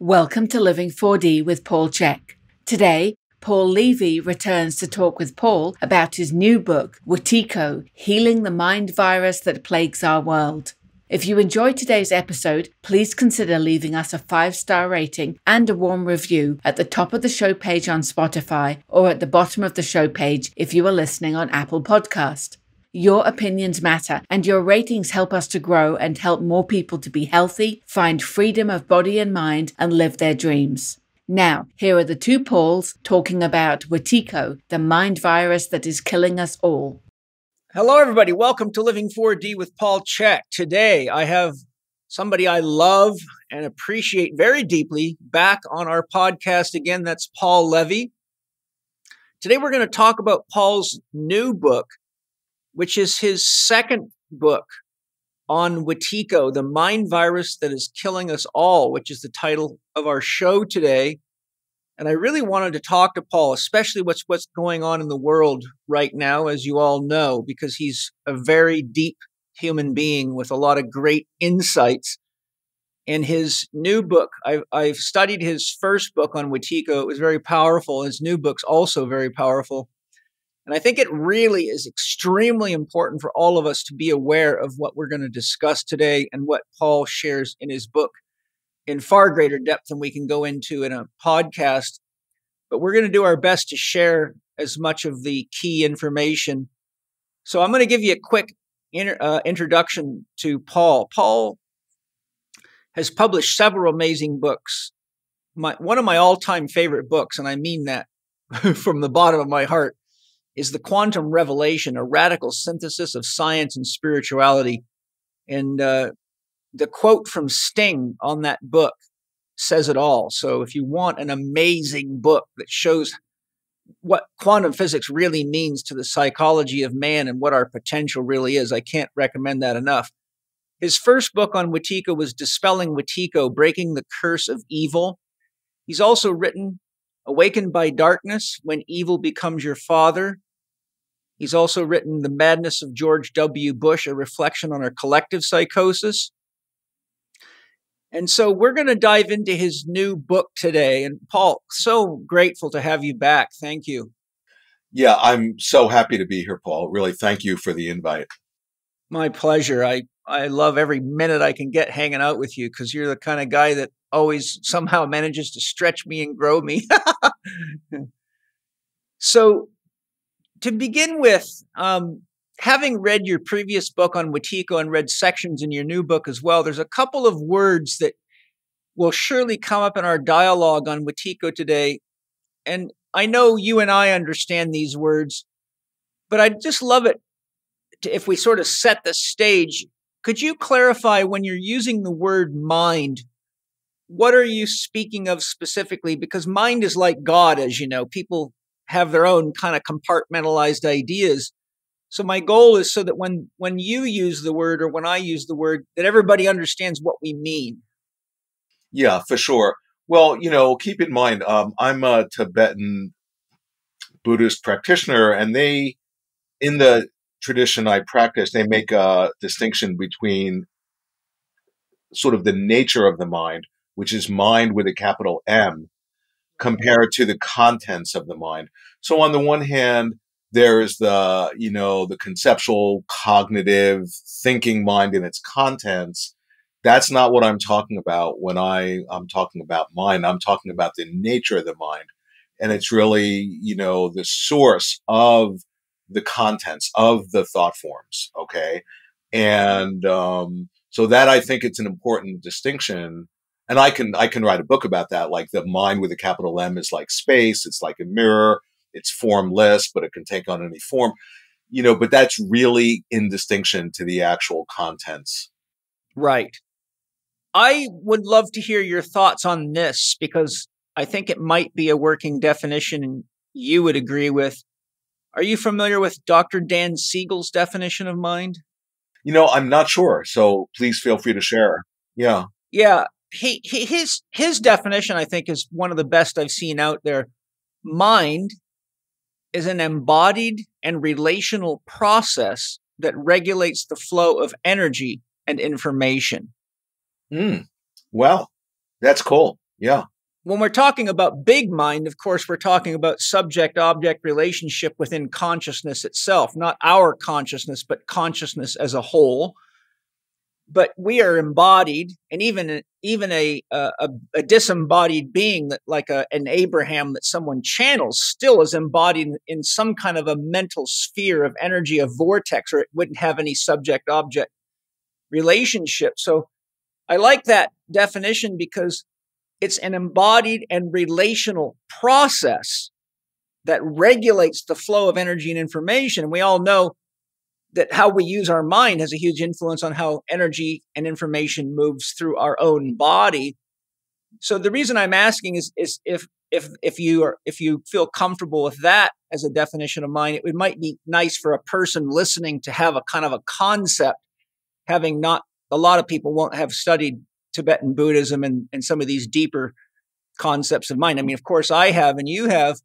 Welcome to Living 4D with Paul Chek. Today, Paul Levy returns to talk with Paul about his new book, Wetiko Healing the Mind Virus That Plagues Our World. If you enjoyed today's episode, please consider leaving us a five star rating and a warm review at the top of the show page on Spotify or at the bottom of the show page if you are listening on Apple Podcast. Your opinions matter, and your ratings help us to grow and help more people to be healthy, find freedom of body and mind, and live their dreams. Now, here are the two Pauls talking about Wetiko, the mind virus that is killing us all. Hello, everybody. Welcome to Living 4D with Paul Chek. Today, I have somebody I love and appreciate very deeply back on our podcast again. That's Paul Levy. Today, we're going to talk about Paul's new book, which is his second book on Wetiko, the mind virus that is killing us all, which is the title of our show today. And I really wanted to talk to Paul, especially what's what's going on in the world right now, as you all know, because he's a very deep human being with a lot of great insights. In his new book, I've, I've studied his first book on Wetiko. It was very powerful. His new book's also very powerful. And I think it really is extremely important for all of us to be aware of what we're going to discuss today and what Paul shares in his book in far greater depth than we can go into in a podcast. But we're going to do our best to share as much of the key information. So I'm going to give you a quick inter, uh, introduction to Paul. Paul has published several amazing books. My, one of my all time favorite books, and I mean that from the bottom of my heart, is the quantum revelation, a radical synthesis of science and spirituality. And uh, the quote from Sting on that book says it all. So if you want an amazing book that shows what quantum physics really means to the psychology of man and what our potential really is, I can't recommend that enough. His first book on Wetiko was Dispelling Wetiko, Breaking the Curse of Evil. He's also written Awakened by Darkness, When Evil Becomes Your Father, He's also written The Madness of George W. Bush, a reflection on our collective psychosis. And so we're going to dive into his new book today. And Paul, so grateful to have you back. Thank you. Yeah, I'm so happy to be here, Paul. Really, thank you for the invite. My pleasure. I, I love every minute I can get hanging out with you because you're the kind of guy that always somehow manages to stretch me and grow me. so, to begin with, um, having read your previous book on Wetiko and read sections in your new book as well, there's a couple of words that will surely come up in our dialogue on Wetiko today. And I know you and I understand these words, but I'd just love it to, if we sort of set the stage. Could you clarify when you're using the word mind? What are you speaking of specifically? Because mind is like God, as you know. People have their own kind of compartmentalized ideas. So my goal is so that when when you use the word or when I use the word, that everybody understands what we mean. Yeah, for sure. Well, you know, keep in mind, um, I'm a Tibetan Buddhist practitioner, and they, in the tradition I practice, they make a distinction between sort of the nature of the mind, which is mind with a capital M, compared to the contents of the mind. So on the one hand, there's the, you know, the conceptual, cognitive, thinking mind and its contents. That's not what I'm talking about when I, I'm talking about mind. I'm talking about the nature of the mind. And it's really, you know, the source of the contents of the thought forms. Okay. And, um, so that I think it's an important distinction and I can I can write a book about that. Like the mind with a capital M is like space. It's like a mirror. It's formless, but it can take on any form. You know, but that's really in distinction to the actual contents. Right. I would love to hear your thoughts on this because I think it might be a working definition you would agree with. Are you familiar with Dr. Dan Siegel's definition of mind? You know, I'm not sure. So please feel free to share. Yeah. Yeah he, he his his definition I think is one of the best I've seen out there. Mind is an embodied and relational process that regulates the flow of energy and information. Hmm. Well, that's cool. Yeah. When we're talking about big mind, of course, we're talking about subject object relationship within consciousness itself, not our consciousness, but consciousness as a whole. But we are embodied, and even even a a, a disembodied being that, like a, an Abraham that someone channels, still is embodied in some kind of a mental sphere of energy, a vortex, or it wouldn't have any subject object relationship. So I like that definition because it's an embodied and relational process that regulates the flow of energy and information. And we all know that how we use our mind has a huge influence on how energy and information moves through our own body. So the reason I'm asking is, is if if if you are if you feel comfortable with that as a definition of mind, it, it might be nice for a person listening to have a kind of a concept, having not a lot of people won't have studied Tibetan Buddhism and, and some of these deeper concepts of mind. I mean, of course, I have and you have.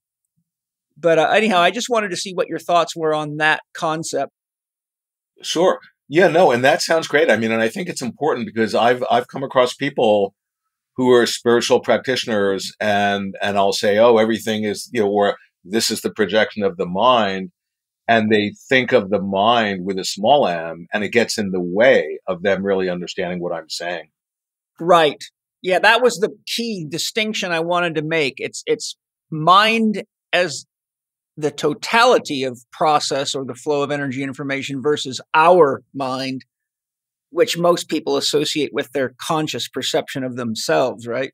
But uh, anyhow, I just wanted to see what your thoughts were on that concept. Sure. Yeah, no, and that sounds great. I mean, and I think it's important because I've I've come across people who are spiritual practitioners and and I'll say, "Oh, everything is, you know, or this is the projection of the mind." And they think of the mind with a small m and it gets in the way of them really understanding what I'm saying. Right. Yeah, that was the key distinction I wanted to make. It's it's mind as the totality of process or the flow of energy information versus our mind, which most people associate with their conscious perception of themselves, right?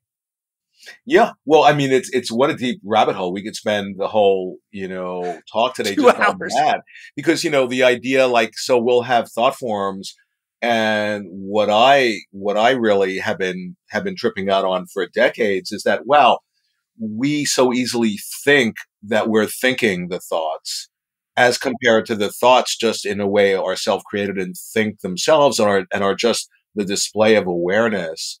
Yeah. Well, I mean, it's it's what a deep rabbit hole. We could spend the whole, you know, talk today Two just hours. on that. Because, you know, the idea like so we'll have thought forms and what I what I really have been have been tripping out on for decades is that wow, we so easily think that we're thinking the thoughts as compared to the thoughts just in a way are self-created and think themselves and are and are just the display of awareness.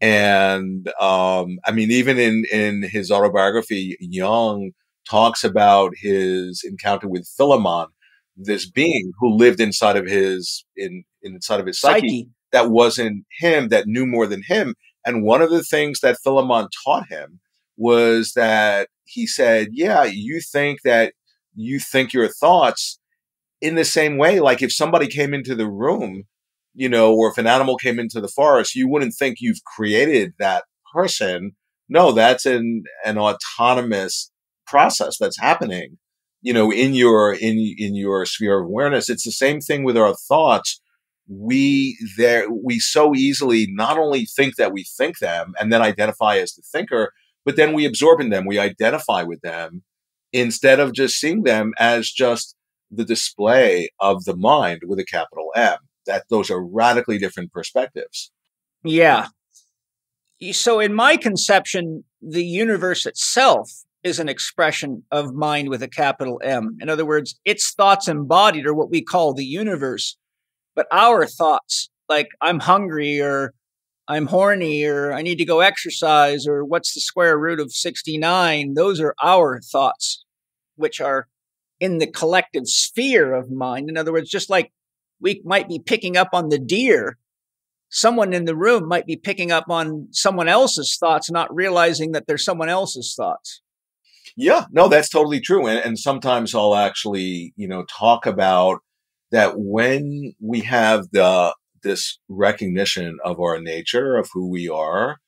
And um, I mean, even in in his autobiography, Jung talks about his encounter with Philemon, this being who lived inside of his in inside of his psyche, Psyche. that wasn't him that knew more than him and one of the things that Philemon taught him was that he said yeah you think that you think your thoughts in the same way like if somebody came into the room you know or if an animal came into the forest you wouldn't think you've created that person. No that's an an autonomous process that's happening you know in your in in your sphere of awareness. It's the same thing with our thoughts. We there we so easily not only think that we think them and then identify as the thinker but then we absorb in them we identify with them instead of just seeing them as just the display of the mind with a capital M that those are radically different perspectives Yeah. So, in my conception, the universe itself is an expression of mind with a capital M. In other words, its thoughts embodied are what we call the universe. But our thoughts, like I'm hungry or I'm horny or I need to go exercise or what's the square root of 69, those are our thoughts, which are in the collective sphere of mind. In other words, just like we might be picking up on the deer someone in the room might be picking up on someone else's thoughts, not realizing that they're someone else's thoughts. Yeah, no, that's totally true. And, and sometimes I'll actually, you know, talk about that when we have the this recognition of our nature, of who we are,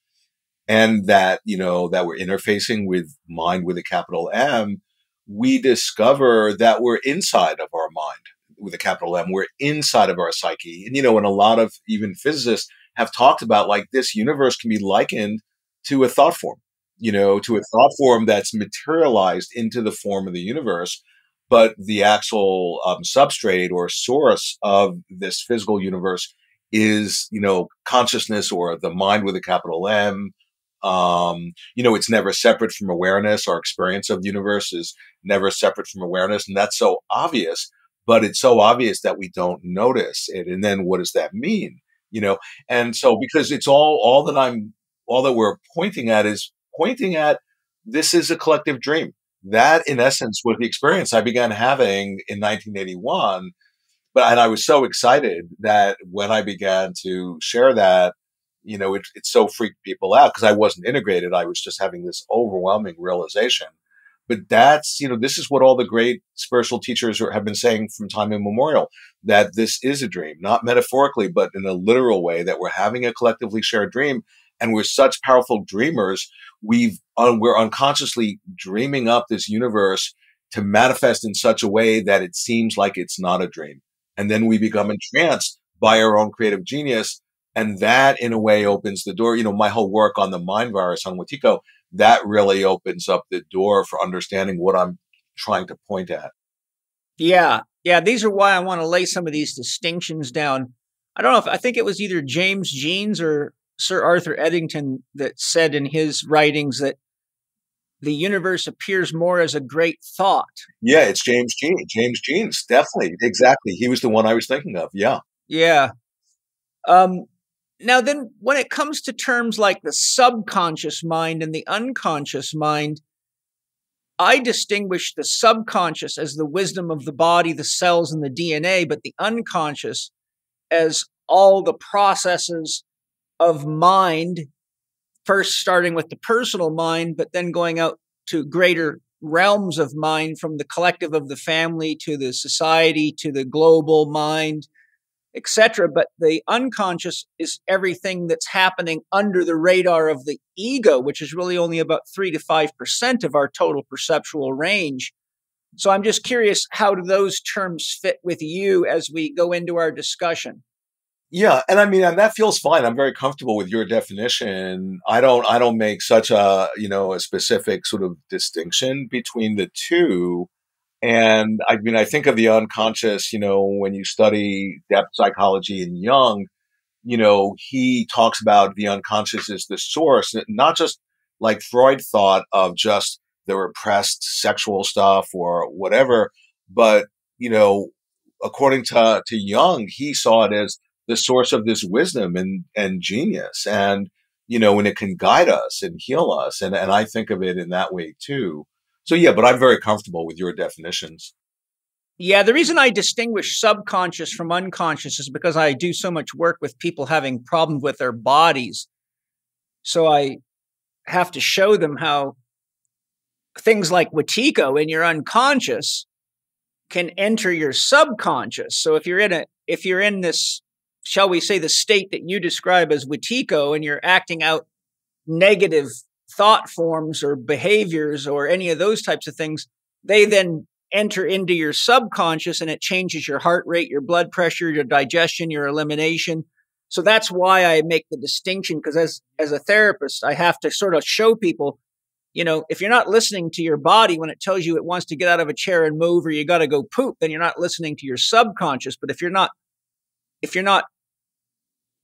and that, you know, that we're interfacing with mind with a capital M, we discover that we're inside of our mind with a capital M. We're inside of our psyche. And, you know, and a lot of even physicists have talked about like this universe can be likened to a thought form, you know, to a thought form that's materialized into the form of the universe. But the actual um, substrate or source of this physical universe is, you know, consciousness or the mind with a capital M. Um, you know, it's never separate from awareness. Our experience of the universe is never separate from awareness. And that's so obvious but it's so obvious that we don't notice it. And then what does that mean? You know, and so because it's all, all that I'm, all that we're pointing at is pointing at this is a collective dream. That in essence was the experience I began having in 1981. But, and I was so excited that when I began to share that, You know, it, it so freaked people out because I wasn't integrated. I was just having this overwhelming realization. But that's, you know, this is what all the great spiritual teachers are, have been saying from time immemorial that this is a dream, not metaphorically, but in a literal way, that we're having a collectively shared dream. And we're such powerful dreamers. We've, uh, we're unconsciously dreaming up this universe to manifest in such a way that it seems like it's not a dream. And then we become entranced by our own creative genius. And that in a way opens the door. You know, my whole work on the mind virus on Wetiko that really opens up the door for understanding what I'm trying to point at. Yeah. Yeah. These are why I want to lay some of these distinctions down. I don't know if I think it was either James Jeans or Sir Arthur Eddington that said in his writings that the universe appears more as a great thought. Yeah, it's James Jeans. James Jeans, definitely. Exactly. He was the one I was thinking of. Yeah. Yeah. Um, now, then, when it comes to terms like the subconscious mind and the unconscious mind, I distinguish the subconscious as the wisdom of the body, the cells, and the DNA, but the unconscious as all the processes of mind, first starting with the personal mind, but then going out to greater realms of mind from the collective of the family to the society to the global mind etc. But the unconscious is everything that's happening under the radar of the ego, which is really only about three to five percent of our total perceptual range. So I'm just curious, how do those terms fit with you as we go into our discussion? Yeah, and I mean, and that feels fine. I'm very comfortable with your definition. I don't, I don't make such a, you know, a specific sort of distinction between the two. And I mean, I think of the unconscious, you know, when you study depth psychology in Jung, you know, he talks about the unconscious as the source, not just like Freud thought of just the repressed sexual stuff or whatever, but, you know, according to, to Jung, he saw it as the source of this wisdom and, and genius. And, you know, and it can guide us and heal us. And, and I think of it in that way too. So yeah, but I'm very comfortable with your definitions. Yeah, the reason I distinguish subconscious from unconscious is because I do so much work with people having problems with their bodies. So I have to show them how things like Wetiko in your unconscious can enter your subconscious. So if you're in a if you're in this shall we say the state that you describe as Wetiko and you're acting out negative thought forms or behaviors or any of those types of things, they then enter into your subconscious and it changes your heart rate, your blood pressure, your digestion, your elimination. So that's why I make the distinction because as as a therapist, I have to sort of show people, you know, if you're not listening to your body when it tells you it wants to get out of a chair and move or you got to go poop, then you're not listening to your subconscious. But if you're not if you're not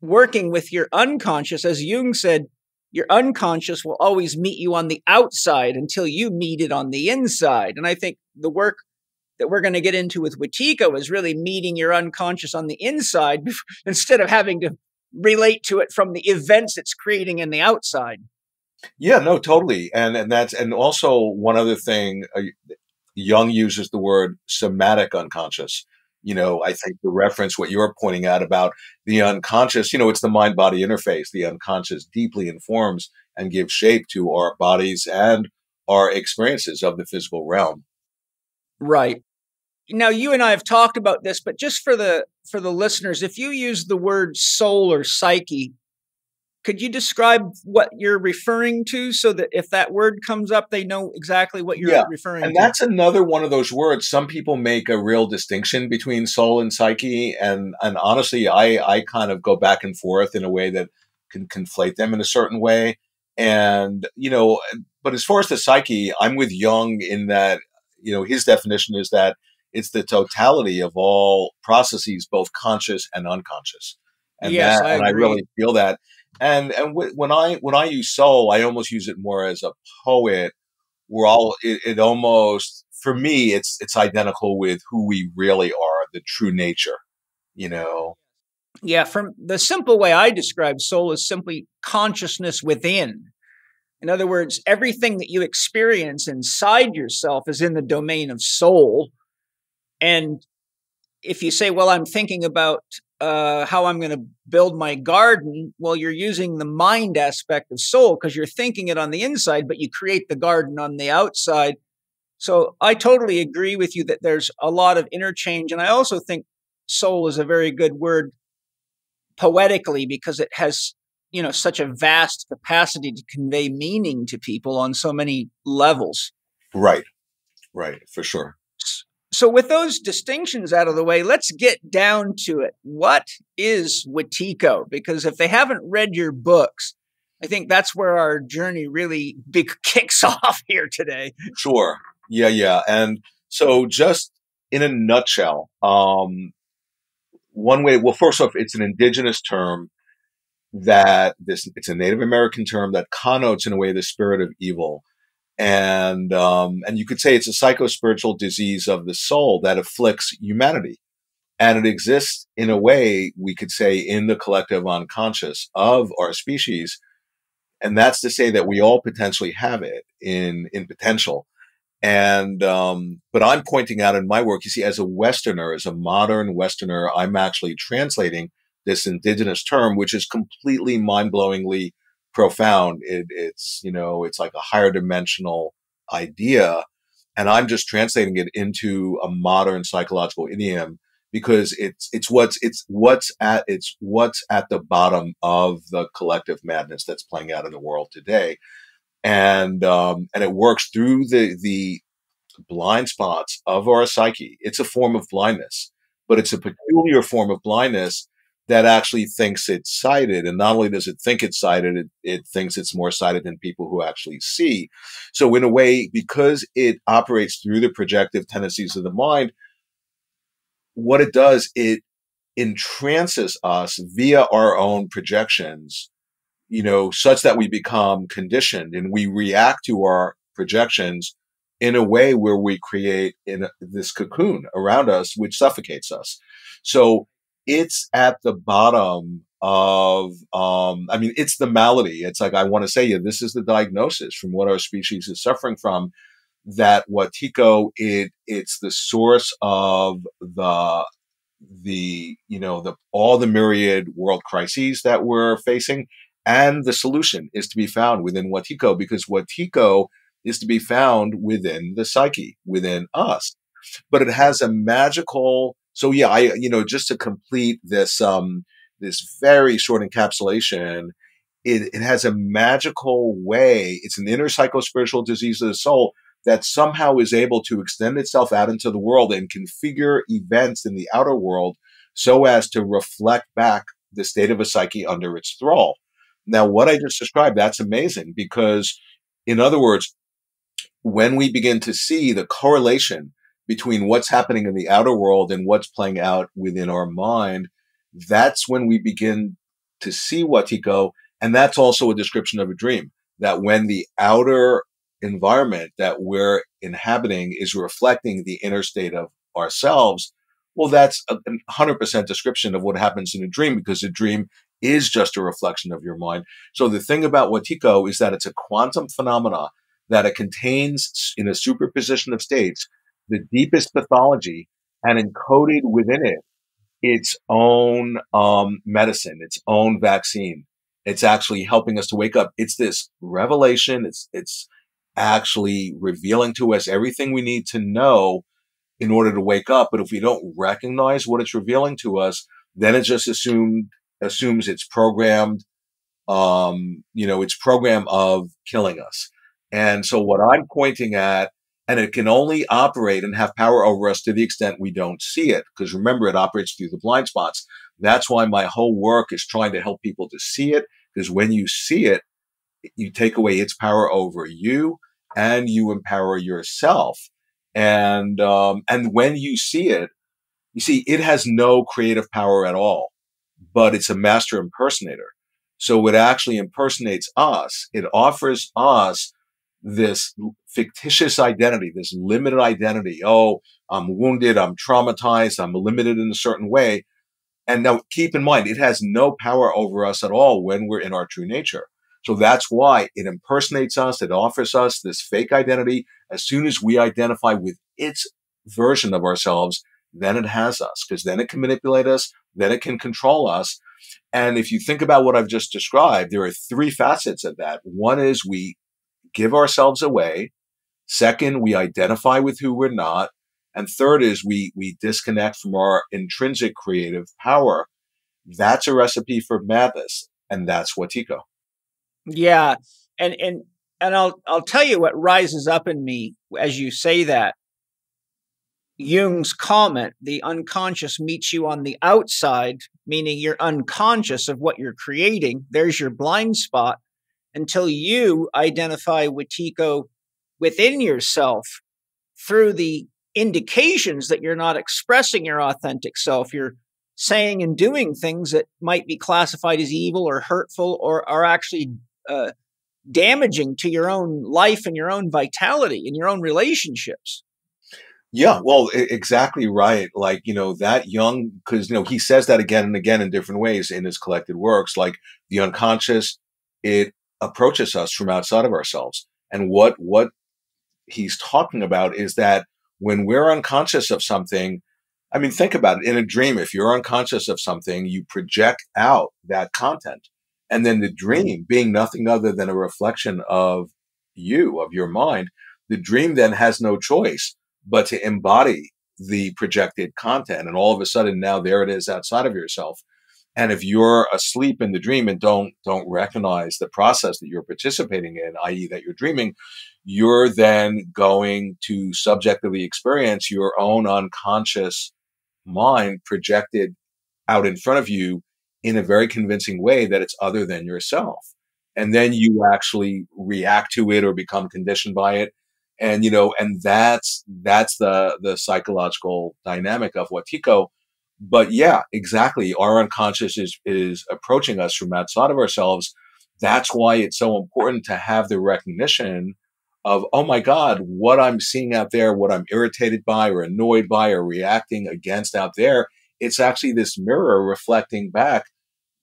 working with your unconscious as Jung said, your unconscious will always meet you on the outside until you meet it on the inside. And I think the work that we're going to get into with Wetiko is really meeting your unconscious on the inside instead of having to relate to it from the events it's creating in the outside. Yeah, no, totally. And and that's and also one other thing uh, Jung uses the word somatic unconscious you know, I think the reference what you're pointing out about the unconscious, you know, it's the mind body interface. The unconscious deeply informs and gives shape to our bodies and our experiences of the physical realm. Right. Now you and I have talked about this, but just for the for the listeners, if you use the word soul or psyche, could you describe what you're referring to so that if that word comes up, they know exactly what you're yeah. referring and to? And that's another one of those words. Some people make a real distinction between soul and psyche. And, and honestly, I, I kind of go back and forth in a way that can conflate them in a certain way. And, you know, but as far as the psyche, I'm with Jung in that, you know, his definition is that it's the totality of all processes, both conscious and unconscious. And yes, that, I and I really feel that and and w- when I when I use soul, I almost use it more as a poet. We're all it, it almost for me it's it's identical with who we really are, the true nature. You know. Yeah, from the simple way I describe soul is simply consciousness within. In other words, everything that you experience inside yourself is in the domain of soul. And if you say, well, I'm thinking about uh, how I'm going to build my garden. Well, you're using the mind aspect of soul because you're thinking it on the inside, but you create the garden on the outside. So I totally agree with you that there's a lot of interchange. And I also think soul is a very good word poetically because it has, you know, such a vast capacity to convey meaning to people on so many levels. Right. Right. For sure. So, with those distinctions out of the way, let's get down to it. What is Wetiko? Because if they haven't read your books, I think that's where our journey really kicks off here today. Sure. Yeah, yeah. And so, just in a nutshell, um, one way, well, first off, it's an indigenous term that this, it's a Native American term that connotes in a way the spirit of evil and um, and you could say it's a psychospiritual disease of the soul that afflicts humanity, and it exists in a way we could say in the collective unconscious of our species, and that's to say that we all potentially have it in in potential. And um, but I'm pointing out in my work, you see, as a Westerner, as a modern Westerner, I'm actually translating this indigenous term, which is completely mind blowingly profound. It, it's, you know, it's like a higher dimensional idea. And I'm just translating it into a modern psychological idiom because it's, it's what's, it's what's at, it's what's at the bottom of the collective madness that's playing out in the world today. And, um, and it works through the, the blind spots of our psyche. It's a form of blindness, but it's a peculiar form of blindness that actually thinks it's sighted. And not only does it think it's sighted, it, it thinks it's more sighted than people who actually see. So in a way, because it operates through the projective tendencies of the mind, what it does, it entrances us via our own projections, you know, such that we become conditioned and we react to our projections in a way where we create in this cocoon around us, which suffocates us. So it's at the bottom of um, i mean it's the malady. It's like i want to say yeah this is the diagnosis from what our species is suffering from that Wetiko it it's the source of the the you know the all the myriad world crises that we're facing and the solution is to be found within Wetiko because Wetiko is to be found within the psyche within us. But it has a magical so yeah, I you know just to complete this um this very short encapsulation, it, it has a magical way. It's an inner psychospiritual disease of the soul that somehow is able to extend itself out into the world and configure events in the outer world so as to reflect back the state of a psyche under its thrall. Now, what I just described, that's amazing because, in other words, when we begin to see the correlation between what's happening in the outer world and what's playing out within our mind, that's when we begin to see Wetiko. And that's also a description of a dream that when the outer environment that we're inhabiting is reflecting the inner state of ourselves, well, that's a 100% description of what happens in a dream because a dream is just a reflection of your mind. So the thing about Wetiko is that it's a quantum phenomena that it contains in a superposition of states the deepest pathology and encoded within it its own um, medicine, its own vaccine. It's actually helping us to wake up. It's this revelation. It's it's actually revealing to us everything we need to know in order to wake up. But if we don't recognize what it's revealing to us, then it just assumed assumes it's programmed. Um, you know, it's program of killing us. And so what I'm pointing at and it can only operate and have power over us to the extent we don't see it. Because remember, it operates through the blind spots. That's why my whole work is trying to help people to see it. Because when you see it, you take away its power over you and you empower yourself. And, um, and when you see it, you see, it has no creative power at all, but it's a master impersonator. So it actually impersonates us. It offers us this fictitious identity, this limited identity. Oh, I'm wounded, I'm traumatized, I'm limited in a certain way. And now keep in mind, it has no power over us at all when we're in our true nature. So that's why it impersonates us. It offers us this fake identity. As soon as we identify with its version of ourselves, then it has us because then it can manipulate us, then it can control us. And if you think about what I've just described, there are three facets of that. One is we give ourselves away. Second, we identify with who we're not. And third is we, we disconnect from our intrinsic creative power. That's a recipe for madness. And that's Wetiko. Yeah. And, and, and I'll, I'll tell you what rises up in me as you say that. Jung's comment, the unconscious meets you on the outside, meaning you're unconscious of what you're creating. There's your blind spot until you identify Wetiko within yourself through the indications that you're not expressing your authentic self. You're saying and doing things that might be classified as evil or hurtful or are actually uh, damaging to your own life and your own vitality and your own relationships. Yeah, well, exactly right. Like, you know, that Jung, because, you know, he says that again and again in different ways in his collected works, like the unconscious, it approaches us from outside of ourselves. And what, what he's talking about is that when we're unconscious of something, I mean, think about it. In a dream, if you're unconscious of something, you project out that content. And then the dream being nothing other than a reflection of you, of your mind, the dream then has no choice but to embody the projected content. And all of a sudden now there it is outside of yourself. And if you're asleep in the dream and don't don't recognize the process that you're participating in, i.e., that you're dreaming, you're then going to subjectively experience your own unconscious mind projected out in front of you in a very convincing way that it's other than yourself. And then you actually react to it or become conditioned by it and you know and that's that's the the psychological dynamic of Wetiko but yeah exactly our unconscious is is approaching us from outside of ourselves that's why it's so important to have the recognition of oh my god what i'm seeing out there what i'm irritated by or annoyed by or reacting against out there it's actually this mirror reflecting back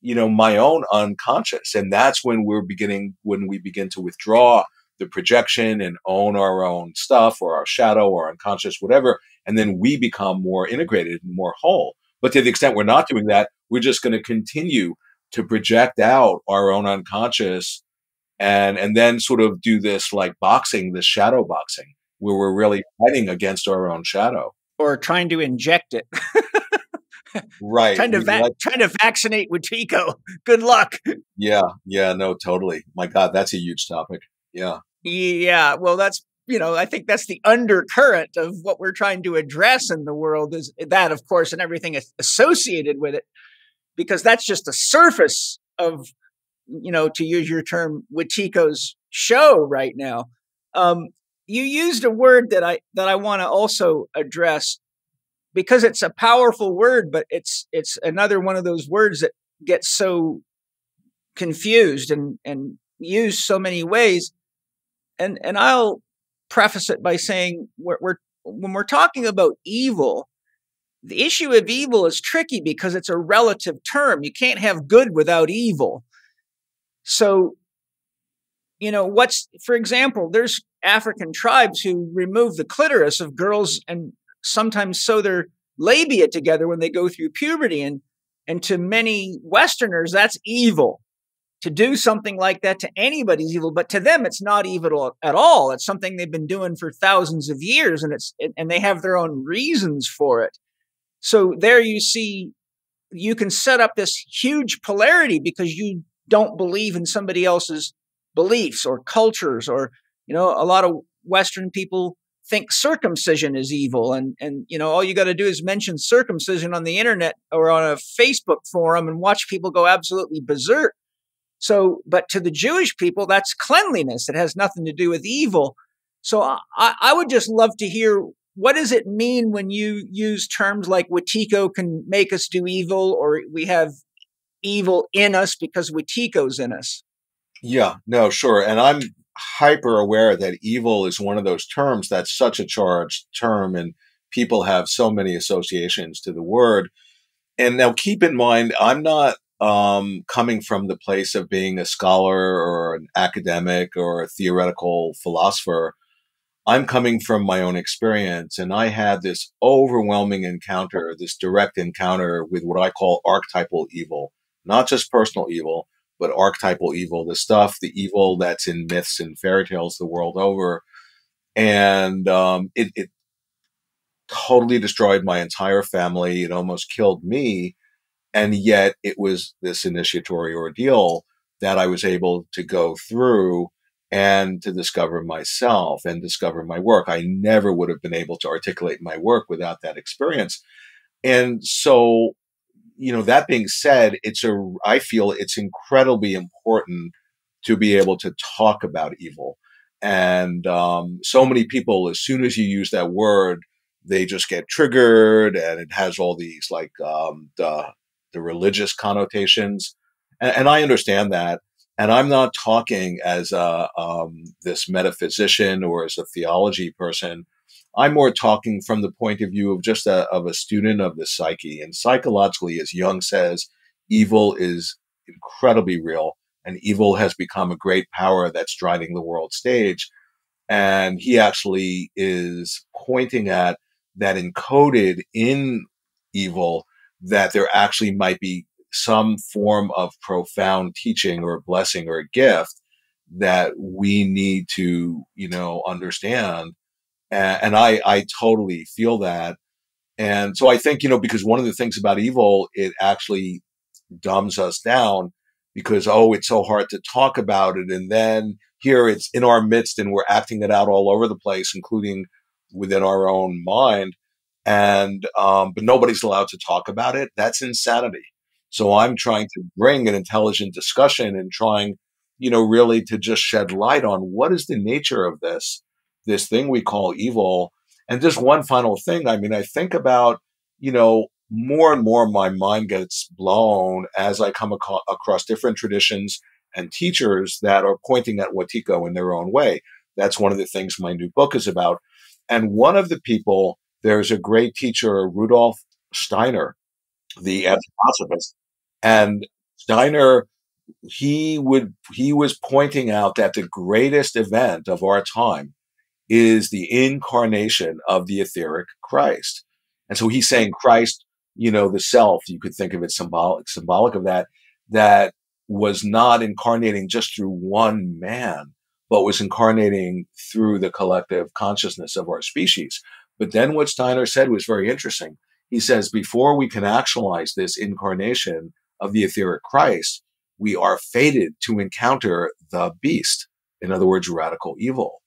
you know my own unconscious and that's when we're beginning when we begin to withdraw the projection and own our own stuff or our shadow or unconscious, whatever. And then we become more integrated and more whole. But to the extent we're not doing that, we're just going to continue to project out our own unconscious and, and then sort of do this like boxing, this shadow boxing, where we're really fighting against our own shadow. Or trying to inject it. right. Trying to va- like- trying to vaccinate Wetiko. Good luck. Yeah, yeah, no, totally. My God, that's a huge topic. Yeah. Yeah. Well, that's, you know, I think that's the undercurrent of what we're trying to address in the world is that, of course, and everything associated with it, because that's just the surface of, you know, to use your term, Wetiko's show right now. Um, you used a word that I that I want to also address because it's a powerful word, but it's it's another one of those words that gets so confused and and used so many ways and and I'll preface it by saying we're, we're when we're talking about evil, the issue of evil is tricky because it's a relative term. You can't have good without evil. So, you know, what's, for example, there's African tribes who remove the clitoris of girls and sometimes sew their labia together when they go through puberty. And, and to many Westerners, that's evil to do something like that to anybody's evil, but to them it's not evil at all. It's something they've been doing for thousands of years, and it's and they have their own reasons for it. So there you see, you can set up this huge polarity because you don't believe in somebody else's beliefs or cultures, or you know, a lot of Western people think circumcision is evil and and you know all you got to do is mention circumcision on the internet or on a facebook forum and watch people go absolutely berserk so, but to the Jewish people, that's cleanliness. It has nothing to do with evil. So I, I would just love to hear what does it mean when you use terms like Wetiko can make us do evil or we have evil in us because Wetiko's in us? Yeah, no, sure. And I'm hyper aware that evil is one of those terms that's such a charged term and people have so many associations to the word. And now keep in mind, I'm not um, coming from the place of being a scholar or an academic or a theoretical philosopher. I'm coming from my own experience, and I had this overwhelming encounter, this direct encounter with what I call archetypal evil, not just personal evil, but archetypal evil, the stuff, the evil that's in myths and fairy tales the world over. And um, it, it totally destroyed my entire family. It almost killed me. And yet it was this initiatory ordeal that I was able to go through and to discover myself and discover my work. I never would have been able to articulate my work without that experience. And so, you know, that being said, it's a, I feel it's incredibly important to be able to talk about evil. And um, so many people, as soon as you use that word, they just get triggered and it has all these like um, the, the religious connotations. And, and I understand that. And I'm not talking as a, um, this metaphysician or as a theology person. I'm more talking from the point of view of just a, of a student of the psyche. And psychologically, as Jung says, evil is incredibly real, and evil has become a great power that's driving the world stage. And he actually is pointing at that encoded in evil that there actually might be some form of profound teaching or blessing or a gift that we need to, you know, understand. And, and I, I totally feel that. And so I think, you know, because one of the things about evil, it actually dumbs us down because, oh, it's so hard to talk about it. And then here it's in our midst and we're acting it out all over the place, including within our own mind. And, um, but nobody's allowed to talk about it. That's insanity. So I'm trying to bring an intelligent discussion and trying, you know, really to just shed light on what is the nature of this, this thing we call evil. And just one final thing. I mean, I think about, you know, more and more my mind gets blown as I come ac- across different traditions and teachers that are pointing at Wetiko in their own way. That's one of the things my new book is about. And one of the people, there's a great teacher, Rudolf Steiner, the anthroposophist, and Steiner, he would he was pointing out that the greatest event of our time is the incarnation of the etheric Christ. And so he's saying Christ, you know, the self, you could think of it symbolic, symbolic of that, that was not incarnating just through one man, but was incarnating through the collective consciousness of our species. But then what Steiner said was very interesting. He says, before we can actualize this incarnation, of the etheric Christ, we are fated to encounter the beast. In other words, radical evil.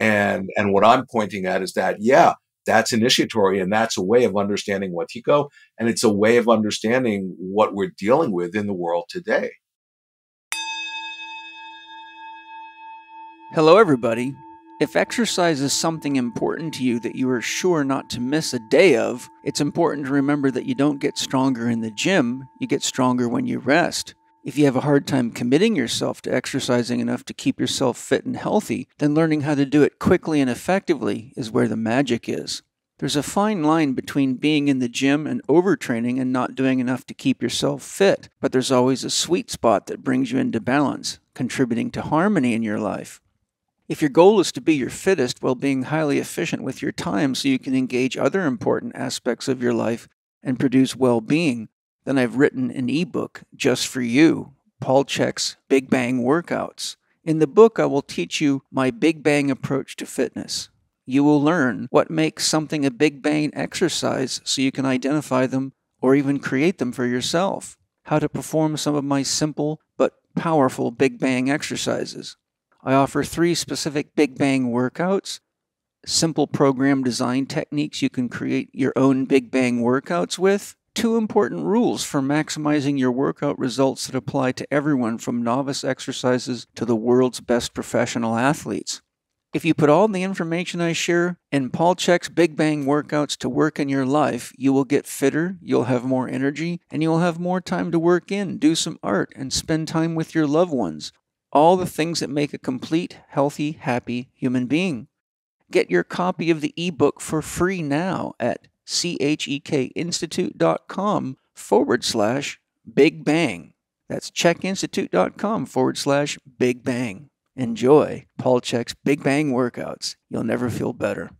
And, and what I'm pointing at is that, yeah, that's initiatory and that's a way of understanding Wetiko. And it's a way of understanding what we're dealing with in the world today. Hello, everybody. If exercise is something important to you that you are sure not to miss a day of, it's important to remember that you don't get stronger in the gym, you get stronger when you rest. If you have a hard time committing yourself to exercising enough to keep yourself fit and healthy, then learning how to do it quickly and effectively is where the magic is. There's a fine line between being in the gym and overtraining and not doing enough to keep yourself fit, but there's always a sweet spot that brings you into balance, contributing to harmony in your life. If your goal is to be your fittest while being highly efficient with your time so you can engage other important aspects of your life and produce well being, then I've written an ebook just for you Paul Chek's Big Bang Workouts. In the book, I will teach you my Big Bang approach to fitness. You will learn what makes something a Big Bang exercise so you can identify them or even create them for yourself. How to perform some of my simple but powerful Big Bang exercises I offer three specific Big Bang workouts, simple program design techniques you can create your own Big Bang workouts with, two important rules for maximizing your workout results that apply to everyone from novice exercises to the world's best professional athletes. If you put all the information I share in Paul Chek's Big Bang workouts to work in your life, you will get fitter, you'll have more energy, and you'll have more time to work in, do some art, and spend time with your loved ones all the things that make a complete, healthy, happy human being. Get your copy of the ebook for free now at chekinstitute.com forward slash big bang. That's chekinstitute.com forward slash big bang. Enjoy Paul Chek's Big Bang workouts. You'll never feel better.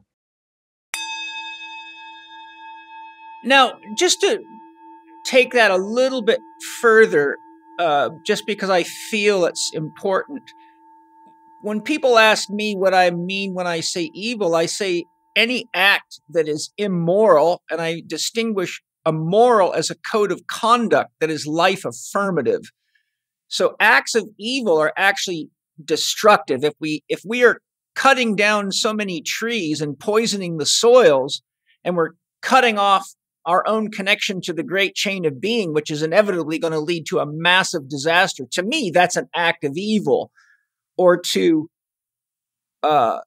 Now, just to take that a little bit further, uh, just because I feel it's important. When people ask me what I mean when I say evil, I say any act that is immoral, and I distinguish a moral as a code of conduct that is life affirmative. So acts of evil are actually destructive. If we if we are cutting down so many trees and poisoning the soils, and we're cutting off our own connection to the great chain of being, which is inevitably going to lead to a massive disaster. To me, that's an act of evil. Or to uh,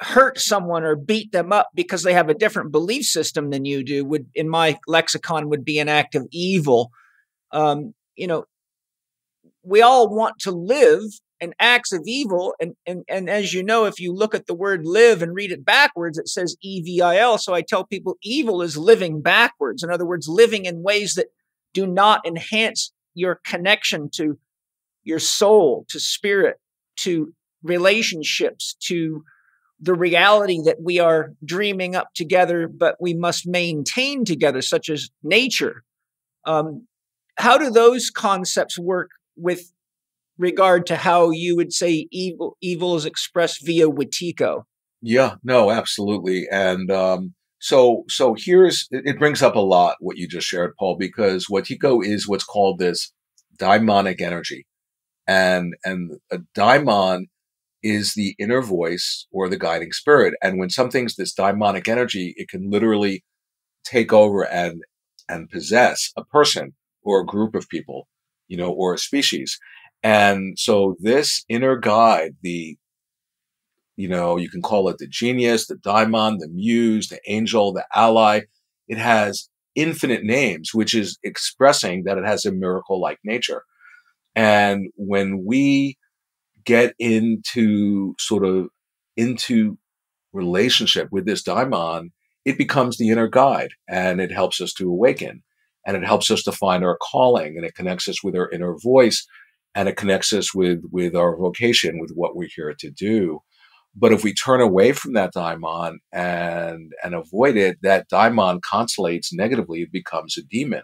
hurt someone or beat them up because they have a different belief system than you do would, in my lexicon, would be an act of evil. Um, you know, we all want to live and acts of evil. And, and, and as you know, if you look at the word live and read it backwards, it says E V I L. So I tell people evil is living backwards. In other words, living in ways that do not enhance your connection to your soul, to spirit, to relationships, to the reality that we are dreaming up together, but we must maintain together, such as nature. Um, how do those concepts work with regard to how you would say evil evil is expressed via Wetiko. Yeah, no, absolutely. And um, so so here's it brings up a lot what you just shared, Paul, because Wetiko is what's called this daimonic energy. And and a daimon is the inner voice or the guiding spirit. And when something's this daimonic energy, it can literally take over and and possess a person or a group of people, you know, or a species. And so this inner guide, the, you know, you can call it the genius, the daimon, the muse, the angel, the ally. It has infinite names, which is expressing that it has a miracle like nature. And when we get into sort of into relationship with this daimon, it becomes the inner guide and it helps us to awaken and it helps us to find our calling and it connects us with our inner voice and it connects us with with our vocation, with what we're here to do. But if we turn away from that daimon and and avoid it, that daimon constellates negatively. It becomes a demon.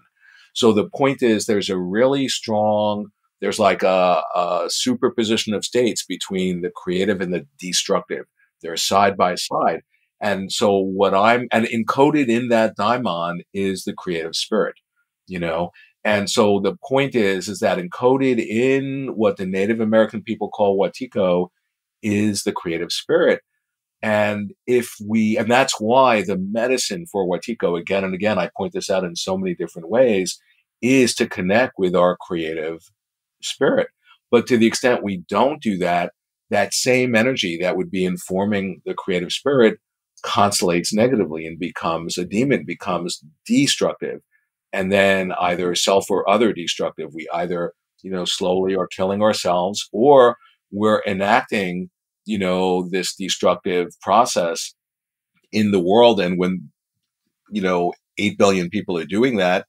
So the point is, there's a really strong there's like a, a superposition of states between the creative and the destructive. They're side by side. And so what I'm and encoded in that daimon is the creative spirit, you know, and so the point is, is that encoded in what the Native American people call Wetiko is the creative spirit. And if we, and that's why the medicine for Wetiko, again and again, I point this out in so many different ways, is to connect with our creative spirit. But to the extent we don't do that, that same energy that would be informing the creative spirit constellates negatively and becomes a demon, becomes destructive and then either self or other destructive. We either, you know, slowly are killing ourselves or we're enacting, you know, this destructive process in the world. And when, you know, 8 billion people are doing that,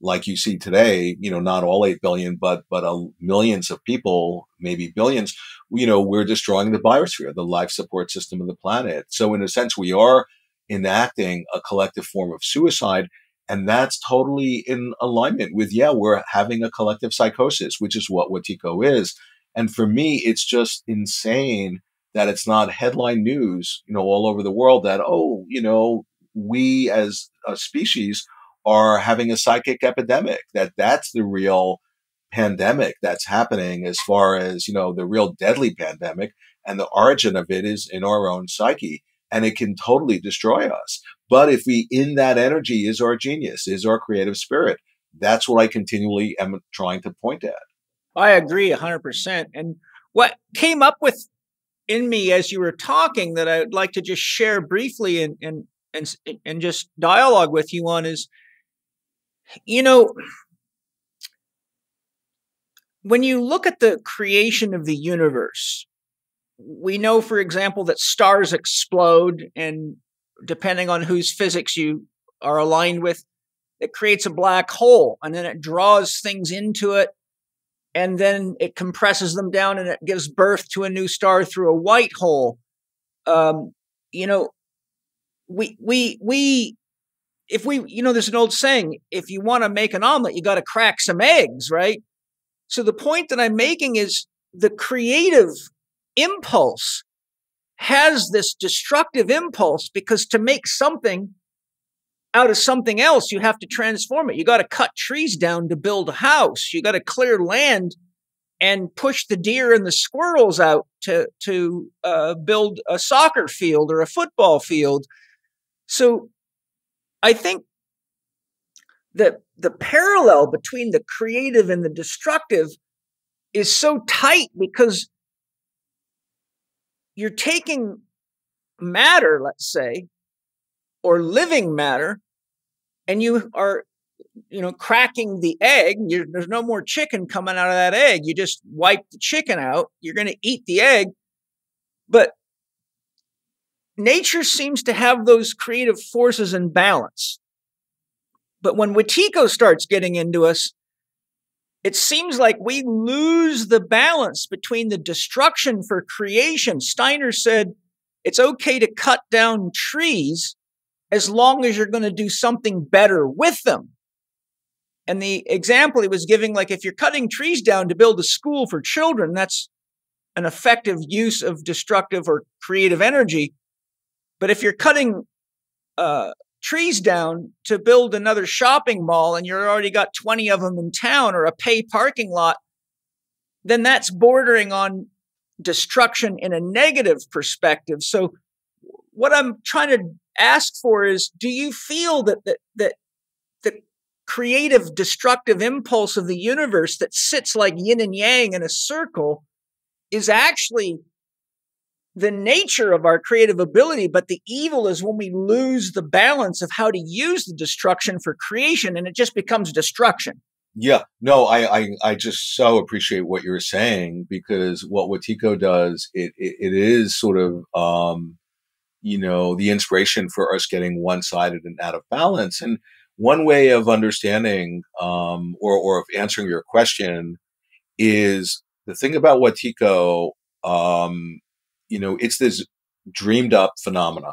like you see today, you know, not all 8 billion, but, but uh, millions of people, maybe billions, you know, we're destroying the biosphere, the life support system of the planet. So in a sense, we are enacting a collective form of suicide and that's totally in alignment with, yeah, we're having a collective psychosis, which is what Wetiko is. And for me, it's just insane that it's not headline news, you know, all over the world that, oh, you know, we as a species are having a psychic epidemic, that that's the real pandemic that's happening as far as, you know, the real deadly pandemic. And the origin of it is in our own psyche and it can totally destroy us. But if we, in that energy, is our genius, is our creative spirit. That's what I continually am trying to point at. I agree 100%. And what came up with in me as you were talking that I would like to just share briefly and, and, and, and just dialogue with you on is, you know, when you look at the creation of the universe, we know, for example, that stars explode, and depending on whose physics you are aligned with, it creates a black hole, and then it draws things into it, and then it compresses them down and it gives birth to a new star through a white hole. Um, you know, we we we if we you know there's an old saying if you want to make an omelet you got to crack some eggs right so the point that i'm making is the creative impulse has this destructive impulse because to make something out of something else you have to transform it. You got to cut trees down to build a house. You got to clear land and push the deer and the squirrels out to to uh, build a soccer field or a football field. So I think that the parallel between the creative and the destructive is so tight because you're taking matter, let's say, or living matter, and you are, you know, cracking the egg. You're, there's no more chicken coming out of that egg. You just wipe the chicken out. You're going to eat the egg. But nature seems to have those creative forces in balance. But when Wetiko starts getting into us, it seems like we lose the balance between the destruction for creation. Steiner said it's okay to cut down trees as long as you're going to do something better with them. And the example he was giving, like if you're cutting trees down to build a school for children, that's an effective use of destructive or creative energy. But if you're cutting uh, trees down to build another shopping mall and you've already got 20 of them in town or a pay parking lot, then that's bordering on destruction in a negative perspective. So, what I'm trying to ask for is do you feel that, that, that the creative destructive impulse of the universe that sits like yin and yang in a circle is actually the nature of our creative ability, but the evil is when we lose the balance of how to use the destruction for creation and it just becomes destruction. Yeah, no, I, I, I just so appreciate what you're saying because what Wetiko does, it, it, it is sort of, um, you know, the inspiration for us getting one sided and out of balance. And one way of understanding, um, or, or of answering your question is the thing about Wetiko, um, you know, it's this dreamed up phenomena.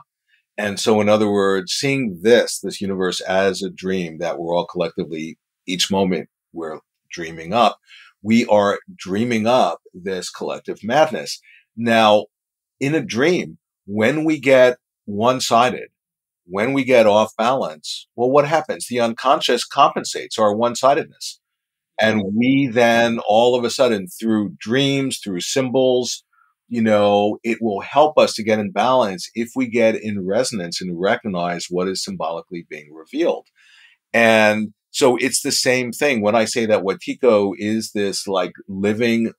And so, in other words, seeing this, this universe as a dream that we're all collectively, each moment we're dreaming up, we are dreaming up this collective madness. Now, in a dream, when we get one sided, when we get off balance, well, what happens? The unconscious compensates our one sidedness. And we then all of a sudden, through dreams, through symbols, you know, it will help us to get in balance if we get in resonance and recognize what is symbolically being revealed. And so it's the same thing when I say that Wetiko is this like living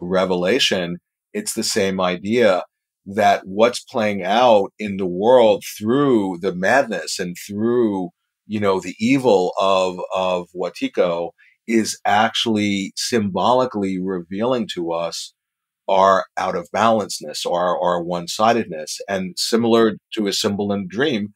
revelation, it's the same idea that what's playing out in the world through the madness and through, you know, the evil of, of Wetiko is actually symbolically revealing to us our out of balanceness or our one sidedness. And similar to a symbol in a dream,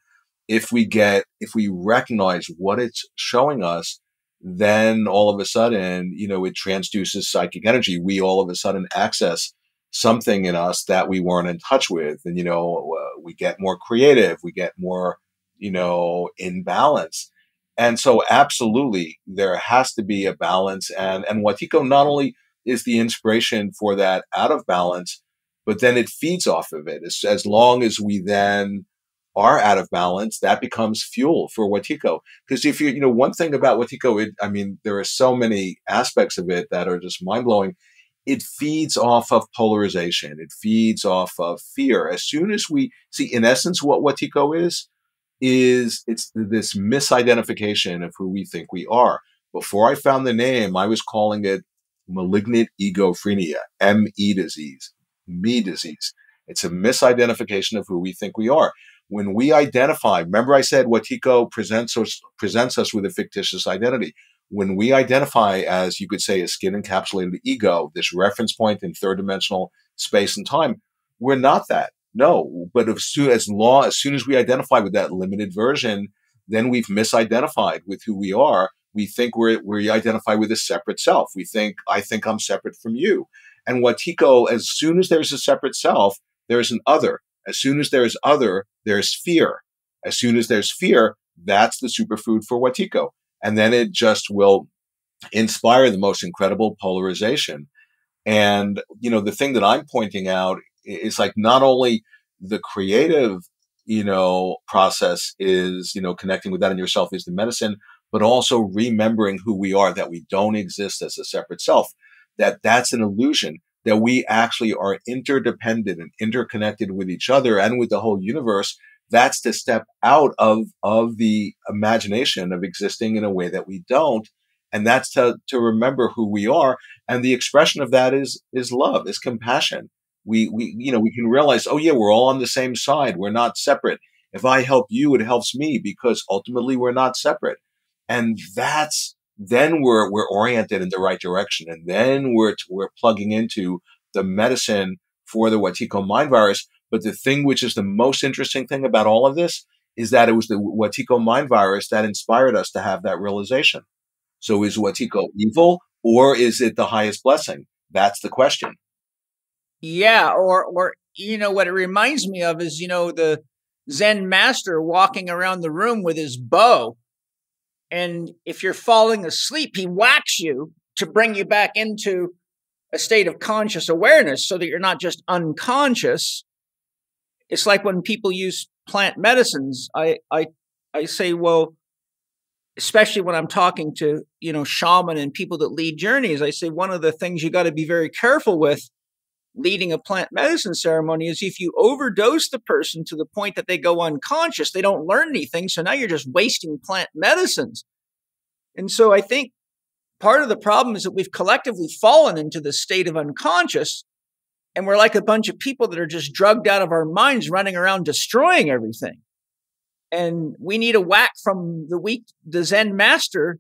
if we get, if we recognize what it's showing us, then all of a sudden, you know, it transduces psychic energy. We all of a sudden access something in us that we weren't in touch with. And, you know, uh, we get more creative, we get more, you know, in balance. And so absolutely there has to be a balance. And, and Wetiko not only is the inspiration for that out of balance, but then it feeds off of it. As, as long as we then are out of balance, that becomes fuel for Wetiko. Because if you, you know, one thing about Wetiko, it, I mean, there are so many aspects of it that are just mind blowing. It feeds off of polarization. It feeds off of fear. As soon as we see, in essence, what Wetiko is, is it's this misidentification of who we think we are. Before I found the name, I was calling it malignant egophrenia, ME disease, me disease. It's a misidentification of who we think we are. When we identify, remember I said Wetiko presents us, presents us with a fictitious identity. When we identify as, you could say, a skin encapsulated ego, this reference point in third dimensional space and time, we're not that. No, but as soon as law, as soon as we identify with that limited version, then we've misidentified with who we are We think we're, we identify with a separate self. We think, I think I'm separate from you. And Wetiko, as soon as there's a separate self, there's an other. As soon as there's other, there's fear. As soon as there's fear, that's the superfood for Wetiko. And then it just will inspire the most incredible polarization. And, you know, the thing that I'm pointing out is like not only the creative, you know, process is, you know, connecting with that in yourself is the medicine, but also remembering who we are, that we don't exist as a separate self, that that's an illusion, that we actually are interdependent and interconnected with each other and with the whole universe. That's to step out of, of the imagination of existing in a way that we don't. And that's to to remember who we are. And the expression of that is is love is compassion. We we you know we can realize oh yeah we're all on the same side. We're not separate. If i help you it helps me because ultimately we're not separate and that's then we're we're oriented in the right direction and then we're we're plugging into the medicine for the Wetiko mind virus but the thing which is the most interesting thing about all of this is that it was the Wetiko mind virus that inspired us to have that realization so is Wetiko evil or is it the highest blessing? That's the question. Yeah, or or you know what it reminds me of is you know the Zen master walking around the room with his bow. And if you're falling asleep, he whacks you to bring you back into a state of conscious awareness so that you're not just unconscious. It's like when people use plant medicines. I I I say, well, especially when I'm talking to, you know, shaman and people that lead journeys, I say one of the things you got to be very careful with leading a plant medicine ceremony is if you overdose the person to the point that they go unconscious, they don't learn anything. So now you're just wasting plant medicines. And so I think part of the problem is that we've collectively fallen into the state of unconscious. And we're like a bunch of people that are just drugged out of our minds running around destroying everything and we need a whack from the weak, the Zen master,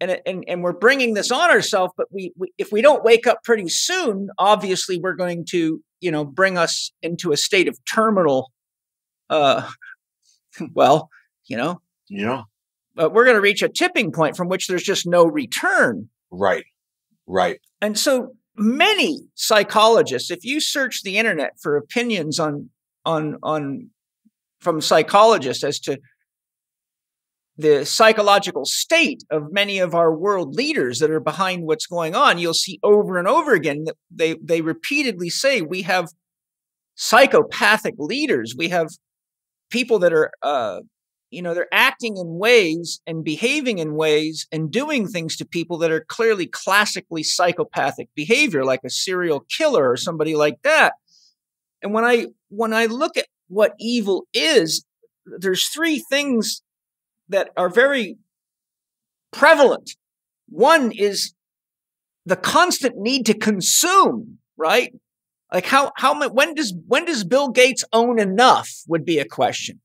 and and and we're bringing this on ourselves. But we, we, if we don't wake up pretty soon, obviously we're going to, you know, bring us into a state of terminal. Uh, well, you know, yeah. But we're going to reach a tipping point from which there's just no return. Right. Right. And so many psychologists, if you search the internet for opinions on on on from psychologists as to the psychological state of many of our world leaders that are behind what's going on, you'll see over and over again that they, they repeatedly say we have psychopathic leaders. We have people that are, uh, you know, they're acting in ways and behaving in ways and doing things to people that are clearly classically psychopathic behavior, like a serial killer or somebody like that. And when I when I look at what evil is, there's three things that are very prevalent. One is the constant need to consume, right? Like how how when does when does Bill Gates own enough would be a question.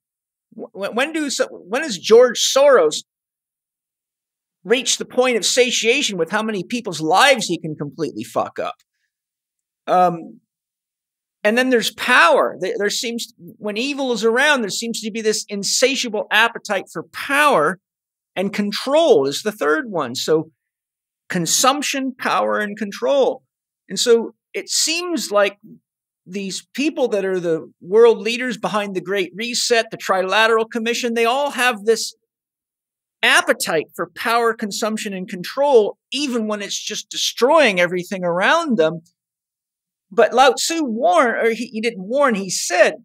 When, when do when does George Soros reach the point of satiation with how many people's lives he can completely fuck up? Um, and then there's power. There seems, when evil is around, there seems to be this insatiable appetite for power and control is the third one. So consumption, power, and control. And so it seems like these people that are the world leaders behind the Great Reset, the Trilateral Commission, they all have this appetite for power, consumption, and control, even when it's just destroying everything around them. But Lao Tzu warned, or he, he didn't warn, he said,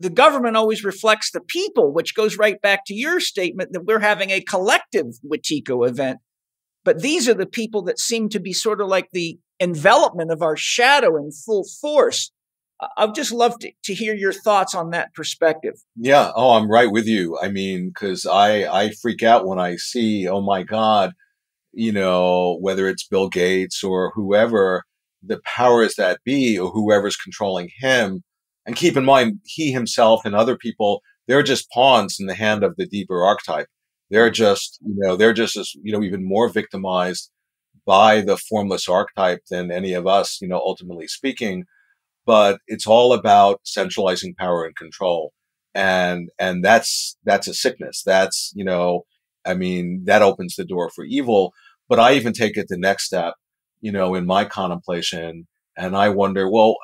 the government always reflects the people, which goes right back to your statement that we're having a collective Wetiko event. But these are the people that seem to be sort of like the envelopment of our shadow in full force. I'd just love to, to hear your thoughts on that perspective. Yeah. Oh, I'm right with you. I mean, because I I freak out when I see, oh my God, you know, whether it's Bill Gates or whoever, the powers that be or whoever's controlling him. And keep in mind, he himself and other people, they're just pawns in the hand of the deeper archetype. They're just, you know, they're just as, you know, even more victimized by the formless archetype than any of us, you know, ultimately speaking. But it's all about centralizing power and control. And, and that's, that's a sickness. That's, you know, I mean, that opens the door for evil. But I even take it the next step, you know, in my contemplation. And I wonder, well,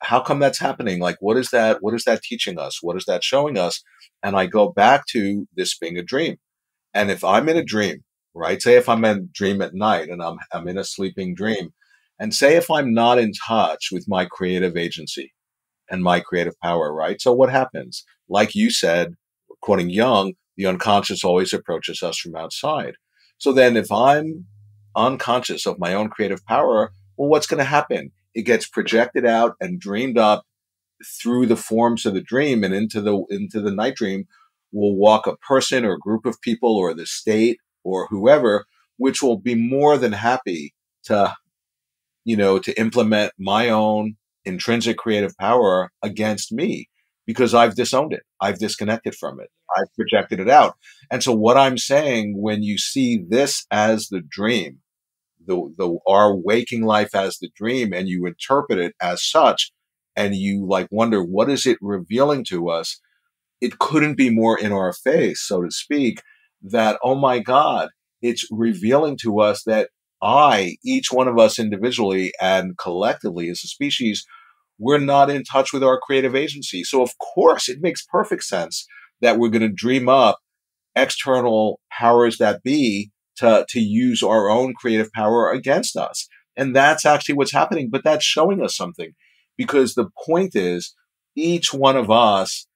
how come that's happening? Like, what is that? What is that teaching us? What is that showing us? And I go back to this being a dream. And if I'm in a dream, right? Say if I'm in a dream at night and I'm, I'm in a sleeping dream, and say if I'm not in touch with my creative agency and my creative power, right? So what happens? Like you said, quoting Jung, the unconscious always approaches us from outside. So then if I'm unconscious of my own creative power, well, what's going to happen? It gets projected out and dreamed up through the forms of the dream and into the, into the night dream will walk a person or a group of people or the state or whoever, which will be more than happy to, you know, to implement my own intrinsic creative power against me because I've disowned it. I've disconnected from it. I've projected it out. And so what I'm saying when you see this as the dream, the, the, our waking life as the dream and you interpret it as such and you like wonder, what is it revealing to us? It couldn't be more in our face, so to speak, that, oh my God, it's revealing to us that I, each one of us individually and collectively as a species, we're not in touch with our creative agency. So, of course, it makes perfect sense that we're going to dream up external powers that be to, to use our own creative power against us. And that's actually what's happening. But that's showing us something because the point is each one of us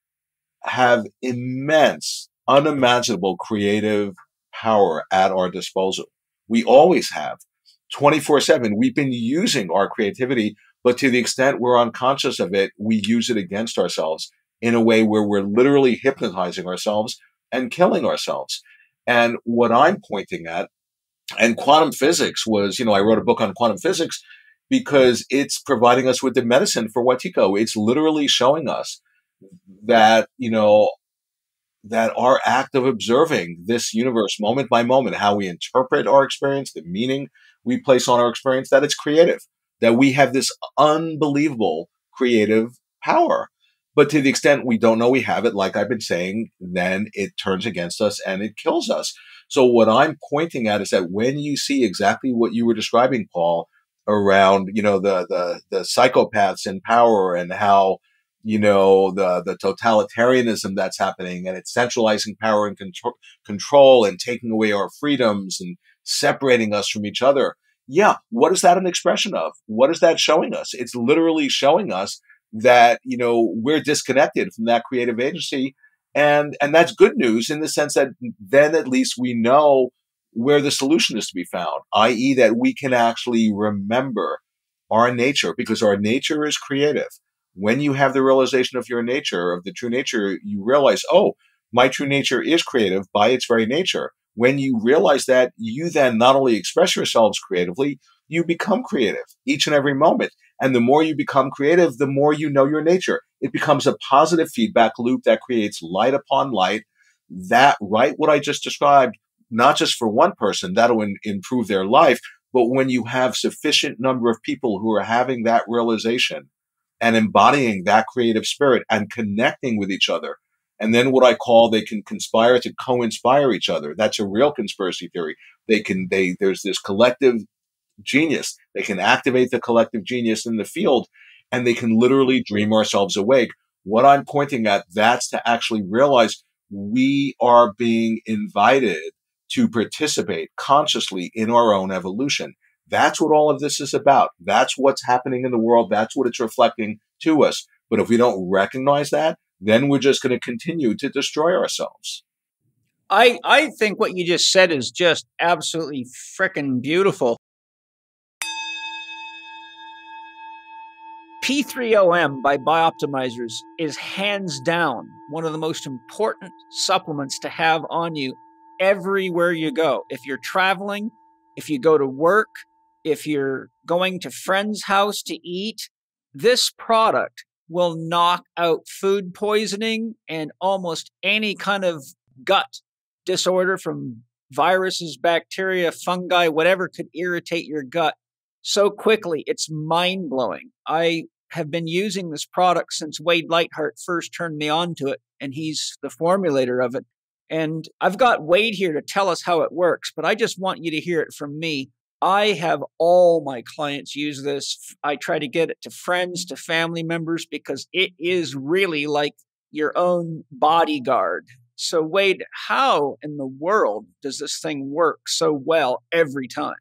have immense, unimaginable creative power at our disposal. We always have 24 seven. We've been using our creativity but to the extent we're unconscious of it, we use it against ourselves in a way where we're literally hypnotizing ourselves and killing ourselves. And what I'm pointing at, and quantum physics was, you know, I wrote a book on quantum physics because it's providing us with the medicine for Wetiko. It's literally showing us that, you know, that our act of observing this universe moment by moment, how we interpret our experience, the meaning we place on our experience, that it's creative that we have this unbelievable creative power. But to the extent we don't know we have it, like I've been saying, then it turns against us and it kills us. So what I'm pointing at is that when you see exactly what you were describing, Paul, around, you know, the, the, the psychopaths in power and how, you know, the, the totalitarianism that's happening and it's centralizing power and control, control and taking away our freedoms and separating us from each other yeah, what is that an expression of? What is that showing us? It's literally showing us that, you know, we're disconnected from that creative agency. And, and that's good news in the sense that then at least we know where the solution is to be found, i.e. that we can actually remember our nature because our nature is creative. When you have the realization of your nature, of the true nature, you realize, oh, my true nature is creative by its very nature when you realize that, you then not only express yourselves creatively, you become creative each and every moment. And the more you become creative, the more you know your nature. It becomes a positive feedback loop that creates light upon light. That, right, what I just described, not just for one person, that'll in, improve their life, but when you have sufficient number of people who are having that realization and embodying that creative spirit and connecting with each other and then what I call they can conspire to co-inspire each other. That's a real conspiracy theory. They can they there's this collective genius. They can activate the collective genius in the field and they can literally dream ourselves awake. What I'm pointing at, that's to actually realize we are being invited to participate consciously in our own evolution. That's what all of this is about. That's what's happening in the world. That's what it's reflecting to us. But if we don't recognize that, then we're just going to continue to destroy ourselves. I, I think what you just said is just absolutely freaking beautiful. P3OM by Bioptimizers is hands down one of the most important supplements to have on you everywhere you go. If you're traveling, if you go to work, if you're going to friend's house to eat, this product will knock out food poisoning and almost any kind of gut disorder from viruses, bacteria, fungi, whatever could irritate your gut so quickly. It's mind blowing. I have been using this product since Wade Lightheart first turned me on to it, and he's the formulator of it. And I've got Wade here to tell us how it works, but I just want you to hear it from me. I have all my clients use this. I try to get it to friends, to family members, because it is really like your own bodyguard. So, Wade, how in the world does this thing work so well every time?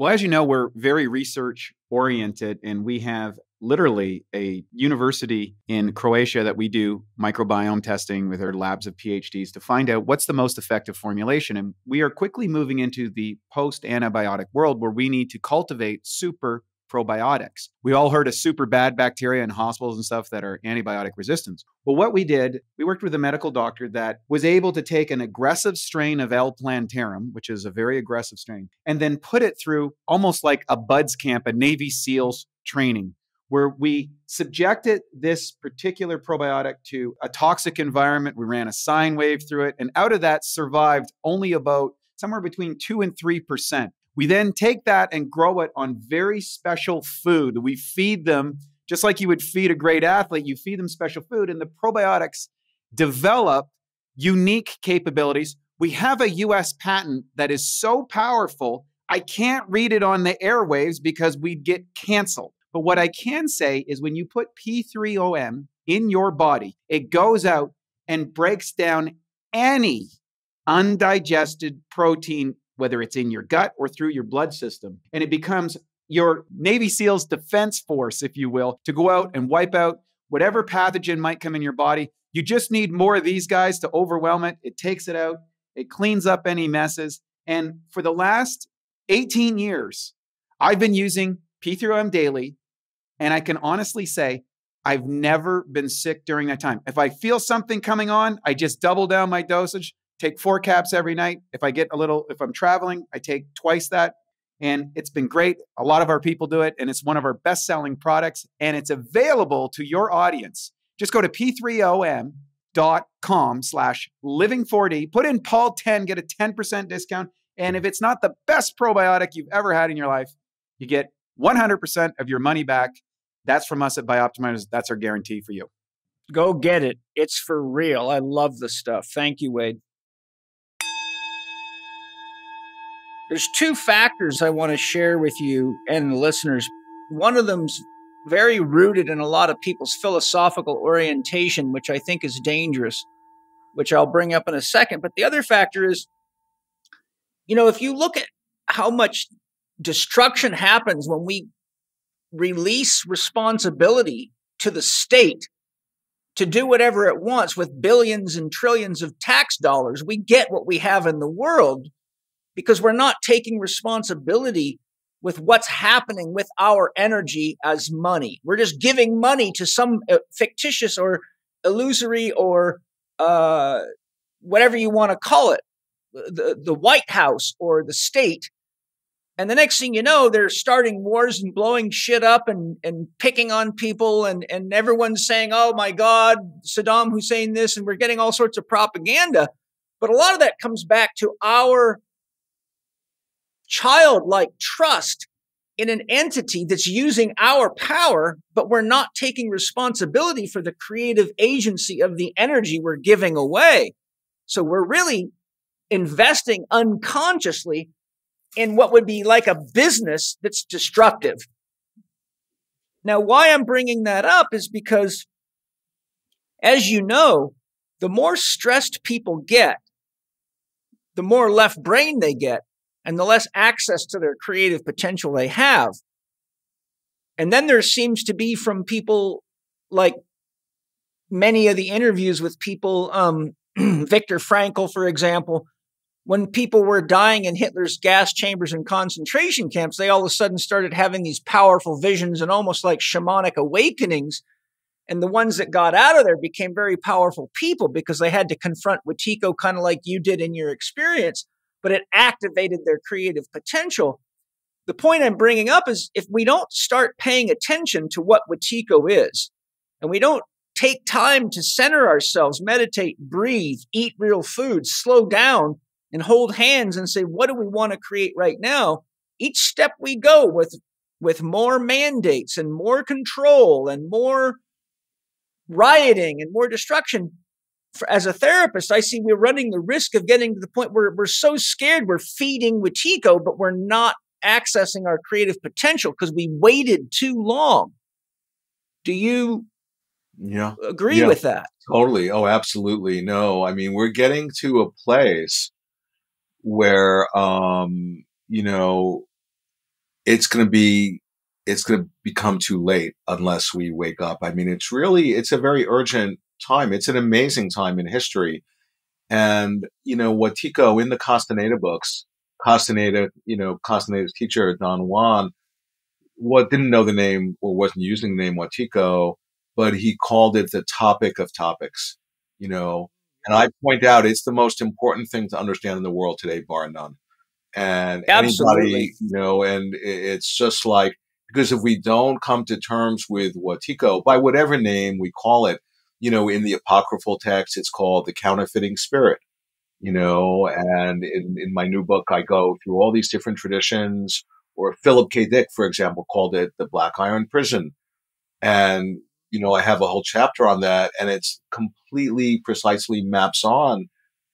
Well, as you know, we're very research oriented and we have literally a university in Croatia that we do microbiome testing with our labs of PhDs to find out what's the most effective formulation. And we are quickly moving into the post antibiotic world where we need to cultivate super probiotics. We all heard of super bad bacteria in hospitals and stuff that are antibiotic resistant. Well, what we did, we worked with a medical doctor that was able to take an aggressive strain of L. plantarum, which is a very aggressive strain, and then put it through almost like a BUD/S camp, a Navy SEALs training where we subjected this particular probiotic to a toxic environment. We ran a sine wave through it, and out of that survived only about somewhere between 2 and 3%. We then take that and grow it on very special food. We feed them just like you would feed a great athlete, you feed them special food, and the probiotics develop unique capabilities. We have a US patent that is so powerful, I can't read it on the airwaves because we'd get canceled. But what I can say is when you put P3OM in your body, it goes out and breaks down any undigested protein, whether it's in your gut or through your blood system. And it becomes your Navy SEALs defense force, if you will, to go out and wipe out whatever pathogen might come in your body. You just need more of these guys to overwhelm it. It takes it out, it cleans up any messes. And for the last 18 years, I've been using P3OM daily and I can honestly say, I've never been sick during that time. If I feel something coming on, I just double down my dosage, take four caps every night. If I get a little, if I'm traveling, I take twice that. And it's been great. A lot of our people do it, and it's one of our best selling products, and it's available to your audience. Just go to p3om.com slash living4d, put in Paul 10, get a 10% discount. And if it's not the best probiotic you've ever had in your life, you get 100% of your money back that's from us at Bioptimizers. That's our guarantee for you. Go get it. It's for real. I love the stuff. Thank you, Wade. There's two factors I want to share with you and the listeners. One of them's very rooted in a lot of people's philosophical orientation, which I think is dangerous, which I'll bring up in a second. But the other factor is, you know, if you look at how much destruction happens when we release responsibility to the state to do whatever it wants with billions and trillions of tax dollars. We get what we have in the world because we're not taking responsibility with what's happening with our energy as money. We're just giving money to some uh, fictitious or illusory or uh, whatever you want to call it, the, the White House or the state and the next thing you know, they're starting wars and blowing shit up and, and picking on people. And, and everyone's saying, oh my God, Saddam Hussein this, and we're getting all sorts of propaganda. But a lot of that comes back to our childlike trust in an entity that's using our power, but we're not taking responsibility for the creative agency of the energy we're giving away. So we're really investing unconsciously in what would be like a business that's destructive. Now, why I'm bringing that up is because, as you know, the more stressed people get, the more left brain they get, and the less access to their creative potential they have. And then there seems to be from people like many of the interviews with people, um, Viktor Frankl, for example, when people were dying in Hitler's gas chambers and concentration camps, they all of a sudden started having these powerful visions and almost like shamanic awakenings. And the ones that got out of there became very powerful people because they had to confront Wetiko kind of like you did in your experience, but it activated their creative potential. The point I'm bringing up is if we don't start paying attention to what Wetiko is, and we don't take time to center ourselves, meditate, breathe, eat real food, slow down, and hold hands and say, what do we want to create right now? Each step we go with, with more mandates and more control and more rioting and more destruction, for, as a therapist, I see we're running the risk of getting to the point where we're so scared we're feeding Wetiko, but we're not accessing our creative potential because we waited too long. Do you Yeah. agree Yeah. with that? Totally. Oh, absolutely. No, I mean, we're getting to a place where, um, you know, it's going to be, it's going to become too late unless we wake up. I mean, it's really, it's a very urgent time. It's an amazing time in history. And, you know, Wetiko in the Castaneda books, Castaneda, you know, Castaneda's teacher, Don Juan, what didn't know the name or wasn't using the name Wetiko, but he called it the topic of topics, you know. And I point out it's the most important thing to understand in the world today, bar none. And Absolutely. anybody, you know, and it's just like because if we don't come to terms with Wetiko by whatever name we call it, you know, in the apocryphal text, it's called the counterfeiting spirit, you know, and in, in my new book, I go through all these different traditions. Or Philip K. Dick, for example, called it the Black Iron Prison. And you know, I have a whole chapter on that and it's completely precisely maps on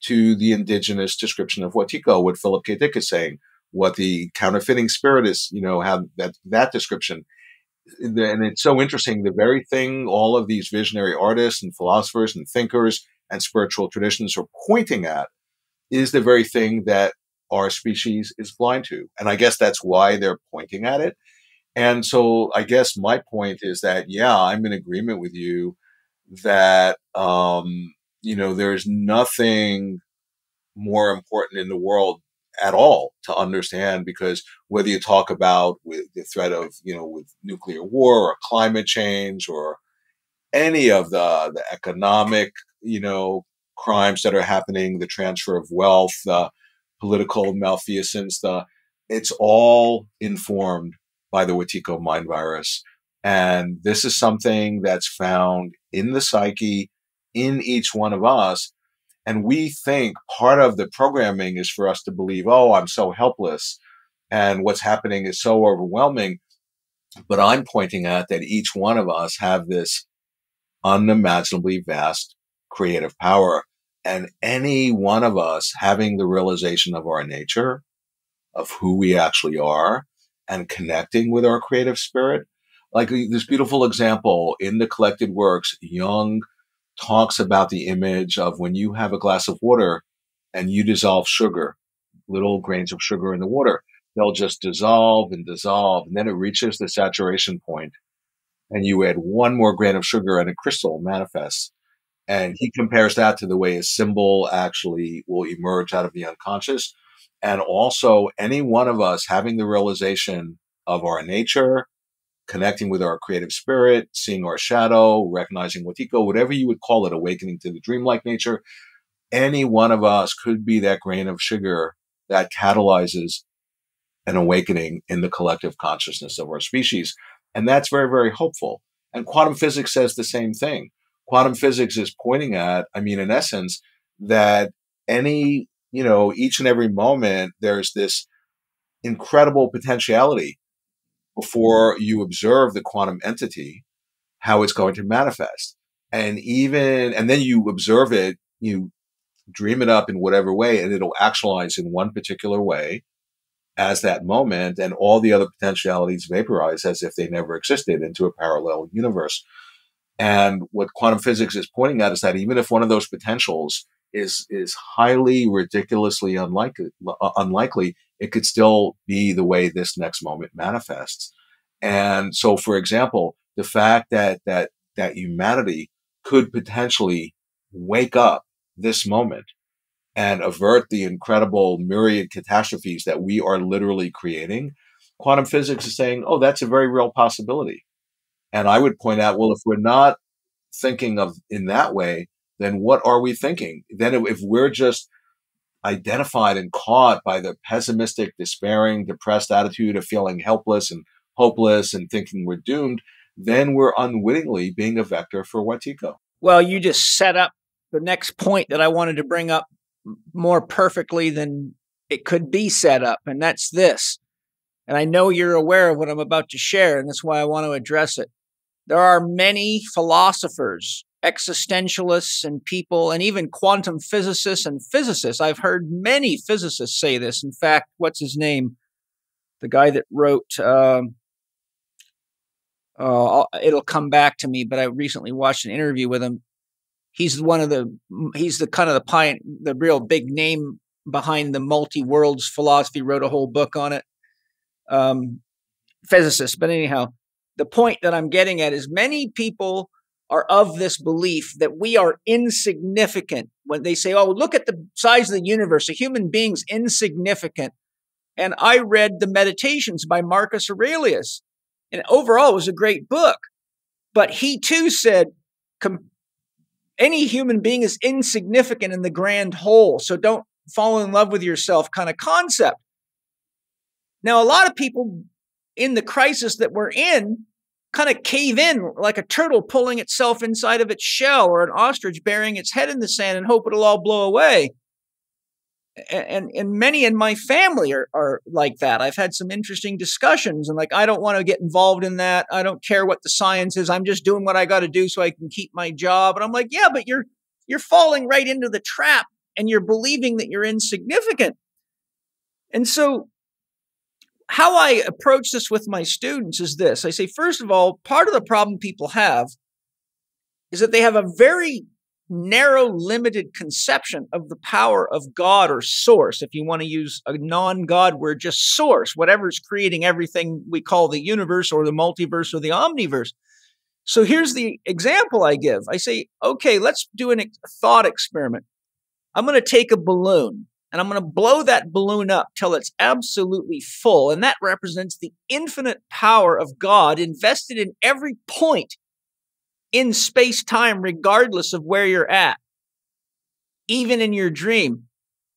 to the indigenous description of Wetiko, what Philip K. Dick is saying, what the counterfeiting spirit is, you know, have that, that description. And it's so interesting. The very thing all of these visionary artists and philosophers and thinkers and spiritual traditions are pointing at is the very thing that our species is blind to. And I guess that's why they're pointing at it. And so I guess my point is that, yeah, I'm in agreement with you that, um, you know, there's nothing more important in the world at all to understand because whether you talk about with the threat of, you know, with nuclear war or climate change or any of the, the economic, you know, crimes that are happening, the transfer of wealth, the political malfeasance, the, it's all informed by the Wetiko mind virus. And this is something that's found in the psyche, in each one of us. And we think part of the programming is for us to believe, oh, I'm so helpless and what's happening is so overwhelming. But I'm pointing out that each one of us have this unimaginably vast creative power. And any one of us having the realization of our nature, of who we actually are, and connecting with our creative spirit. Like this beautiful example in the collected works, Jung talks about the image of when you have a glass of water and you dissolve sugar, little grains of sugar in the water, they'll just dissolve and dissolve. And then it reaches the saturation point and you add one more grain of sugar and a crystal manifests. And he compares that to the way a symbol actually will emerge out of the unconscious. And also any one of us having the realization of our nature, connecting with our creative spirit, seeing our shadow, recognizing Wetiko, whatever you would call it, awakening to the dreamlike nature. Any one of us could be that grain of sugar that catalyzes an awakening in the collective consciousness of our species. And that's very, very hopeful. And quantum physics says the same thing. Quantum physics is pointing at, I mean, in essence, that any, you know, each and every moment, there's this incredible potentiality before you observe the quantum entity, how it's going to manifest. And even, and then you observe it, you dream it up in whatever way, and it'll actualize in one particular way as that moment, and all the other potentialities vaporize as if they never existed into a parallel universe. And what quantum physics is pointing at is that even if one of those potentials is is highly ridiculously unlikely, uh, unlikely, it could still be the way this next moment manifests. And so, for example, the fact that that that humanity could potentially wake up this moment and avert the incredible myriad catastrophes that we are literally creating, quantum physics is saying, oh, that's a very real possibility. And I would point out, well, if we're not thinking of in that way, then what are we thinking? Then if we're just identified and caught by the pessimistic, despairing, depressed attitude of feeling helpless and hopeless and thinking we're doomed, then we're unwittingly being a vector for Wetiko. Well, you just set up the next point that I wanted to bring up more perfectly than it could be set up, and that's this. And I know you're aware of what I'm about to share, and that's why I want to address it. There are many philosophers, existentialists and people, and even quantum physicists and physicists. I've heard many physicists say this. In fact, what's his name? The guy that wrote. Um, uh, it'll come back to me, but I recently watched an interview with him. He's one of the he's the kind of the pioneer, the real big name behind the multi worlds philosophy. Wrote a whole book on it. Um, physicist, but anyhow, the point that I'm getting at is many people are of this belief that we are insignificant when they say, "Oh, look at the size of the universe. A human being's insignificant." And I read the Meditations by Marcus Aurelius, and overall, it was a great book. But he too said, any human being is insignificant in the grand whole. So don't fall in love with yourself kind of concept. Now, a lot of people in the crisis that we're in kind of cave in like a turtle pulling itself inside of its shell or an ostrich burying its head in the sand and hope it'll all blow away and and many in my family are are like that. I've had some interesting discussions and like I don't want to get involved in that. I don't care what the science is. I'm just doing what I got to do so I can keep my job. And I'm like, yeah, but you're you're falling right into the trap and you're believing that you're insignificant. And so how I approach this with my students is this. I say first of all, part of the problem people have is that they have a very narrow, limited conception of the power of God or source. If you want to use a non God word, just source, whatever's creating everything we call the universe or the multiverse or the omniverse. So here's the example I give I say, okay, let's do a thought experiment. I'm going to take a balloon and I'm going to blow that balloon up till it's absolutely full. And that represents the infinite power of God invested in every point in space time, regardless of where you're at, even in your dream.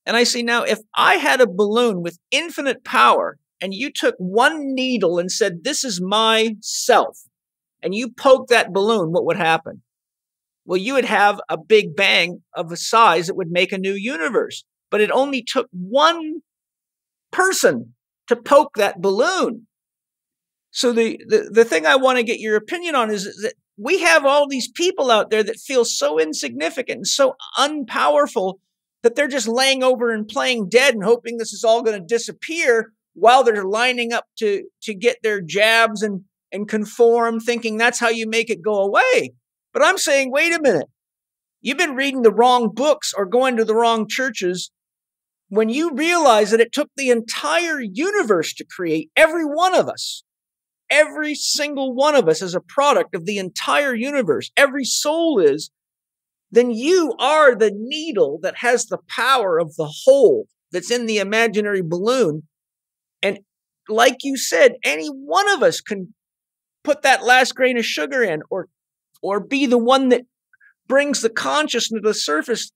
And I say, now, if I had a balloon with infinite power and you took one needle and said, This is my self, and you poke that balloon, what would happen? Well, you would have a big bang of a size that would make a new universe. But it only took one person to poke that balloon. So the, the, the thing I want to get your opinion on is that we have all these people out there that feel so insignificant and so unpowerful that they're just laying over and playing dead and hoping this is all going to disappear while they're lining up to to get their jabs and and conform thinking that's how you make it go away but i'm saying wait a minute you've been reading the wrong books or going to the wrong churches when you realize that it took the entire universe to create every one of us Every single one of us is a product of the entire universe. Every soul is. Then you are the needle that has the power of the whole that's in the imaginary balloon. And like you said, any one of us can put that last grain of sugar in or or be the one that brings the consciousness to the surface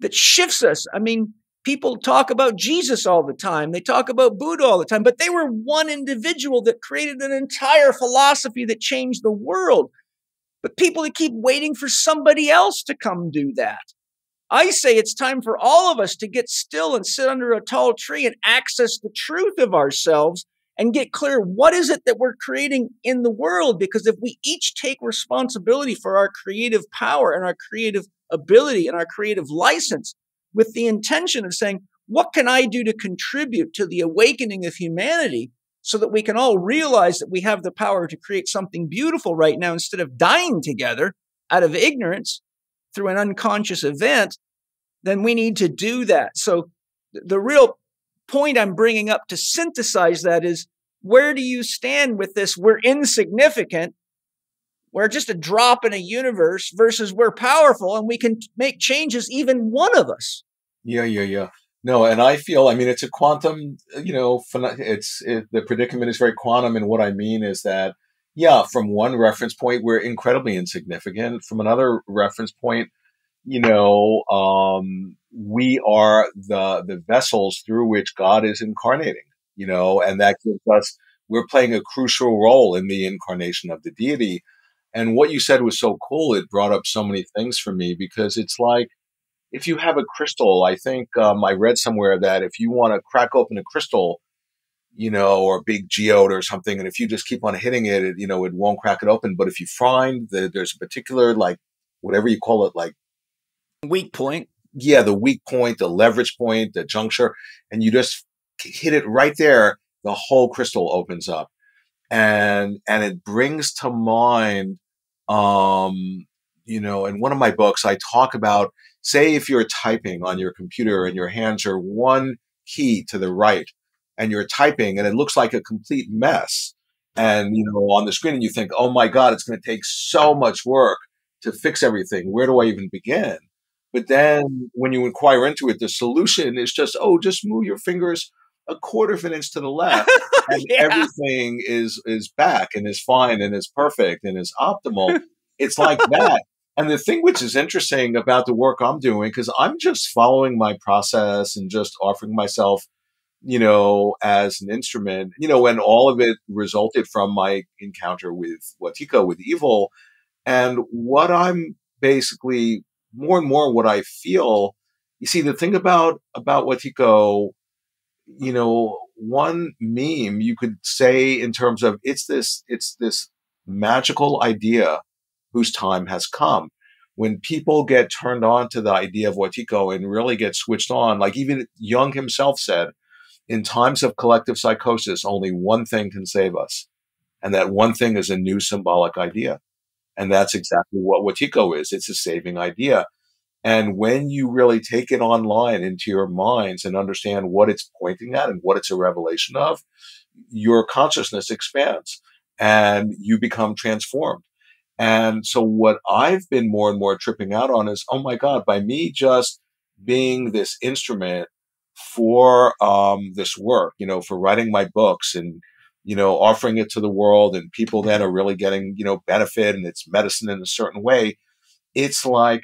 that shifts us. I mean, people talk about Jesus all the time. They talk about Buddha all the time, but they were one individual that created an entire philosophy that changed the world. But people that keep waiting for somebody else to come do that. I say it's time for all of us to get still and sit under a tall tree and access the truth of ourselves and get clear what is it that we're creating in the world because if we each take responsibility for our creative power and our creative ability and our creative license with the intention of saying, what can I do to contribute to the awakening of humanity so that we can all realize that we have the power to create something beautiful right now instead of dying together out of ignorance through an unconscious event, then we need to do that. So the real point I'm bringing up to synthesize that is where do you stand with this? We're insignificant we're just a drop in a universe versus we're powerful and we can make changes, even one of us. Yeah, yeah, yeah. No, and I feel, I mean, it's a quantum, you know, it's it, the predicament is very quantum. And what I mean is that, yeah, from one reference point, we're incredibly insignificant. From another reference point, you know, um, we are the the vessels through which God is incarnating. You know, and that gives us we're playing a crucial role in the incarnation of the deity. And what you said was so cool. It brought up so many things for me because it's like, if you have a crystal, I think um, I read somewhere that if you want to crack open a crystal, you know, or a big geode or something, and if you just keep on hitting it, it you know, it won't crack it open. But if you find that there's a particular like whatever you call it, like weak point. Yeah, the weak point, the leverage point, the juncture, and you just hit it right there. The whole crystal opens up, and and it brings to mind, um, you know, in one of my books, I talk about say if you're typing on your computer and your hands are one key to the right and you're typing and it looks like a complete mess and you know on the screen and you think oh my god it's going to take so much work to fix everything. Where do i even begin? But then when you inquire into it the solution is just oh just move your fingers a quarter of an inch to the left oh, and yeah. everything is is back and is fine and is perfect and is optimal. It's like that and the thing which is interesting about the work i'm doing because i'm just following my process and just offering myself you know, as an instrument, you know, and all of it resulted from my encounter with Wetiko, with evil. And what I'm basically more and more what I feel, you see, the thing about, about Wetiko, you know, one meme you could say in terms of it's this, it's this magical idea whose time has come. When people get turned on to the idea of Wetiko and really get switched on, like even Jung himself said, in times of collective psychosis, only one thing can save us. And that one thing is a new symbolic idea. And that's exactly what Wetiko is. It's a saving idea. And when you really take it online into your minds and understand what it's pointing at and what it's a revelation of, your consciousness expands and you become transformed. And so what I've been more and more tripping out on is, oh my God, by me just being this instrument for um, this work, you know, for writing my books and, you know, offering it to the world and people then are really getting, you know, benefit and it's medicine in a certain way. It's like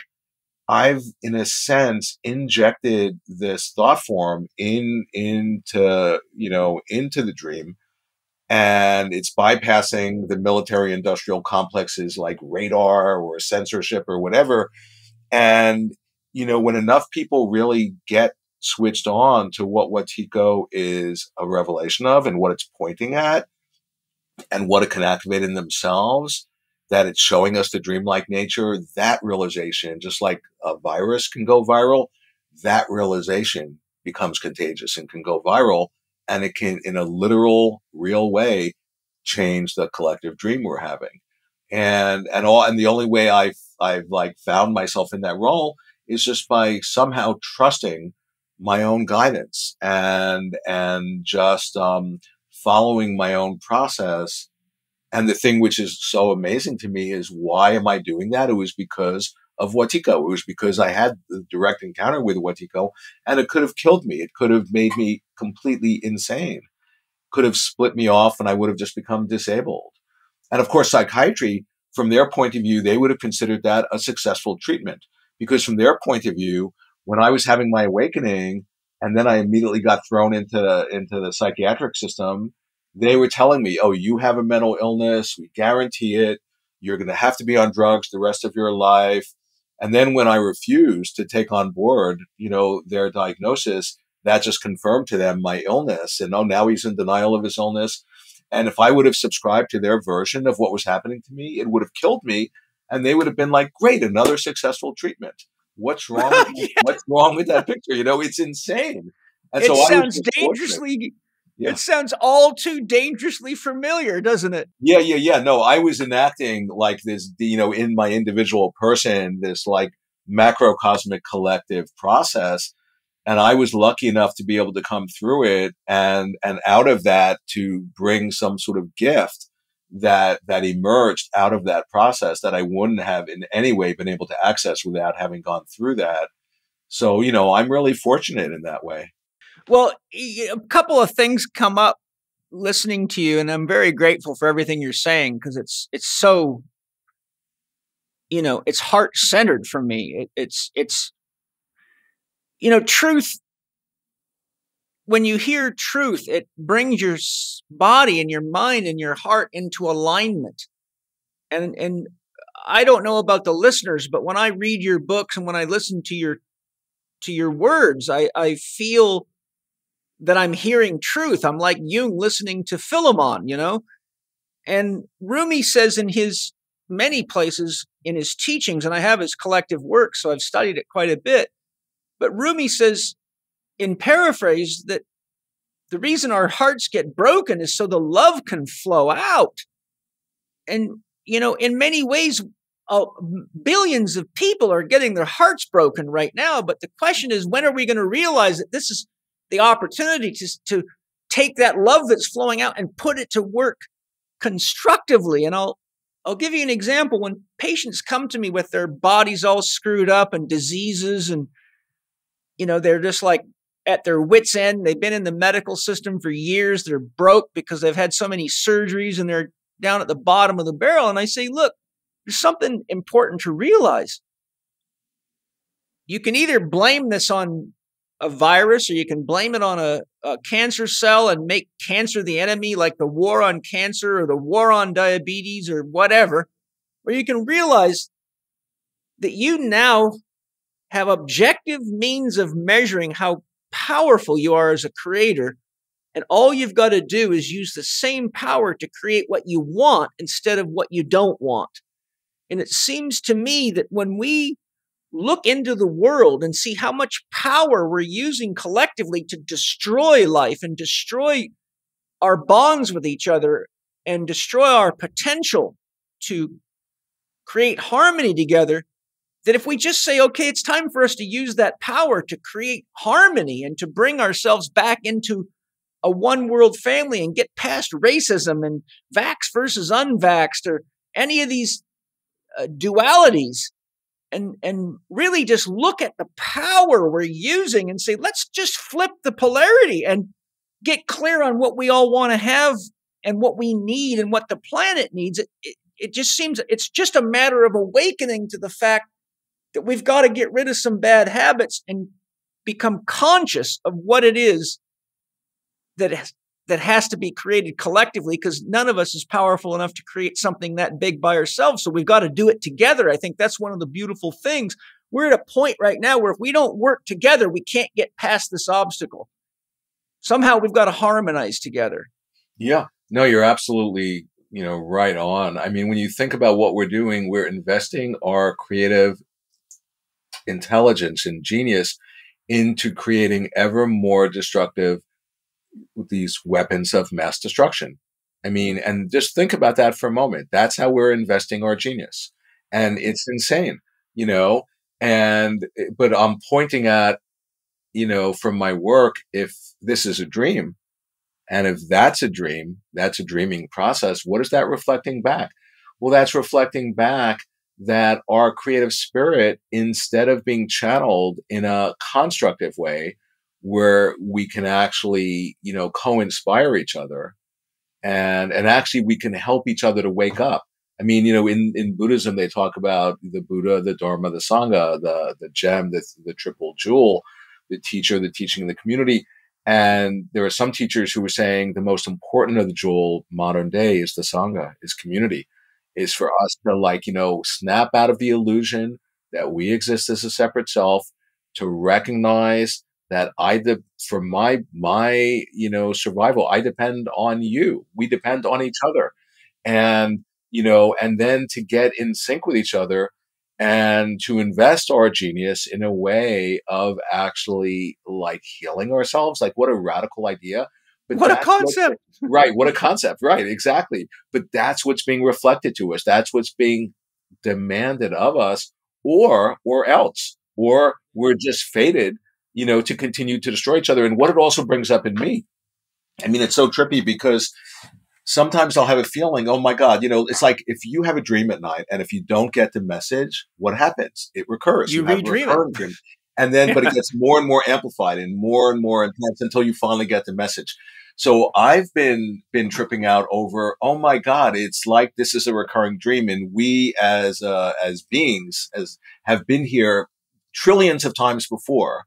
I've, in a sense, injected this thought form in, into, you know, into the dream and it's bypassing the military industrial complexes like radar or censorship or whatever. And, you know, when enough people really get switched on to what Wetiko is a revelation of and what it's pointing at and what it can activate in themselves, that it's showing us the dreamlike nature, that realization, just like a virus can go viral, that realization becomes contagious and can go viral. And it can, in a literal, real way, change the collective dream we're having. And, and all, and the only way I've, I've like found myself in that role is just by somehow trusting my own guidance and and just um, following my own process. And the thing which is so amazing to me is why am I doing that? It was because of Wetiko. It was because I had the direct encounter with Wetiko, and it could have killed me. It could have made me completely insane. Could have split me off, and I would have just become disabled. And of course, psychiatry, from their point of view, they would have considered that a successful treatment because from their point of view, when I was having my awakening, and then I immediately got thrown into into the psychiatric system, they were telling me, "Oh, you have a mental illness. We guarantee it. You're going to have to be on drugs the rest of your life." And then when I refused to take on board, you know, their diagnosis, that just confirmed to them my illness. And oh, now he's in denial of his illness. And if I would have subscribed to their version of what was happening to me, it would have killed me. And they would have been like, great, another successful treatment what's wrong with, yeah. what's wrong with that picture you know it's insane and it so sounds dangerously yeah. It sounds all too dangerously familiar, doesn't it? Yeah, yeah, yeah. No, I was enacting like this, you know, in my individual person, this like macrocosmic collective process. And I was lucky enough to be able to come through it and, and out of that to bring some sort of gift that that emerged out of that process that I wouldn't have in any way been able to access without having gone through that. So, you know, I'm really fortunate in that way. Well, a couple of things come up listening to you and I'm very grateful for everything you're saying because it's it's so you know, it's heart-centered for me. It, it's it's you know, truth when you hear truth, it brings your body and your mind and your heart into alignment. And and I don't know about the listeners, but when I read your books and when I listen to your to your words, I, I feel that I'm hearing truth. I'm like Jung listening to Philemon, you know? And Rumi says in his many places, in his teachings, and I have his collective work, so I've studied it quite a bit. But Rumi says, in paraphrase, that the reason our hearts get broken is so the love can flow out. And, you know, in many ways, uh, billions of people are getting their hearts broken right now. But the question is, when are we going to realize that this is the opportunity to, to take that love that's flowing out and put it to work constructively? And I'll, I'll give you an example. When patients come to me with their bodies all screwed up and diseases and, you know, they're just like at their wits' end. They've been in the medical system for years. They're broke because they've had so many surgeries and they're down at the bottom of the barrel. And I say, look, there's something important to realize. You can either blame this on a virus or you can blame it on a, a, cancer cell and make cancer the enemy, like the war on cancer or the war on diabetes or whatever. Or you can realize that you now have objective means of measuring how powerful you are as a creator. And all you've got to do is use the same power to create what you want instead of what you don't want. And it seems to me that when we look into the world and see how much power we're using collectively to destroy life and destroy our bonds with each other and destroy our potential to create harmony together, that if we just say, okay, it's time for us to use that power to create harmony and to bring ourselves back into a one world family and get past racism and vax versus unvaxxed or any of these uh, dualities and and really just look at the power we're using and say let's just flip the polarity and get clear on what we all want to have and what we need and what the planet needs. It, it, it just seems it's just a matter of awakening to the fact that we've got to get rid of some bad habits and become conscious of what it is that has, that has to be created collectively because none of us is powerful enough to create something that big by ourselves. So we've got to do it together. I think that's one of the beautiful things. We're at a point right now where if we don't work together, we can't get past this obstacle. Somehow we've got to harmonize together. Yeah. No, you're absolutely, you know, right on. I mean, when you think about what we're doing, we're investing our creative intelligence and genius into creating ever more destructive these weapons of mass destruction. I mean, and just think about that for a moment. That's how we're investing our genius. And it's insane, you know, and, eh, but I'm pointing at, you know, from my work, if this is a dream and if that's a dream, that's a dreaming process, what is that reflecting back? Well, that's reflecting back that our creative spirit, instead of being channeled in a constructive way, where we can actually, you know, co-inspire each other and, and actually we can help each other to wake up. I mean, you know, in, in Buddhism, they talk about the Buddha, the Dharma, the Sangha, the, the gem, the, the triple jewel, the teacher, the teaching, of the community. And there are some teachers who were saying the most important of the jewel modern day is the Sangha, is community, is for us to like, you know, snap out of the illusion that we exist as a separate self, to recognize that I, de- for my, my, you know, survival, I depend on you. We depend on each other. And, you know, and then to get in sync with each other and to invest our genius in a way of actually like healing ourselves. Like what a radical idea. But what a concept. What, right. What a concept. Right. Exactly. But that's what's being reflected to us. That's what's being demanded of us or, or else, or we're just fated you know, to continue to destroy each other. And what it also brings up in me, I mean, it's so trippy because sometimes I'll have a feeling, oh my God, you know, it's like if you have a dream at night and if you don't get the message, what happens? It recurs. You, you redream it. And then, but it gets more and more amplified and more and more intense until you finally get the message. So I've been, been tripping out over, oh my God, it's like this is a recurring dream. And we as, uh, as beings, as have been here trillions of times before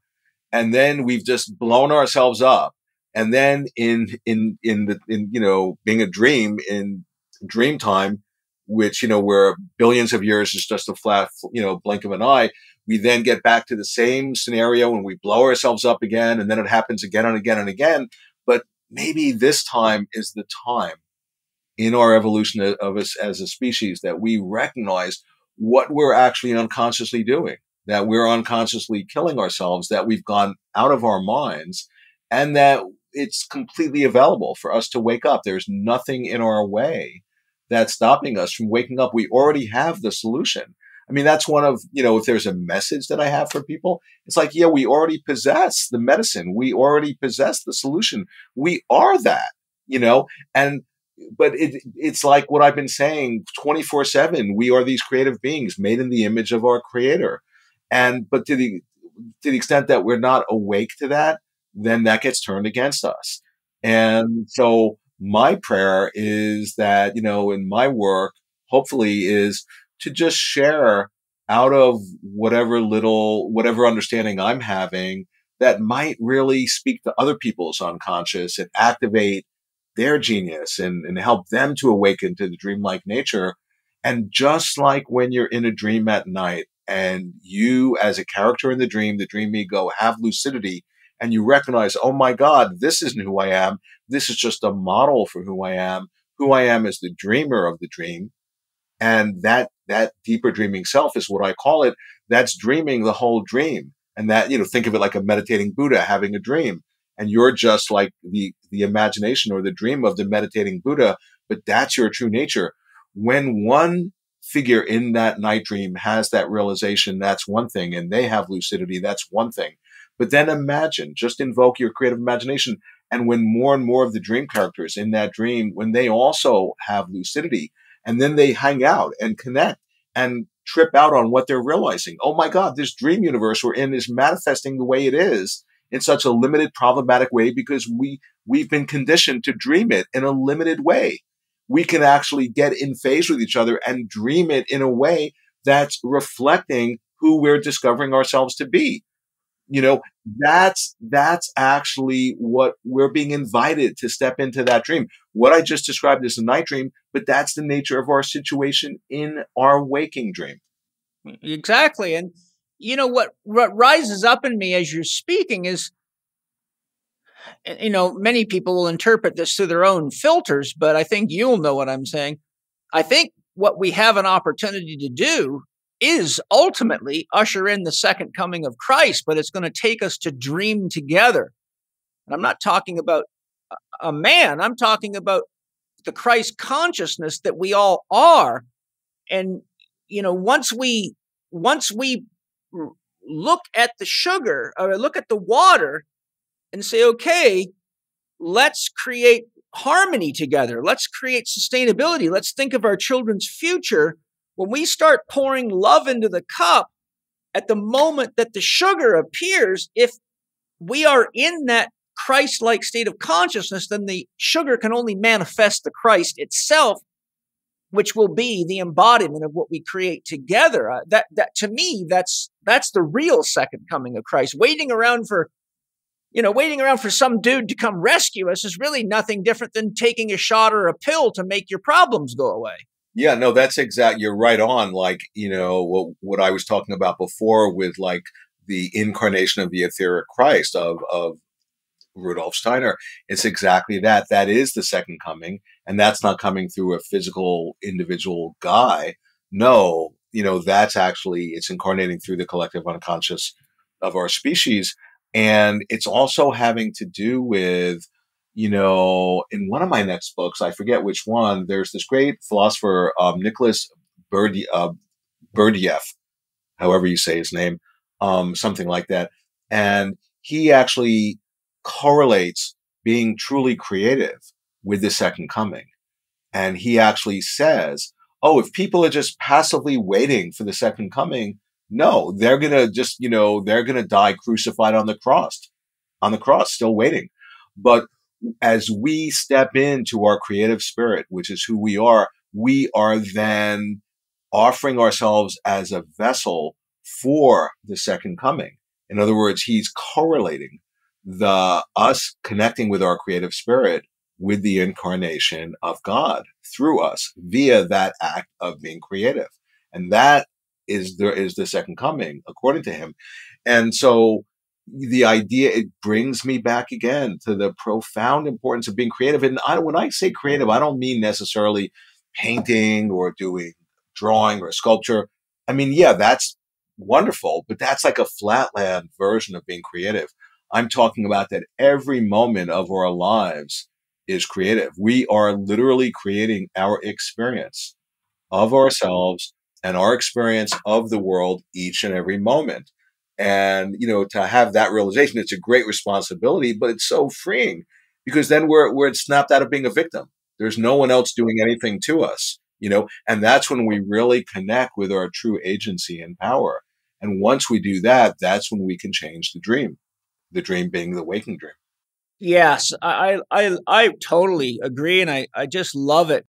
and then we've just blown ourselves up. And then in in in the in you know being a dream in dream time, which you know where billions of years is just a flat you know blink of an eye, we then get back to the same scenario and we blow ourselves up again, and then it happens again and again and again. But maybe this time is the time in our evolution of us as a species that we recognize what we're actually unconsciously doing, that we're unconsciously killing ourselves, that we've gone out of our minds, and that it's completely available for us to wake up. There's nothing in our way that's stopping us from waking up. We already have the solution. I mean, that's one of, you know, if there's a message that I have for people, it's like, yeah, we already possess the medicine. We already possess the solution. We are that, you know, and, but it, it's like what I've been saying 24 seven. We are these creative beings made in the image of our creator. And, but to the, to the extent that we're not awake to that, then that gets turned against us. And so my prayer is that, you know, in my work, hopefully is to just share out of whatever little, whatever understanding I'm having that might really speak to other people's unconscious and activate their genius and, and help them to awaken to the dreamlike nature. And just like when you're in a dream at night and you as a character in the dream, the dream ego have lucidity and you recognize, oh my God, this isn't who I am. This is just a model for who I am. Who I am is the dreamer of the dream. And that, that deeper dreaming self is what I call it. That's dreaming the whole dream. And that, you know, think of it like a meditating Buddha having a dream. And you're just like the, the imagination or the dream of the meditating Buddha, but that's your true nature. When one figure in that night dream has that realization, that's one thing, and they have lucidity, that's one thing. But then imagine, just invoke your creative imagination. And when more and more of the dream characters in that dream, when they also have lucidity, and then they hang out and connect and trip out on what they're realizing. Oh my God, this dream universe we're in is manifesting the way it is in such a limited, problematic way because we, we've been conditioned to dream it in a limited way. We can actually get in phase with each other and dream it in a way that's reflecting who we're discovering ourselves to be. You know that's that's actually what we're being invited to step into that dream. What i just described is a night dream but that's the nature of our situation in our waking dream. Exactly and you know what what rises up in me as you're speaking is Eh, you know many people will interpret this through their own filters but i think you'll know what i'm saying i think what we have an opportunity to do is ultimately usher in the second coming of Christ, but it's going to take us to dream together. And I'm not talking about a man, I'm talking about the Christ consciousness that we all are. And, you know, once we, once we look at the sugar or look at the water and say, okay, let's create harmony together. Let's create sustainability. Let's think of our children's future when we start pouring love into the cup, at the moment that the sugar appears, if we are in that Christ like state of consciousness, then the sugar can only manifest the Christ itself, which will be the embodiment of what we create together. Uh, that, that to me, that's, that's the real second coming of Christ. Waiting around for, you know, waiting around for some dude to come rescue us is really nothing different than taking a shot or a pill to make your problems go away. Yeah, no, that's exact. You're right on. Like, you know, what, what I was talking about before with like the incarnation of the etheric Christ of, of Rudolf Steiner. It's exactly that. That is the second coming. And that's not coming through a physical individual guy. No, you know, that's actually, it's incarnating through the collective unconscious of our species. And it's also having to do with you know, in one of my next books, I forget which one, there's this great philosopher, um, Nicholas Berd- uh, Berdyaev, however you say his name, um, something like that. And he actually correlates being truly creative with the second coming. And he actually says, oh, if people are just passively waiting for the second coming, no, they're going to just, you know, they're going to die crucified on the cross, on the cross, still waiting. But as we step into our creative spirit, which is who we are, we are then offering ourselves as a vessel for the second coming. In other words, he's correlating the us connecting with our creative spirit with the incarnation of God through us via that act of being creative. And that is there is the second coming according to him. And so the idea it brings me back again to the profound importance of being creative. And I, when I say creative, I don't mean necessarily painting or doing drawing or sculpture. I mean, yeah, that's wonderful, but that's like a flatland version of being creative. I'm talking about that every moment of our lives is creative. We are literally creating our experience of ourselves and our experience of the world each and every moment. And, you know, to have that realization, it's a great responsibility, but it's so freeing because then we're, we're snapped out of being a victim. There's no one else doing anything to us, you know, and that's when we really connect with our true agency and power. And once we do that, that's when we can change the dream, the dream being the waking dream. Yes, I, I, I totally agree. And I, I just love it.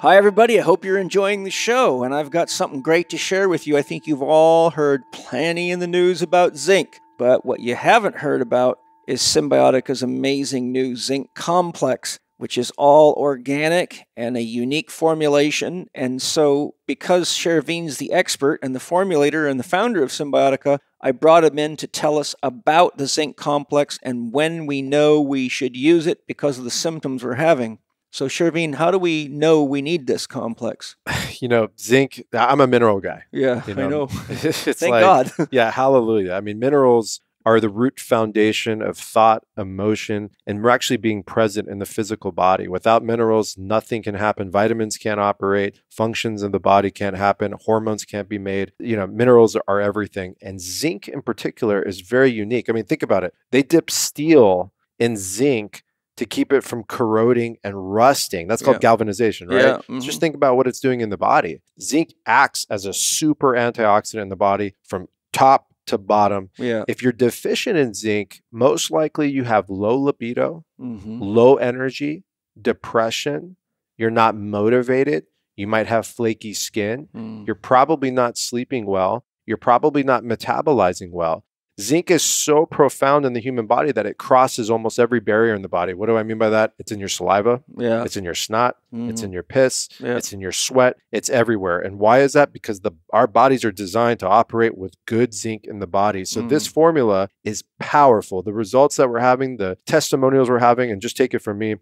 Hi, everybody. I hope you're enjoying the show, and I've got something great to share with you. I think you've all heard plenty in the news about zinc, but what you haven't heard about is Cymbiotika's amazing new zinc complex, which is all organic and a unique formulation. And so, because Shervin's the expert and the formulator and the founder of Cymbiotika, I brought him in to tell us about the zinc complex and when we know we should use it because of the symptoms we're having. So, Shervin, how do we know we need this complex? You know, zinc. I'm a mineral guy. Yeah, You I know, know. it's Thank like, God. yeah, hallelujah. I mean, minerals are the root foundation of thought, emotion, and we're actually being present in the physical body. Without minerals, nothing can happen. Vitamins can't operate, functions in the body can't happen, hormones can't be made. You know, minerals are everything. And zinc in particular is very unique. I mean, think about it. They dip steel in zinc to keep it from corroding and rusting. That's called Yeah. galvanization, right? Yeah, So Just mhm. think about what it's doing in the body. Zinc acts as a super antioxidant in the body from top to bottom. Yeah. If you're deficient in zinc, most likely you have low libido, hmm low energy, depression, you're not motivated, you might have flaky skin, Mm. you're probably not sleeping well, you're probably not metabolizing well. Zinc is so profound in the human body that it crosses almost every barrier in the body. What do I mean by that? It's in your saliva, Yeah. it's in your snot, it's Mhm. in your piss, Yeah. it's in your sweat, it's everywhere. And why is that? Because the our bodies are designed to operate with good zinc in the body. So this formula is powerful. The results that we're having, the testimonials we're having, and just take it from me,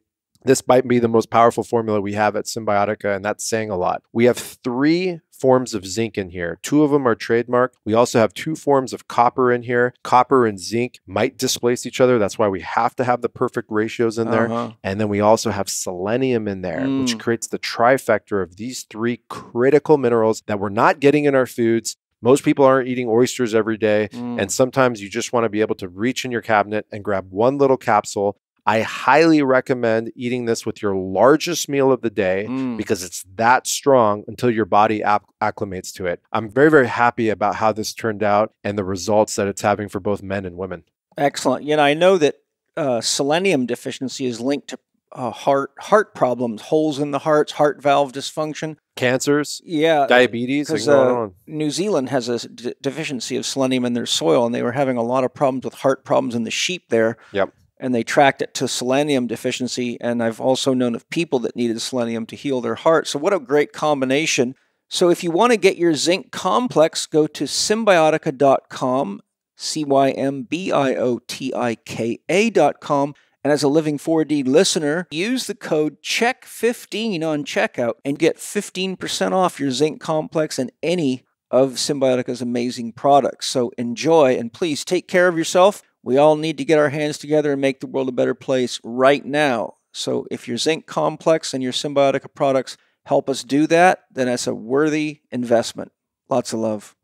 this might be the most powerful formula we have at Cymbiotika, and that's saying a lot. We have three forms of zinc in here. Two of them are trademarked. We also have two forms of copper in here. Copper and zinc might displace each other. That's why we have to have the perfect ratios in there. Uh-huh. And then we also have selenium in there, which Mm. creates the trifecta of these three critical minerals that we're not getting in our foods. Most people aren't eating oysters every day. Mm. And sometimes you just want to be able to reach in your cabinet and grab one little capsule. I highly recommend eating this with your largest meal of the day Mm. because it's that strong until your body acclimates to it. I'm very, very happy about how this turned out and the results that it's having for both men and women. Excellent. You know, I know that uh, selenium deficiency is linked to uh, heart heart problems, holes in the hearts, heart valve dysfunction. Cancers, Yeah, diabetes, 'cause, uh, on. New Zealand has a d- deficiency of selenium in their soil, and they were having a lot of problems with heart problems in the sheep there. Yep. And they tracked it to selenium deficiency. And I've also known of people that needed selenium to heal their heart. So, what a great combination. So, if you want to get your zinc complex, go to cymbiotika.com, C Y M B I O T I K A.com. And as a Living 4D listener, use the code CHEK15 on checkout and get 15% off your zinc complex and any of Cymbiotika's amazing products. So enjoy and please take care of yourself. We all need to get our hands together and make the world a better place right now. So if your zinc complex and your Cymbiotika products help us do that, then that's a worthy investment. Lots of love.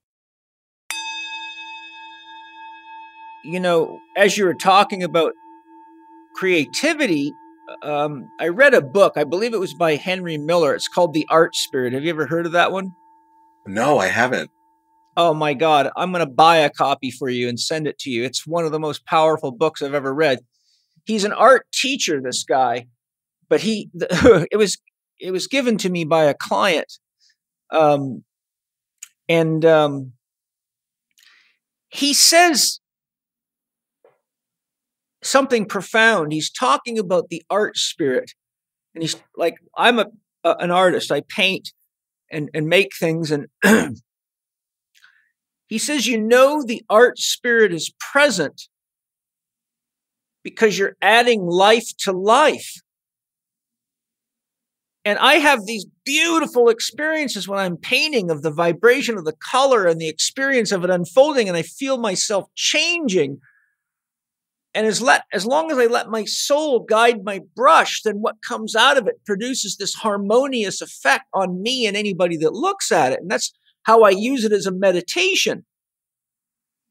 You know, as you were talking about creativity, um, I read a book. I believe it was by Henry Miller. It's called The Art Spirit. Have you ever heard of that one? No, I haven't. Oh my God, I'm going to buy a copy for you and send it to you. It's one of the most powerful books I've ever read. He's an art teacher, this guy, but he it was it was given to me by a client, um, and um, he says something profound. He's talking about the art spirit, and he's like, "I'm a, a an artist. I paint and and make things and." He says, you know, the art spirit is present because you're adding life to life. And I have these beautiful experiences when I'm painting of the vibration of the color and the experience of it unfolding, and I feel myself changing. And as let as long as I let my soul guide my brush, then what comes out of it produces this harmonious effect on me and anybody that looks at it. And that's how I use it as a meditation.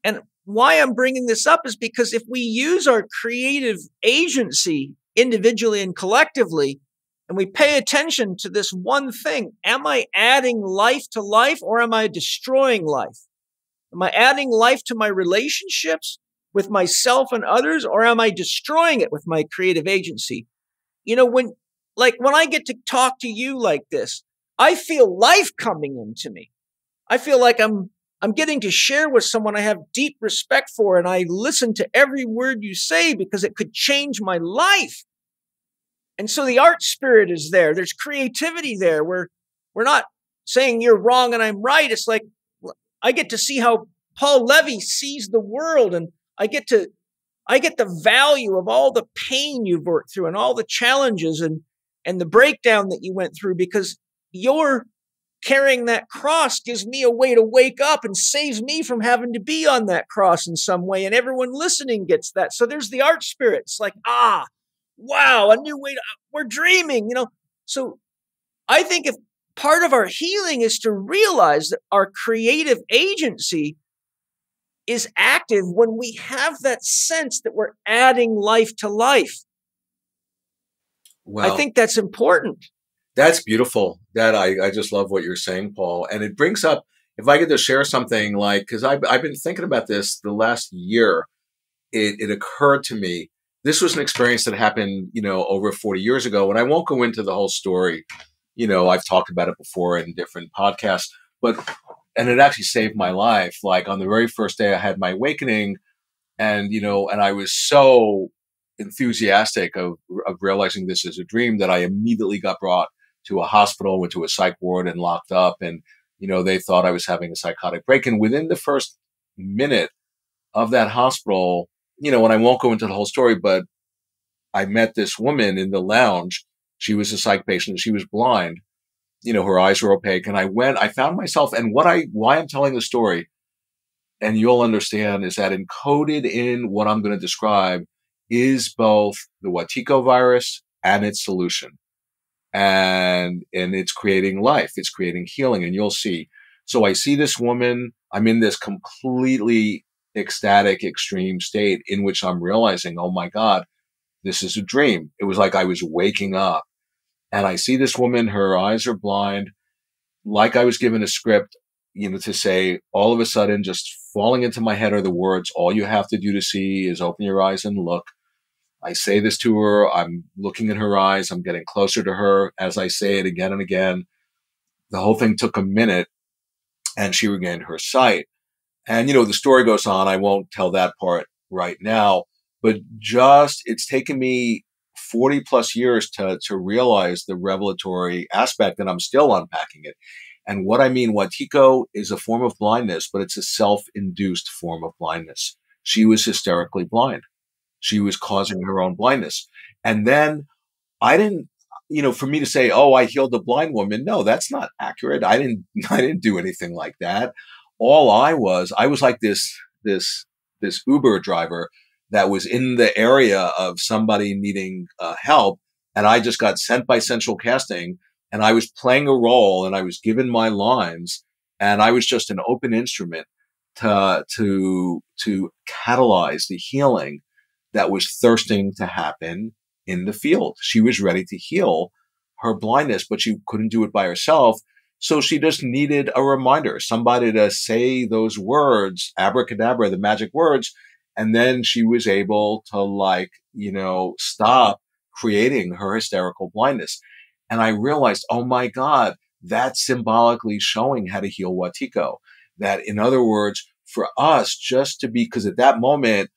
And why I'm bringing this up is because if we use our creative agency individually and collectively, and we pay attention to this one thing, am I adding life to life or am I destroying life? Am I adding life to my relationships with myself and others or am I destroying it with my creative agency? You know, when, like, when I get to talk to you like this, I feel life coming into me. I feel like I'm I'm getting to share with someone I have deep respect for and I listen to every word you say because it could change my life. And so the art spirit is there. There's creativity there. We're, we're not saying you're wrong and I'm right. It's like I get to see how Paul Levy sees the world and I get to, I get the value of all the pain you've worked through and all the challenges and, and the breakdown that you went through because you're carrying that cross gives me a way to wake up and saves me from having to be on that cross in some way. And everyone listening gets that. So there's the art spirit. It's like, ah, wow, a new way to, we're dreaming, you know. So I think if part of our healing is to realize that our creative agency is active when we have that sense that we're adding life to life. Well, I think that's important. That's beautiful. That I, I just love what you're saying, Paul. And it brings up, if I get to share something like, because I've, I've been thinking about this the last year, it, it occurred to me. This was an experience that happened, you know, over 40 years ago. And I won't go into the whole story. You know, I've talked about it before in different podcasts, but, and it actually saved my life. Like on the very first day I had my awakening, and, you know, and I was so enthusiastic of, of realizing this as a dream that I immediately got brought to a hospital, went to a psych ward and locked up. And, you know, they thought I was having a psychotic break. And within the first minute of that hospital, you know, and I won't go into the whole story, but I met this woman in the lounge. She was a psych patient. She was blind. You know, her eyes were opaque. And I went, I found myself, and what I, why I'm telling the story, and you'll understand, is that encoded in what I'm going to describe is both the Wetiko virus and its solution and and it's creating life it's creating healing and you'll see. So i see this woman i'm in this completely ecstatic extreme state in which i'm realizing oh my god this is a dream. It was like i was waking up and i see this woman her eyes are blind. Like i was given a script you know to say all of a sudden just falling into my head are the words all you have to do to see is open your eyes and look I say this to her. I'm looking in her eyes. I'm getting closer to her as I say it again and again. The whole thing took a minute and she regained her sight. And, you know, the story goes on. I won't tell that part right now, but just it's taken me 40 plus years to, to realize the revelatory aspect and I'm still unpacking it. And what I mean, Wetiko is a form of blindness, but it's a self induced form of blindness. She was hysterically blind. She was causing her own blindness. And then I didn't, you know, for me to say, "Oh, I healed the blind woman," no, that's not accurate. I didn't, I didn't do anything like that. All I was, I was like this, this, this Uber driver that was in the area of somebody needing uh, help, and I just got sent by Central Casting, and I was playing a role, and I was given my lines, and I was just an open instrument to to to catalyze the healing that was thirsting to happen in the field. She was ready to heal her blindness, but she couldn't do it by herself. So she just needed a reminder, somebody to say those words, abracadabra, the magic words. And then she was able to like, you know, stop creating her hysterical blindness. And I realized, oh my God, that's symbolically showing how to heal Wetiko. That in other words, for us just to be, because at that moment,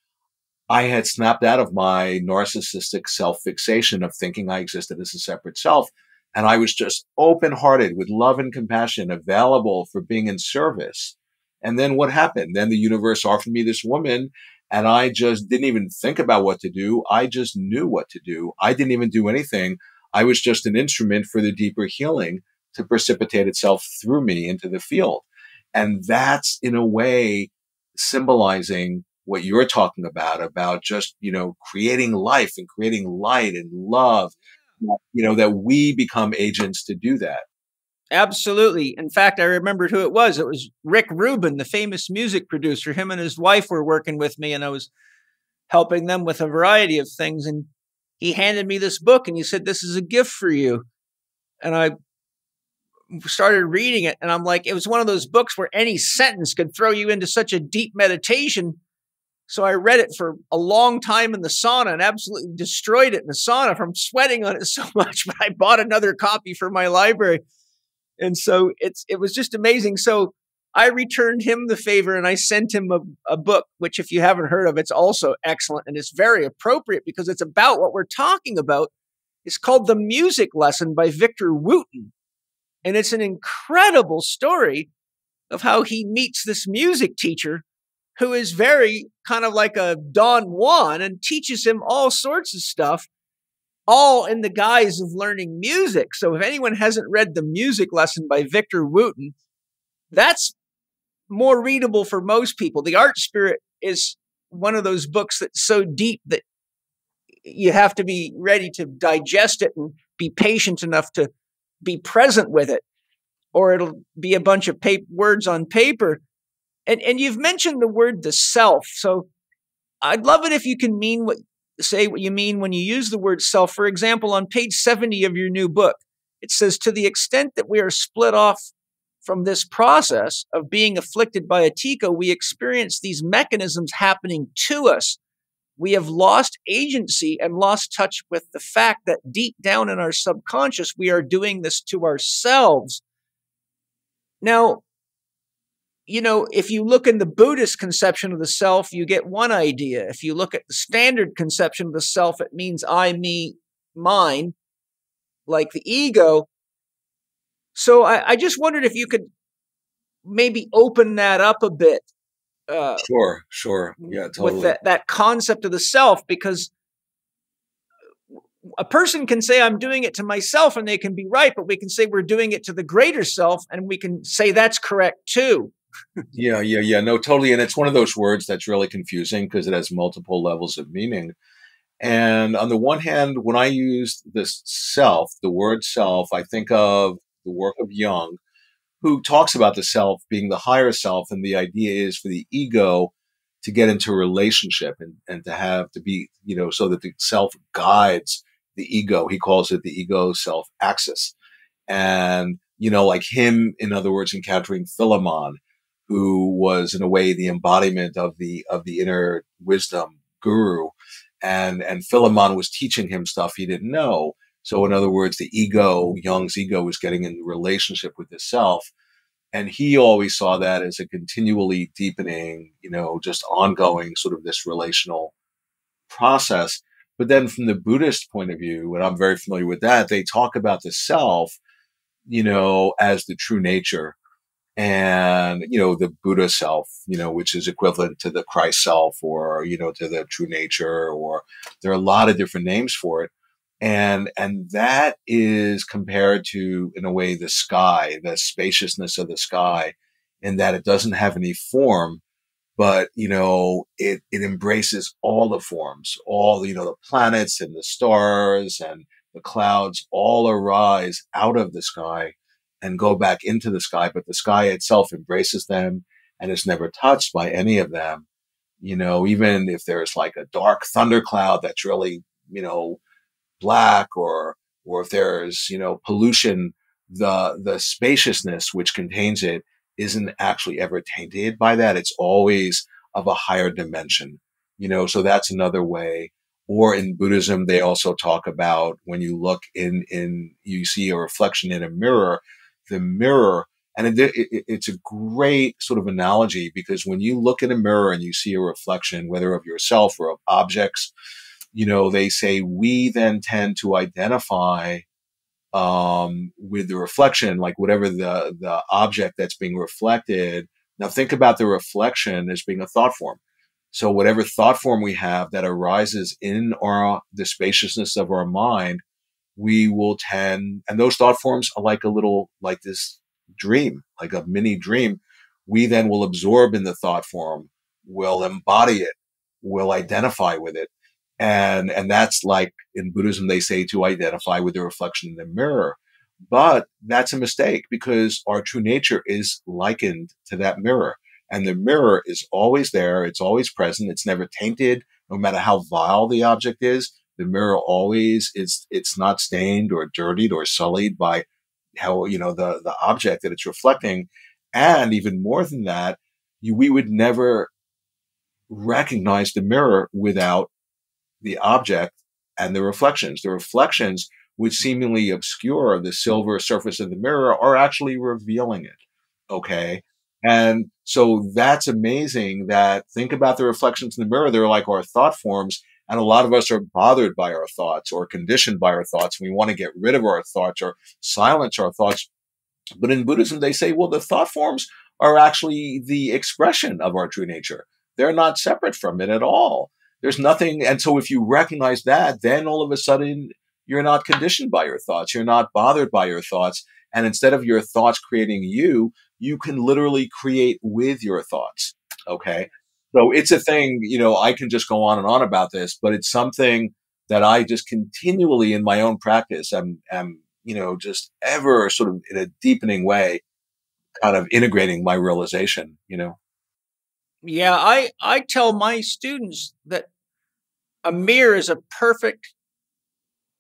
I had snapped out of my narcissistic self fixation of thinking I existed as a separate self. And I was just open hearted with love and compassion, available for being in service. And then what happened? Then the universe offered me this woman and I just didn't even think about what to do. I just knew what to do. I didn't even do anything. I was just an instrument for the deeper healing to precipitate itself through me into the field. And that's in a way symbolizing what you're talking about, about just, you know, creating life and creating light and love, you know, that we become agents to do that. Absolutely. In fact, I remembered who it was. It was Rick Rubin, the famous music producer. Him and his wife were working with me, and I was helping them with a variety of things. And he handed me this book and he said, This is a gift for you. And I started reading it, and I'm like, it was one of those books where any sentence could throw you into such a deep meditation. So I read it for a long time in the sauna and absolutely destroyed it in the sauna from sweating on it so much. But I bought another copy for my library. And so it's it was just amazing. So I returned him the favor and I sent him a, a book, which if you haven't heard of, it's also excellent and it's very appropriate because it's about what we're talking about. It's called The Music Lesson by Victor Wooten. And it's an incredible story of how he meets this music teacher who is very kind of like a Don Juan and teaches him all sorts of stuff, all in the guise of learning music. So if anyone hasn't read The Music Lesson by Victor Wooten, that's more readable for most people. The Art Spirit is one of those books that's so deep that you have to be ready to digest it and be patient enough to be present with it, or it'll be a bunch of paper, words on paper. And and you've mentioned the word the self, so I'd love it if you can mean what say what you mean when you use the word self. For example, on page 70 of your new book, it says, To the extent that we are split off from this process of being afflicted by Wetiko, we experience these mechanisms happening to us we have lost agency and lost touch with the fact that deep down in our subconscious, we are doing this to ourselves. Now, you know, if you look in the Buddhist conception of the self, you get one idea. If you look at the standard conception of the self, it means I, me, mine, like the ego. So I, I just wondered if you could maybe open that up a bit uh, sure, sure, yeah, totally. With that that concept of the self, because a person can say I'm doing it to myself, and they can be right, but we can say we're doing it to the greater self, and we can say that's correct too. Yeah, yeah, yeah. No, totally. And it's one of those words that's really confusing because it has multiple levels of meaning. And on the one hand, when I use this self, the word self, I think of the work of Jung, who talks about the self being the higher self. And the idea is for the ego to get into a relationship and, and to have to be, you know, so that the self guides the ego. He calls it the ego self axis. And, you know, like him, in other words, encountering Philemon, who was in a way the embodiment of the, of the inner wisdom guru. And, and Philemon was teaching him stuff he didn't know. So, in other words, the ego, Jung's ego, was getting in relationship with the self. And he always saw that as a continually deepening, you know, just ongoing sort of this relational process. But then from the Buddhist point of view, and I'm very familiar with that, they talk about the self, you know, as the true nature and, you know, the Buddha self, you know, which is equivalent to the Christ self or, you know, to the true nature, or there are a lot of different names for it. And and that is compared to in a way the sky the spaciousness of the sky in that it doesn't have any form but you know it it embraces all the forms all you know the planets and the stars and the clouds all arise out of the sky and go back into the sky but the sky itself embraces them and is never touched by any of them. You know even if there's like a dark thundercloud that's really you know black or or if there's you know pollution the the spaciousness which contains it isn't actually ever tainted by that. It's always of a higher dimension you know so that's another way. Or in buddhism they also talk about when you look in in you see a reflection in a mirror the mirror and it, it, it's a great sort of analogy because when you look in a mirror and you see a reflection whether of yourself or of objects you know, they say we then tend to identify um, with the reflection, like whatever the the object that's being reflected. Now think about the reflection as being a thought form. So whatever thought form we have that arises in our the spaciousness of our mind, we will tend, and those thought forms are like a little, like this dream, like a mini dream. We then will absorb in the thought form, will embody it, will identify with it. And, and that's like in Buddhism, they say to identify with the reflection in the mirror. But that's a mistake because our true nature is likened to that mirror. And the mirror is always there. It's always present. It's never tainted, no matter how vile the object is. The mirror always is, it's not stained or dirtied or sullied by how, you know, the, the object that it's reflecting. And even more than that, you, we would never recognize the mirror without the object and the reflections. The reflections, which seemingly obscure the silver surface of the mirror, are actually revealing it. Okay. And so that's amazing that think about the reflections in the mirror. They're like our thought forms. And a lot of us are bothered by our thoughts or conditioned by our thoughts. We want to get rid of our thoughts or silence our thoughts. But in Buddhism, they say, well, the thought forms are actually the expression of our true nature. They're not separate from it at all. There's nothing. And so if you recognize that, then all of a sudden you're not conditioned by your thoughts. You're not bothered by your thoughts. And instead of your thoughts creating you, you can literally create with your thoughts. Okay. So it's a thing, you know, I can just go on and on about this, but it's something that I just continually in my own practice am, am, you know, just ever sort of in a deepening way, kind of integrating my realization, you know. Yeah, I, I tell my students that a mirror is a perfect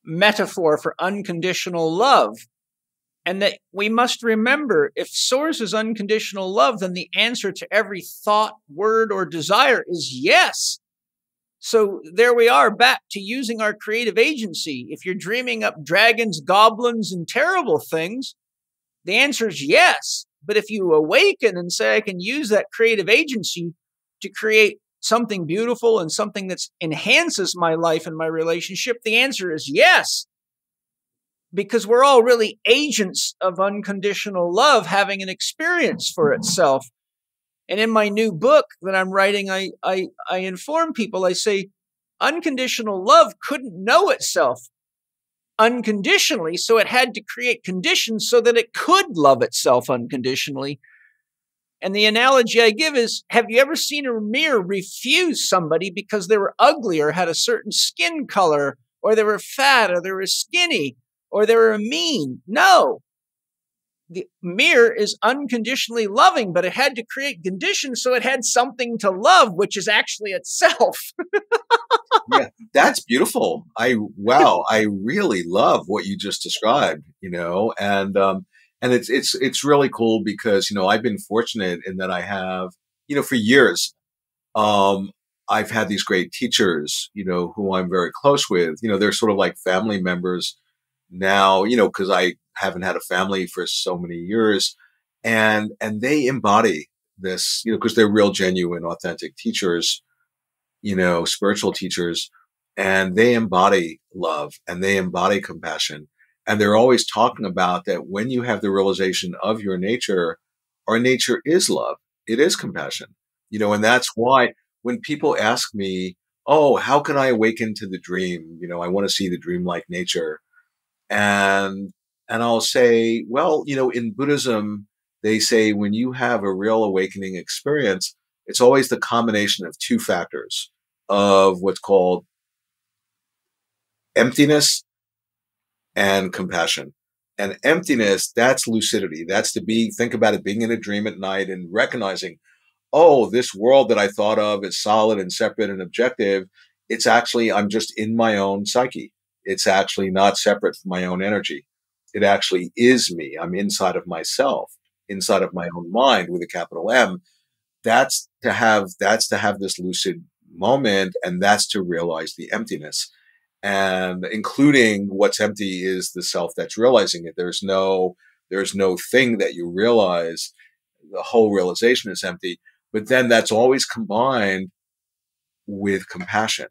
metaphor for unconditional love and that we must remember if source is unconditional love, then the answer to every thought, word, or desire is yes. So there we are back to using our creative agency. If you're dreaming up dragons, goblins, and terrible things, the answer is yes. But if you awaken and say, I can use that creative agency to create something beautiful and something that enhances my life and my relationship, the answer is yes because we're all really agents of unconditional love having an experience for itself. And in my new book that I'm writing, I, I, I inform people, I say, unconditional love couldn't know itself unconditionally, so it had to create conditions so that it could love itself unconditionally. And the analogy I give is have you ever seen a mirror refuse somebody because they were ugly or had a certain skin color or they were fat or they were skinny? Or they were mean. No. The mirror is unconditionally loving, but it had to create conditions so it had something to love, which is actually itself. yeah, that's beautiful. I wow, I really love what you just described, you know, and um and it's it's it's really cool because, you know, I've been fortunate in that I have, you know, for years um I've had these great teachers, you know, who I'm very close with. You know, they're sort of like family members now, you know, because I haven't had a family for so many years, and and they embody this, you know, because they're real, genuine, authentic teachers, you know, spiritual teachers, and they embody love and they embody compassion, and they're always talking about that when you have the realization of your nature, our nature is love, it is compassion, you know, and that's why when people ask me, oh, how can I awaken to the dream? You know, I want to see the dreamlike nature and and I'll say, well, you know, in Buddhism, they say when you have a real awakening experience, it's always the combination of two factors of what's called emptiness and compassion. And emptiness, that's lucidity. That's to be, think about it being in a dream at night and recognizing, oh, this world that I thought of is solid and separate and objective. It's actually, I'm just in my own psyche. It's actually not separate from my own energy. It actually is me. I'm inside of myself, inside of my own mind with a capital M. That's to have, that's to have this lucid moment. And that's to realize the emptiness and including what's empty is the self that's realizing it. There's no, there's no thing that you realize. The whole realization is empty, but then that's always combined with compassion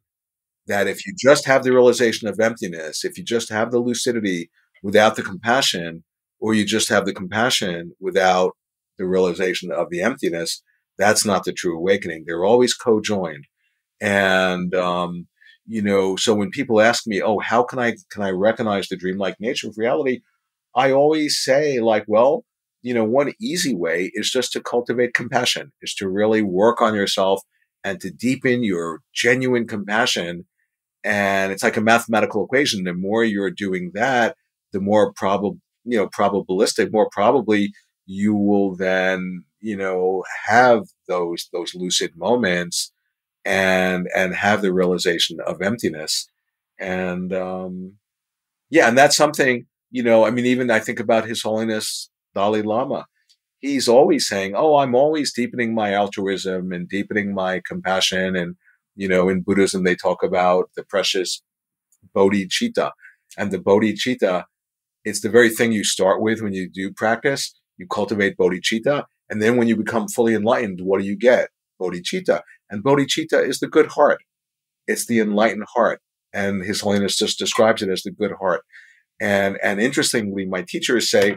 that if you just have the realization of emptiness, if you just have the lucidity without the compassion, or you just have the compassion without the realization of the emptiness, that's not the true awakening. They're always co-joined. And, um, you know, so when people ask me, "Oh, how can I can I recognize the dreamlike nature of reality?" I always say, like, well, you know, one easy way is just to cultivate compassion, is to really work on yourself and to deepen your genuine compassion. And it's like a mathematical equation. The more you're doing that, the more probable, you know, probabilistic, more probably you will then, you know, have those, those lucid moments and, and have the realization of emptiness. And, um, yeah, and that's something, you know, I mean, even I think about His Holiness Dalai Lama. He's always saying, Oh, I'm always deepening my altruism and deepening my compassion. And, you know, in Buddhism, they talk about the precious bodhicitta. And the bodhicitta, it's the very thing you start with when you do practice. You cultivate bodhicitta. And then when you become fully enlightened, what do you get? Bodhicitta. And bodhicitta is the good heart. It's the enlightened heart. And His Holiness just describes it as the good heart. And, and interestingly, my teachers say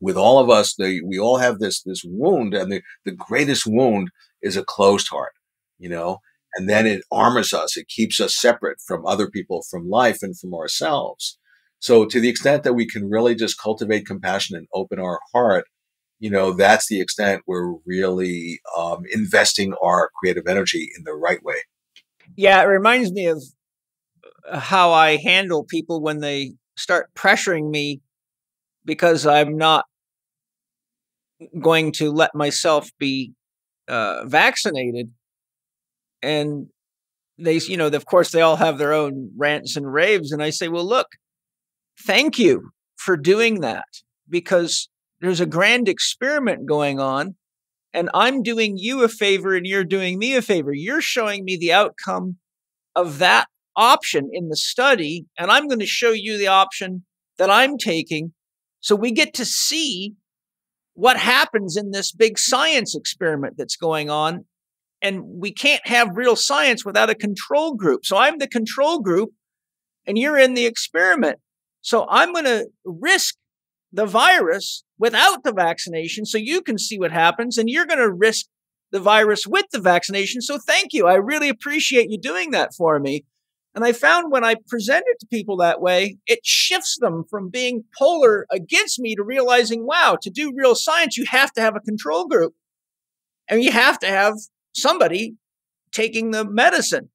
with all of us, the, we all have this, this wound and the, the greatest wound is a closed heart, you know, and then it armors us. It keeps us separate from other people, from life and from ourselves. So to the extent that we can really just cultivate compassion and open our heart, you know, that's the extent we're really um, investing our creative energy in the right way. Yeah, it reminds me of uh, how I handle people when they start pressuring me because I'm not going to let myself be uh, vaccinated. And they, you know, of course, they all have their own rants and raves. And I say, well, look, thank you for doing that because there's a grand experiment going on. And I'm doing you a favor and you're doing me a favor. You're showing me the outcome of that option in the study. And I'm going to show you the option that I'm taking so we get to see what happens in this big science experiment that's going on. And we can't have real science without a control group. So I'm the control group and you're in the experiment. So I'm going to risk the virus without the vaccination so you can see what happens. And you're going to risk the virus with the vaccination. So thank you. I really appreciate you doing that for me. And I found when I present it to people that way, it shifts them from being polar against me to realizing, wow, to do real science, you have to have a control group. And you have to have somebody taking the medicine.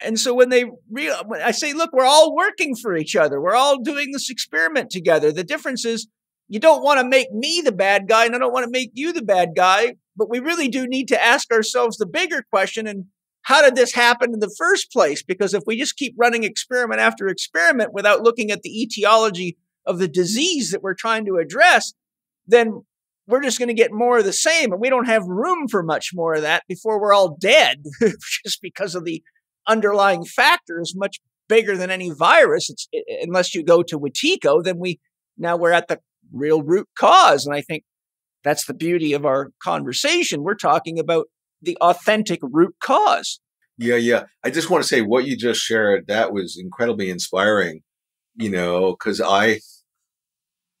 And so when they real, I say, look, we're all working for each other. We're all doing this experiment together. The difference is you don't want to make me the bad guy and I don't want to make you the bad guy, but we really do need to ask ourselves the bigger question and how did this happen in the first place? Because if we just keep running experiment after experiment without looking at the etiology of the disease that we're trying to address, then we're just going to get more of the same. And we don't have room for much more of that before we're all dead, just because of the underlying factors much bigger than any virus. It's, unless you go to Wetiko, then we now we're at the real root cause. And I think that's the beauty of our conversation. We're talking about the authentic root cause. Yeah, yeah. I just want to say what you just shared, that was incredibly inspiring, you know, because I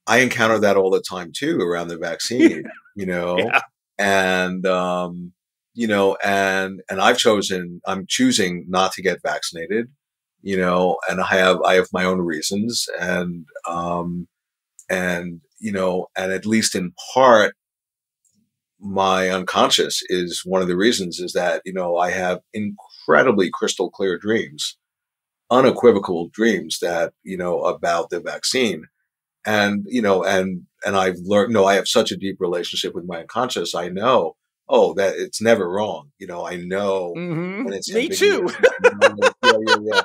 I encounter that all the time too around the vaccine, you know. Yeah. And um, you know, and and I've chosen I'm choosing not to get vaccinated, you know, and I have I have my own reasons and um and you know, and at least in part my unconscious is one of the reasons is that, you know, I have incredibly crystal clear dreams, unequivocal dreams that, you know, about the vaccine. And, you know, and, and I've learned, no, I have such a deep relationship with my unconscious. I know, oh, that it's never wrong. You know, I know mm-hmm. it's me too. yeah, yeah, yeah.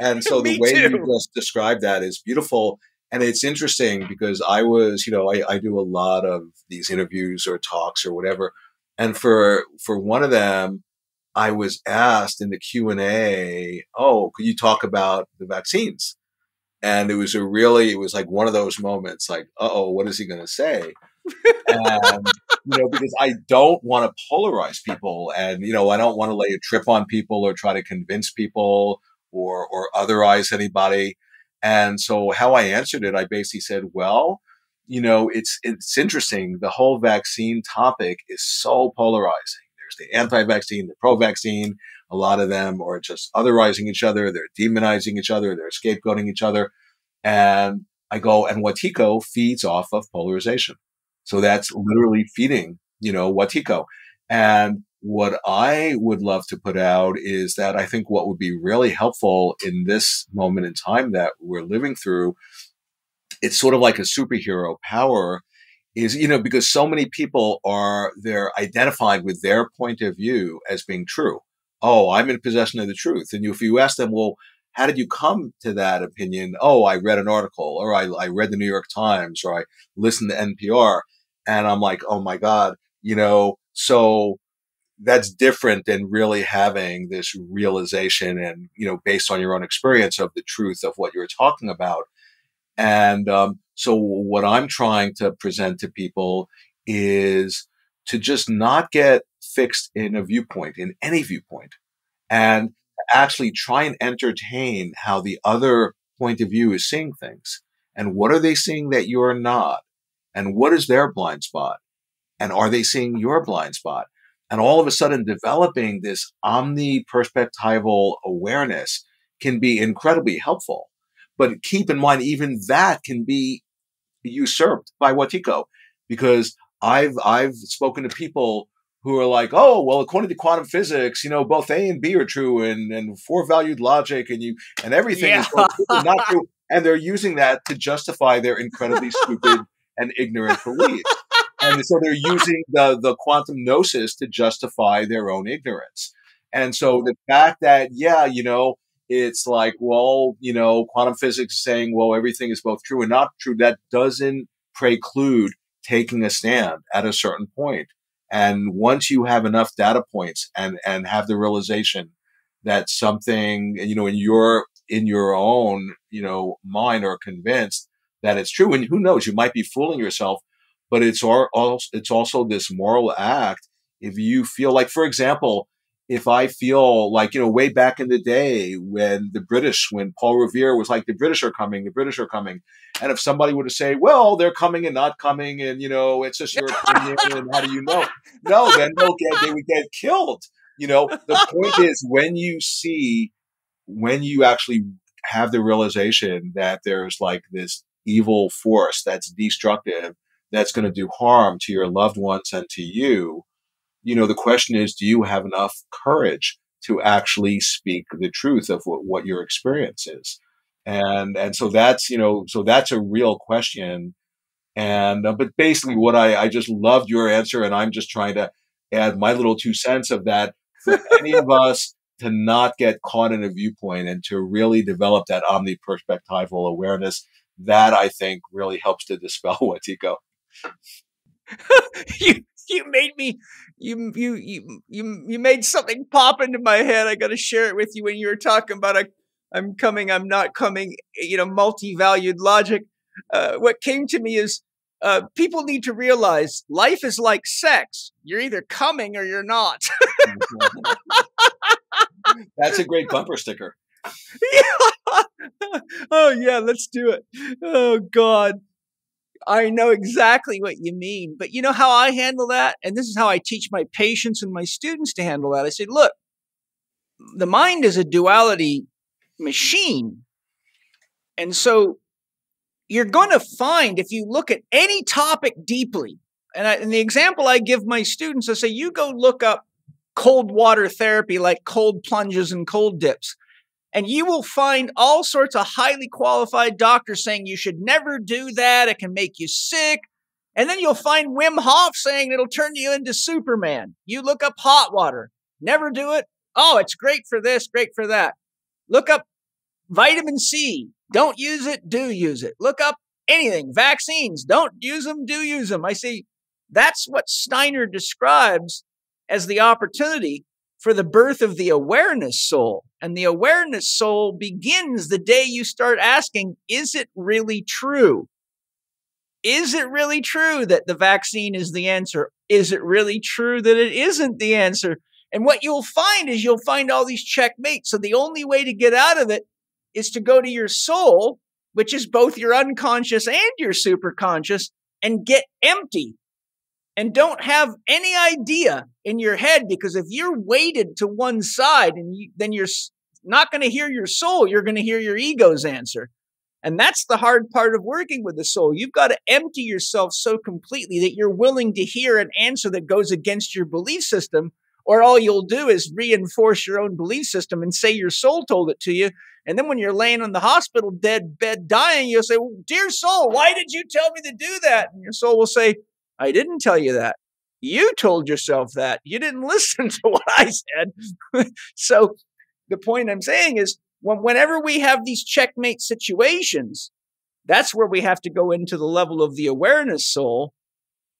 And so the way too. you just described that is beautiful and it's interesting because I was, you know, I, I do a lot of these interviews or talks or whatever. And for, for one of them, I was asked in the Q and A, "Oh, could you talk about the vaccines?" And it was a really, it was like one of those moments, like, "Uh oh, what is he going to say?" and you know, because I don't want to polarize people, and you know, I don't want to lay a trip on people or try to convince people or or otherize anybody. And so how I answered it, I basically said, well, you know, it's, it's interesting. The whole vaccine topic is so polarizing. There's the anti-vaccine, the pro-vaccine. A lot of them are just otherizing each other. They're demonizing each other. They're scapegoating each other. And I go, and Wetiko feeds off of polarization. So that's literally feeding, you know, Wetiko. And what I would love to put out is that I think what would be really helpful in this moment in time that we're living through, it's sort of like a superhero power is, you know, because so many people are, they're identified with their point of view as being true. Oh, I'm in possession of the truth. And if you ask them, well, how did you come to that opinion? Oh, I read an article or I, I read the New York Times or I listened to NPR. And I'm like, oh my God, you know, so that's different than really having this realization and, you know, based on your own experience of the truth of what you're talking about. And um, so what I'm trying to present to people is to just not get fixed in a viewpoint, in any viewpoint, and actually try and entertain how the other point of view is seeing things. And what are they seeing that you're not? And what is their blind spot? And are they seeing your blind spot? And all of a sudden, developing this omni perspectival awareness can be incredibly helpful. But keep in mind, even that can be usurped by Wetiko because I've, I've spoken to people who are like, oh, well, according to quantum physics, you know, both A and B are true and, and four valued logic and you, and everything yeah. is not true. And they're using that to justify their incredibly stupid and ignorant beliefs. And so they're using the, the quantum gnosis to justify their own ignorance. And so the fact that, yeah, you know, it's like, well, you know, quantum physics is saying, well, everything is both true and not true. That doesn't preclude taking a stand at a certain point. And once you have enough data points and, and have the realization that something, you know, in your, in your own, you know, mind are convinced that it's true. And who knows, you might be fooling yourself, but it's also, it's also this moral act. If you feel like, for example, if I feel like, you know, way back in the day when the British, when Paul Revere was like, the British are coming, the British are coming. And if somebody were to say, well, they're coming and not coming, and, you know, it's just your opinion, and how do you know? No, then they'll get, they would get killed. You know, the point is when you see, when you actually have the realization that there's like this evil force that's destructive, that's going to do harm to your loved ones and to you, you know, the question is, do you have enough courage to actually speak the truth of what, what your experience is? And, and so that's, you know, so that's a real question. And, uh, but basically what I, I just loved your answer and I'm just trying to add my little two cents of that for any of us to not get caught in a viewpoint and to really develop that omni-perspectival awareness. That I think really helps to dispel Wetiko. you you made me you you you you you made something pop into my head. I got to share it with you when you were talking about a, I'm coming, I'm not coming. You know, multi-valued logic. Uh, what came to me is uh, people need to realize life is like sex. You're either coming or you're not. That's a great bumper sticker. Yeah. oh yeah, let's do it. Oh God. I know exactly what you mean. But you know how I handle that? And this is how I teach my patients and my students to handle that. I say, look, the mind is a duality machine. And so you're going to find if you look at any topic deeply, and, I, and the example I give my students, I say, you go look up cold water therapy like cold plunges and cold dips. And you will find all sorts of highly qualified doctors saying you should never do that. It can make you sick. And then you'll find Wim Hof saying it'll turn you into Superman. You look up hot water, never do it. Oh, it's great for this, great for that. Look up vitamin C. Don't use it, do use it. Look up anything, vaccines. Don't use them, do use them. I see that's what Steiner describes as the opportunity for the birth of the awareness soul. And the awareness soul begins the day you start asking, is it really true? Is it really true that the vaccine is the answer? Is it really true that it isn't the answer? And what you'll find is you'll find all these checkmates. So the only way to get out of it is to go to your soul, which is both your unconscious and your superconscious, and get empty and don't have any idea in your head because if you're weighted to one side and you, then you're not going to hear your soul, you're going to hear your ego's answer. And that's the hard part of working with the soul. You've got to empty yourself so completely that you're willing to hear an answer that goes against your belief system, or all you'll do is reinforce your own belief system and say your soul told it to you. And then when you're laying on the hospital dead bed dying, you'll say, Dear soul, why did you tell me to do that? And your soul will say, I didn't tell you that. You told yourself that. You didn't listen to what I said. so the point I'm saying is when, whenever we have these checkmate situations, that's where we have to go into the level of the awareness soul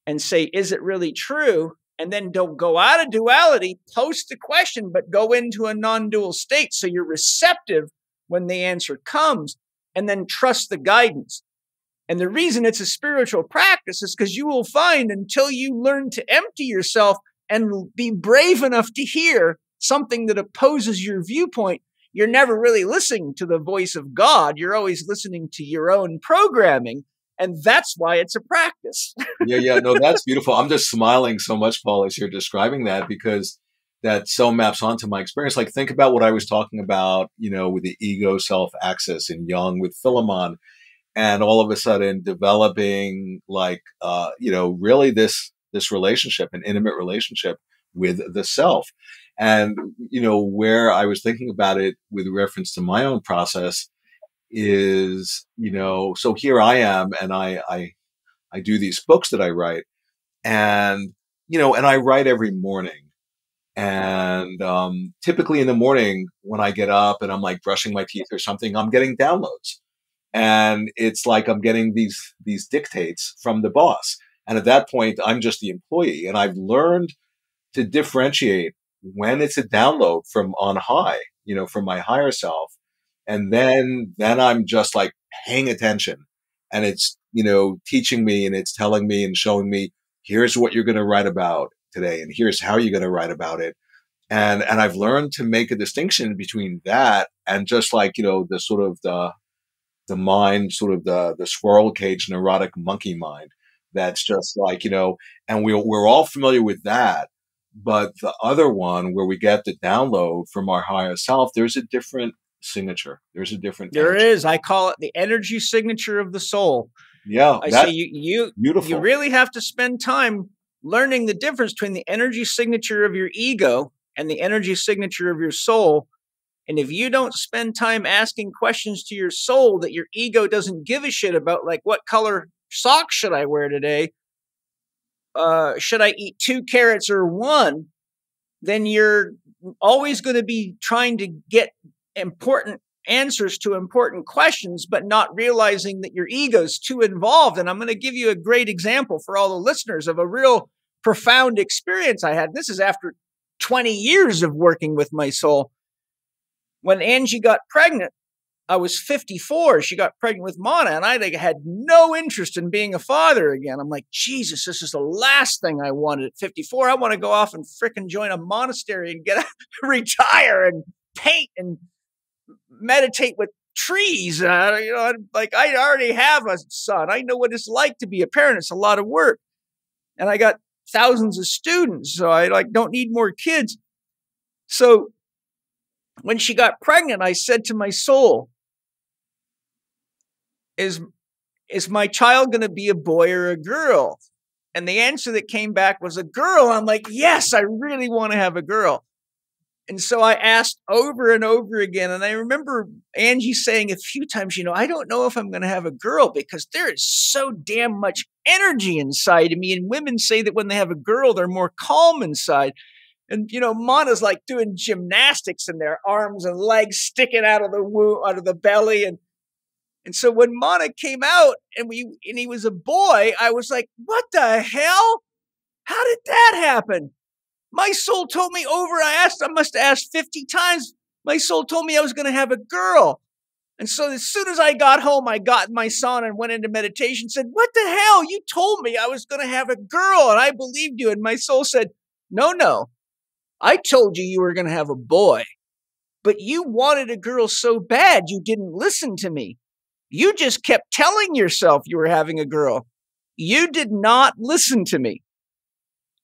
and say, is it really true? And then don't go out of duality, post the question, but go into a non dual state. So you're receptive when the answer comes and then trust the guidance. And the reason it's a spiritual practice is because you will find until you learn to empty yourself and be brave enough to hear something that opposes your viewpoint, you're never really listening to the voice of God. You're always listening to your own programming. And that's why it's a practice. yeah, yeah. No, that's beautiful. I'm just smiling so much, Paul, as you're describing that because that so maps onto my experience. Like, think about what I was talking about, you know, with the ego self axis in Jung with Philemon, and all of a sudden developing like, uh, you know, really this this relationship, an intimate relationship with the self. And, you know, where I was thinking about it with reference to my own process is, you know, so here I am and I, I, I do these books that I write and, you know, and I write every morning. And um, typically in the morning when I get up and I'm like brushing my teeth or something, I'm getting downloads. And it's like I'm getting these these dictates from the boss. And at that point, I'm just the employee. And I've learned to differentiate when it's a download from on high, you know, from my higher self. And then, then I'm just like paying attention and it's, you know, teaching me and it's telling me and showing me, here's what you're going to write about today. And here's how you're going to write about it. And, and I've learned to make a distinction between that and just like, you know, the sort of the, the mind, sort of the, the squirrel cage neurotic monkey mind. That's just like, you know, and we're, we're all familiar with that but the other one where we get the download from our higher self, there's a different signature. There's a different. There energy. is. I call it the energy signature of the soul. Yeah, I say you you beautiful. You really have to spend time learning the difference between the energy signature of your ego and the energy signature of your soul. And if you don't spend time asking questions to your soul that your ego doesn't give a shit about, like what color socks should I wear today, uh, should I eat two carrots or one, then you're always going to be trying to get important answers to important questions, but not realizing that your ego's too involved. And I'm going to give you a great example for all the listeners of a real profound experience I had. This is after 20 years of working with my soul. When Angie got pregnant, I was 54. She got pregnant with Mana, and I had no interest in being a father again. I'm like, Jesus, this is the last thing I wanted at 54. I want to go off and fricking join a monastery and get retire and paint and meditate with trees. Uh, you know, like I already have a son. I know what it's like to be a parent. It's a lot of work, and I got thousands of students, so I like don't need more kids. So when she got pregnant, I said to my soul, is is my child going to be a boy or a girl? And the answer that came back was a girl. I'm like, yes, I really want to have a girl. And so I asked over and over again. And I remember Angie saying a few times, you know, I don't know if I'm going to have a girl because there is so damn much energy inside of me. And women say that when they have a girl, they're more calm inside. And you know, Mana's like doing gymnastics and their arms and legs sticking out of the womb, out of the belly. And and so when Mana came out and we and he was a boy, I was like, what the hell? How did that happen? My soul told me over, I asked, I must have asked 50 times. My soul told me I was going to have a girl. And so as soon as I got home, I got my son and went into meditation, said, What the hell? You told me I was going to have a girl and I believed you. And my soul said, No, no. I told you you were going to have a boy, but you wanted a girl so bad you didn't listen to me. You just kept telling yourself you were having a girl. You did not listen to me.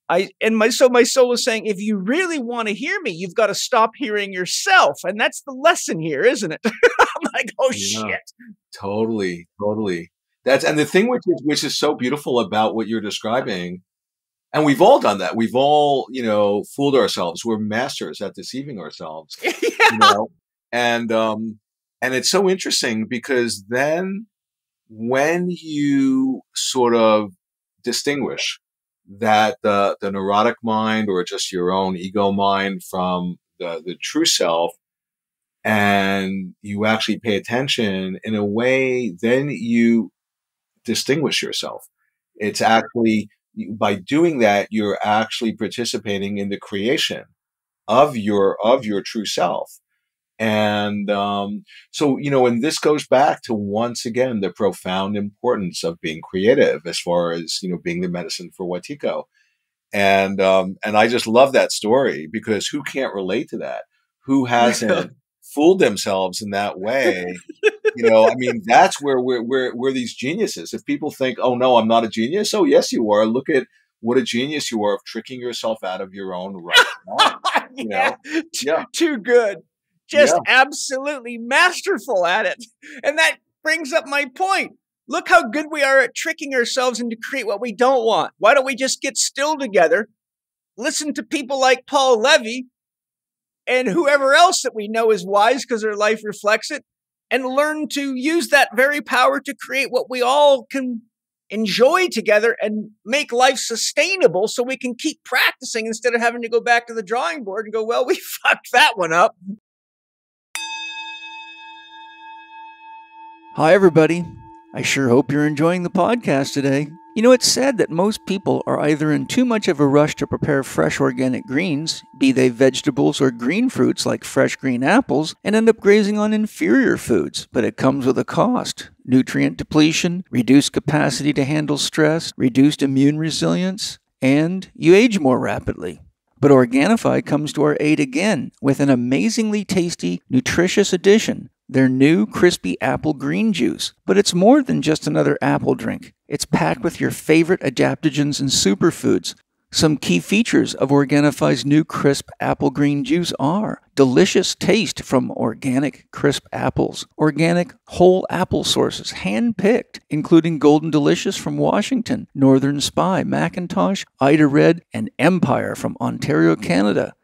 I and my so my soul was saying, if you really want to hear me, you've got to stop hearing yourself, and that's the lesson here, isn't it? I'm like, oh Yeah. shit. Totally, totally. That's and the thing which is which is so beautiful about what you're describing, and we've all done that. We've all, you know, fooled ourselves. We're masters at deceiving ourselves. You know? and um and it's so interesting because then when you sort of distinguish that the the neurotic mind or just your own ego mind from the the true self and you actually pay attention in a way then you distinguish yourself it's actually by doing that you're actually participating in the creation of your of your true self. And um, so you know and this goes back to once again the profound importance of being creative as far as you know being the medicine for Wetiko and um, and i just love that story because who can't relate to that? Who hasn't fooled themselves in that way you know i mean that's where we're, we're we're these geniuses if people think oh no i'm not a genius oh yes you are look at what a genius you are of tricking yourself out of your own right mind. You yeah, know? too, Yeah. too good. Just absolutely masterful at it. And that brings up my point. Look how good we are at tricking ourselves into create what we don't want. Why don't we just get still together, listen to people like Paul Levy and whoever else that we know is wise because their life reflects it, and learn to use that very power to create what we all can enjoy together and make life sustainable so we can keep practicing instead of having to go back to the drawing board and go, well, we fucked that one up. Hi, everybody. I sure hope you're enjoying the podcast today. You know, it's sad that most people are either in too much of a rush to prepare fresh organic greens, be they vegetables or green fruits like fresh green apples, and end up grazing on inferior foods, but it comes with a cost. Nutrient depletion, reduced capacity to handle stress, reduced immune resilience, and you age more rapidly. But Organifi comes to our aid again with an amazingly tasty, nutritious addition their new crispy apple green juice. But it's more than just another apple drink. It's packed with your favorite adaptogens and superfoods. Some key features of Organifi's new crisp apple green juice are delicious taste from organic crisp apples, organic whole apple sources, hand picked, including Golden Delicious from Washington, Northern Spy, McIntosh, Ida Red, and Empire from Ontario, Canada.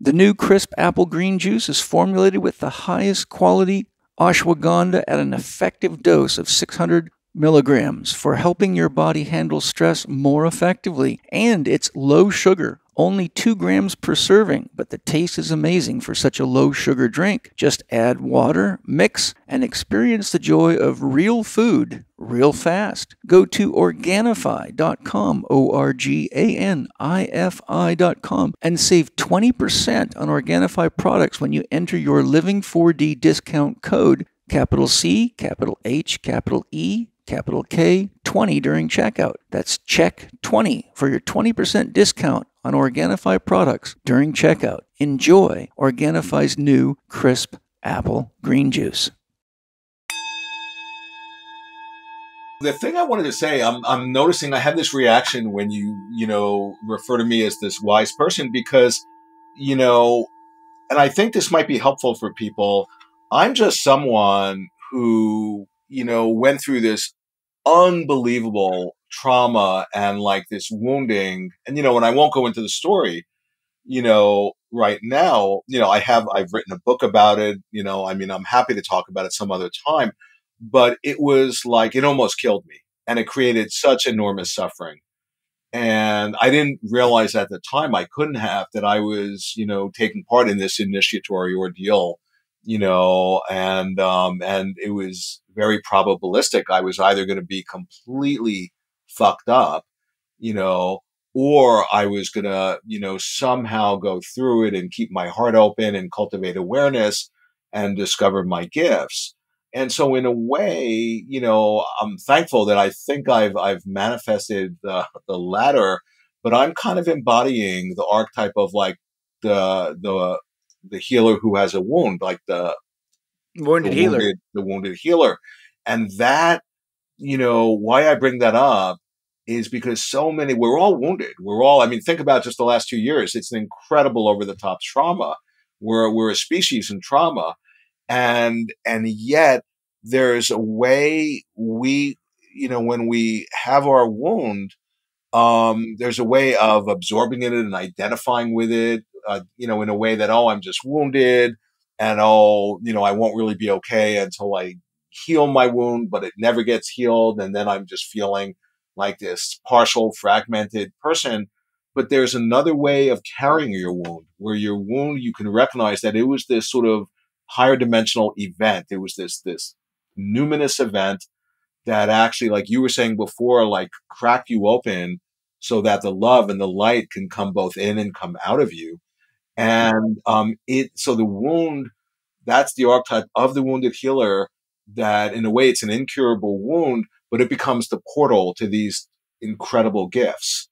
The new crisp apple green juice is formulated with the highest quality ashwagandha at an effective dose of 600 milligrams for helping your body handle stress more effectively. And it's low sugar, only 2 grams per serving, but the taste is amazing for such a low sugar drink. Just add water, mix, and experience the joy of real food real fast. Go to Organifi.com, O R G A N I F I.com, and save 20% on Organifi products when you enter your Living 4D discount code, capital C, capital H, capital E, capital K, 20 during checkout. That's check 20 for your 20% discount on Organifi products during checkout. Enjoy Organifi's new crisp apple green juice. The thing I wanted to say, I'm, I'm noticing I have this reaction when you, you know, refer to me as this wise person because, you know, and I think this might be helpful for people. I'm just someone who, you know, went through this unbelievable trauma and like this wounding. And, you know, and I won't go into the story, you know, right now, you know, I have, I've written a book about it. You know, I mean, I'm happy to talk about it some other time but it was like it almost killed me and it created such enormous suffering and i didn't realize at the time i couldn't have that i was you know taking part in this initiatory ordeal you know and um and it was very probabilistic i was either going to be completely fucked up you know or i was going to you know somehow go through it and keep my heart open and cultivate awareness and discover my gifts and so in a way you know i'm thankful that i think i've i've manifested the the latter but i'm kind of embodying the archetype of like the the the healer who has a wound like the Wounded the healer. wounded, the wounded healer and that you know why i bring that up is because so many, we're all wounded. We're all, I mean, think about just the last two years. It's an incredible over the top trauma. We're, we're a species in trauma. And, and yet there's a way we, you know, when we have our wound, um, there's a way of absorbing it and identifying with it, uh, you know, in a way that, oh, I'm just wounded and oh, you know, I won't really be okay until I heal my wound, but it never gets healed. And then I'm just feeling like this partial, fragmented person. But there's another way of carrying your wound where your wound, you can recognize that it was this sort of higher dimensional event. It was this, this numinous event that actually, like you were saying before, like cracked you open so that the love and the light can come both in and come out of you. And um, it so the wound, that's the archetype of the wounded healer. That in a way it's an incurable wound, but it becomes the portal to these incredible gifts.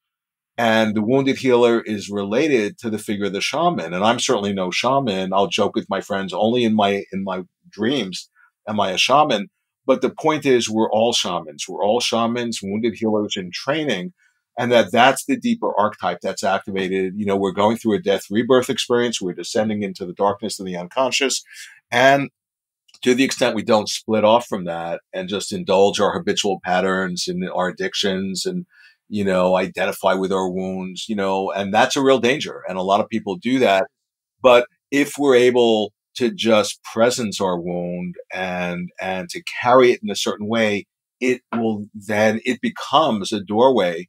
And the wounded healer is related to the figure of the shaman. And I'm certainly no shaman. I'll joke with my friends only in my in my dreams am I a shaman. But the point is, we're all shamans. We're all shamans, wounded healers in training and that that's the deeper archetype that's activated. You know, we're going through a death rebirth experience. We're descending into the darkness of the unconscious. And to the extent we don't split off from that and just indulge our habitual patterns and our addictions and, you know, identify with our wounds, you know, and that's a real danger. And a lot of people do that. But if we're able to just presence our wound and, and to carry it in a certain way, it will then, it becomes a doorway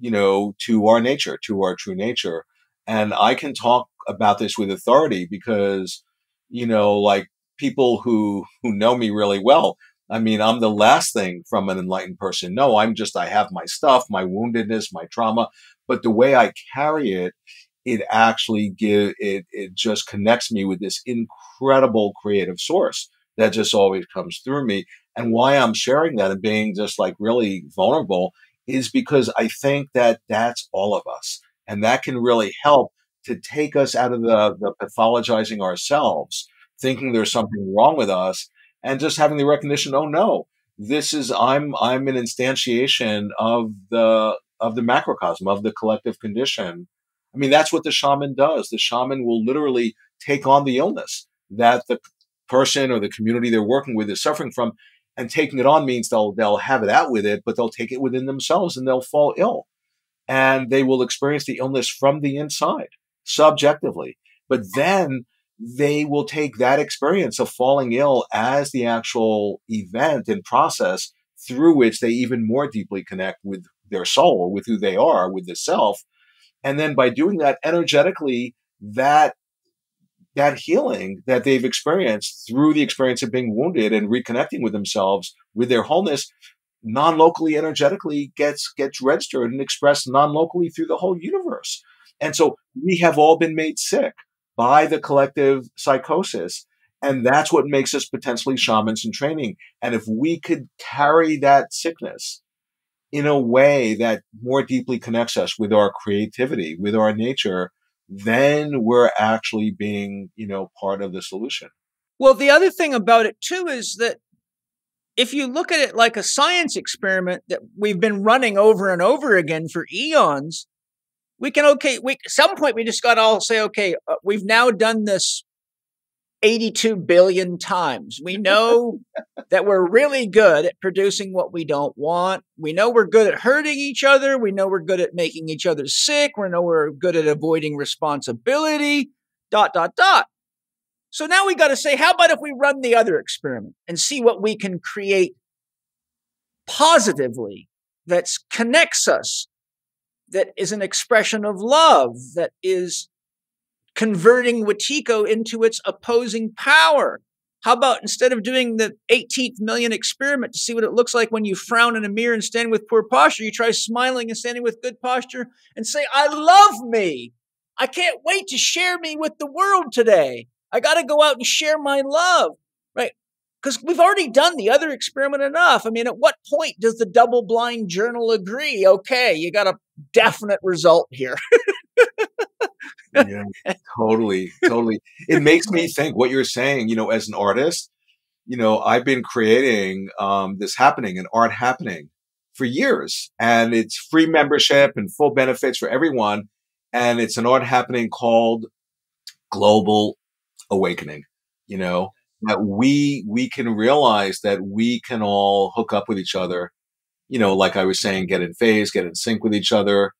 you know, to our nature, to our true nature. And I can talk about this with authority because, you know, like people who, who know me really well, I mean, I'm the last thing from an enlightened person. No, I'm just, I have my stuff, my woundedness, my trauma, but the way I carry it, it actually give it, it just connects me with this incredible creative source that just always comes through me. And why I'm sharing that and being just like really vulnerable is because I think that that's all of us. And that can really help to take us out of the, the pathologizing ourselves, thinking there's something wrong with us, and just having the recognition, oh no, this is I'm I'm an instantiation of the of the macrocosm, of the collective condition. I mean, that's what the shaman does. The shaman will literally take on the illness that the person or the community they're working with is suffering from and taking it on means they'll they'll have it out with it, but they'll take it within themselves and they'll fall ill, and they will experience the illness from the inside subjectively. But then they will take that experience of falling ill as the actual event and process through which they even more deeply connect with their soul, with who they are, with the self. And then by doing that energetically, that that healing that they've experienced through the experience of being wounded and reconnecting with themselves with their wholeness non-locally energetically gets gets registered and expressed non-locally through the whole universe and so we have all been made sick by the collective psychosis and that's what makes us potentially shamans in training and if we could carry that sickness in a way that more deeply connects us with our creativity with our nature then we're actually being, you know, part of the solution. Well, the other thing about it too is that if you look at it like a science experiment that we've been running over and over again for eons, we can okay. We at some point we just got to all say, okay, uh, we've now done this 82 billion times. We know that we're really good at producing what we don't want. We know we're good at hurting each other. We know we're good at making each other sick. We know we're good at avoiding responsibility, dot, dot, dot. So now we got to say, how about if we run the other experiment and see what we can create positively that connects us, that is an expression of love, that is converting Wetiko into its opposing power? How about instead of doing the 18th million experiment to see what it looks like when you frown in a mirror and stand with poor posture, you try smiling and standing with good posture and say, I love me. I can't wait to share me with the world today. I got to go out and share my love? Because we've already done the other experiment enough. I mean, at what point does the double blind journal agree? Okay, you got a definite result here. yeah, totally, totally. It makes me think what you're saying, you know, as an artist, you know, I've been creating um, this happening and art happening for years and it's free membership and full benefits for everyone. And it's an art happening called Global Awakening, you know, that we, we can realize that we can all hook up with each other. You know, like I was saying, get in phase, get in sync with each other,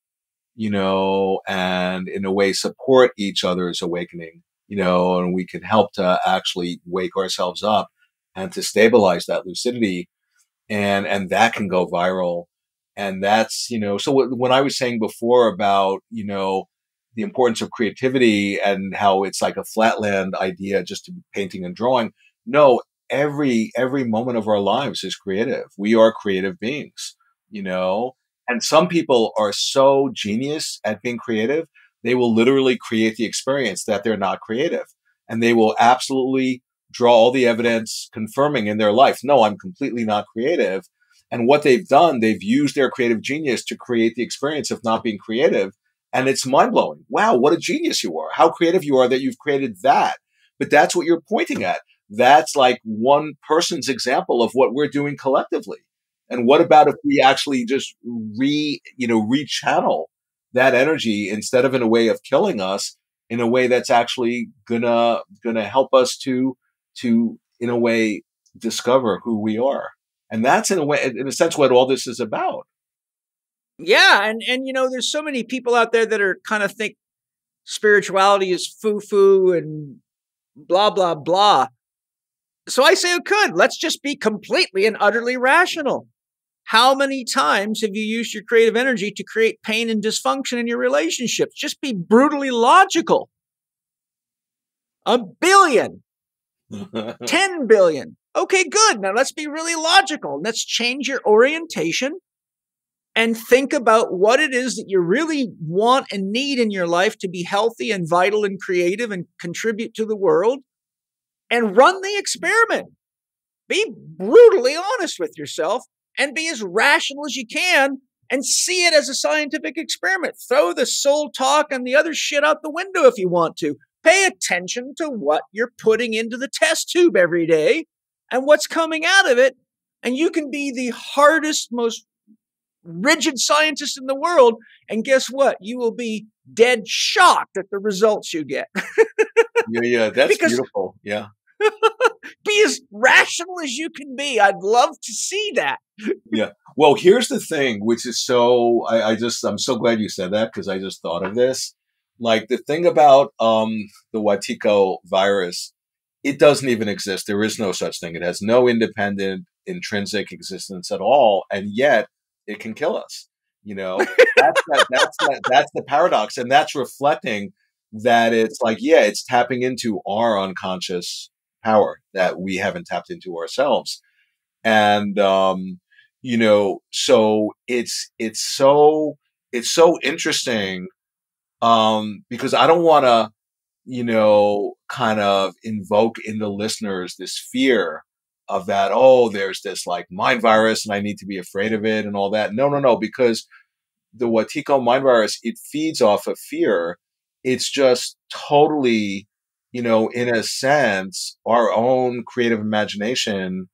you know, and in a way support each other's awakening, you know, and we can help to actually wake ourselves up and to stabilize that lucidity and and that can go viral and that's you know so when i was saying before about you know the importance of creativity and how it's like a flatland idea just to be painting and drawing no every every moment of our lives is creative we are creative beings you know and some people are so genius at being creative they will literally create the experience that they're not creative and they will absolutely draw all the evidence confirming in their life, no, I'm completely not creative. And what they've done, they've used their creative genius to create the experience of not being creative. And it's mind blowing. Wow, what a genius you are. How creative you are that you've created that. But that's what you're pointing at. That's like one person's example of what we're doing collectively. And what about if we actually just re, you know, rechannel that energy instead of in a way of killing us in a way that's actually gonna, gonna help us to to, in a way, discover who we are. And that's in a way, in a sense, what all this is about. Yeah, and and you know, there's so many people out there that are kind of think spirituality is foo foo and blah blah blah. So I say, oh, good. Let's just be completely and utterly rational. How many times have you used your creative energy to create pain and dysfunction in your relationships? Just be brutally logical. A billion. 10 billion. Okay, good. Now let's be really logical. Let's change your orientation and think about what it is that you really want and need in your life to be healthy and vital and creative and contribute to the world and run the experiment. Be brutally honest with yourself and be as rational as you can and see it as a scientific experiment. Throw the soul talk and the other shit out the window if you want to. Pay attention to what you're putting into the test tube every day and what's coming out of it. And you can be the hardest, most rigid scientist in the world. And guess what? You will be dead shocked at the results you get. yeah, yeah, that's because, beautiful. Yeah. be as rational as you can be. I'd love to see that. yeah. Well, here's the thing, which is so, I, I just, I'm so glad you said that because I just thought of this. Like the thing about um, the Wetiko virus, it doesn't even exist. There is no such thing. It has no independent intrinsic existence at all, and yet it can kill us. You know, that's that, that's that, that's the paradox, and that's reflecting that it's like, yeah, it's tapping into our unconscious power that we haven't tapped into ourselves, and um, you know, so it's it's so it's so interesting um, because I don't want to, you know, kind of invoke in the listeners this fear of that, oh, there's this like mind virus and I need to be afraid of it and all that. No, no, no, because the Wetiko mind virus, it feeds off of fear. It's just totally, you know, in a sense, our own creative imagination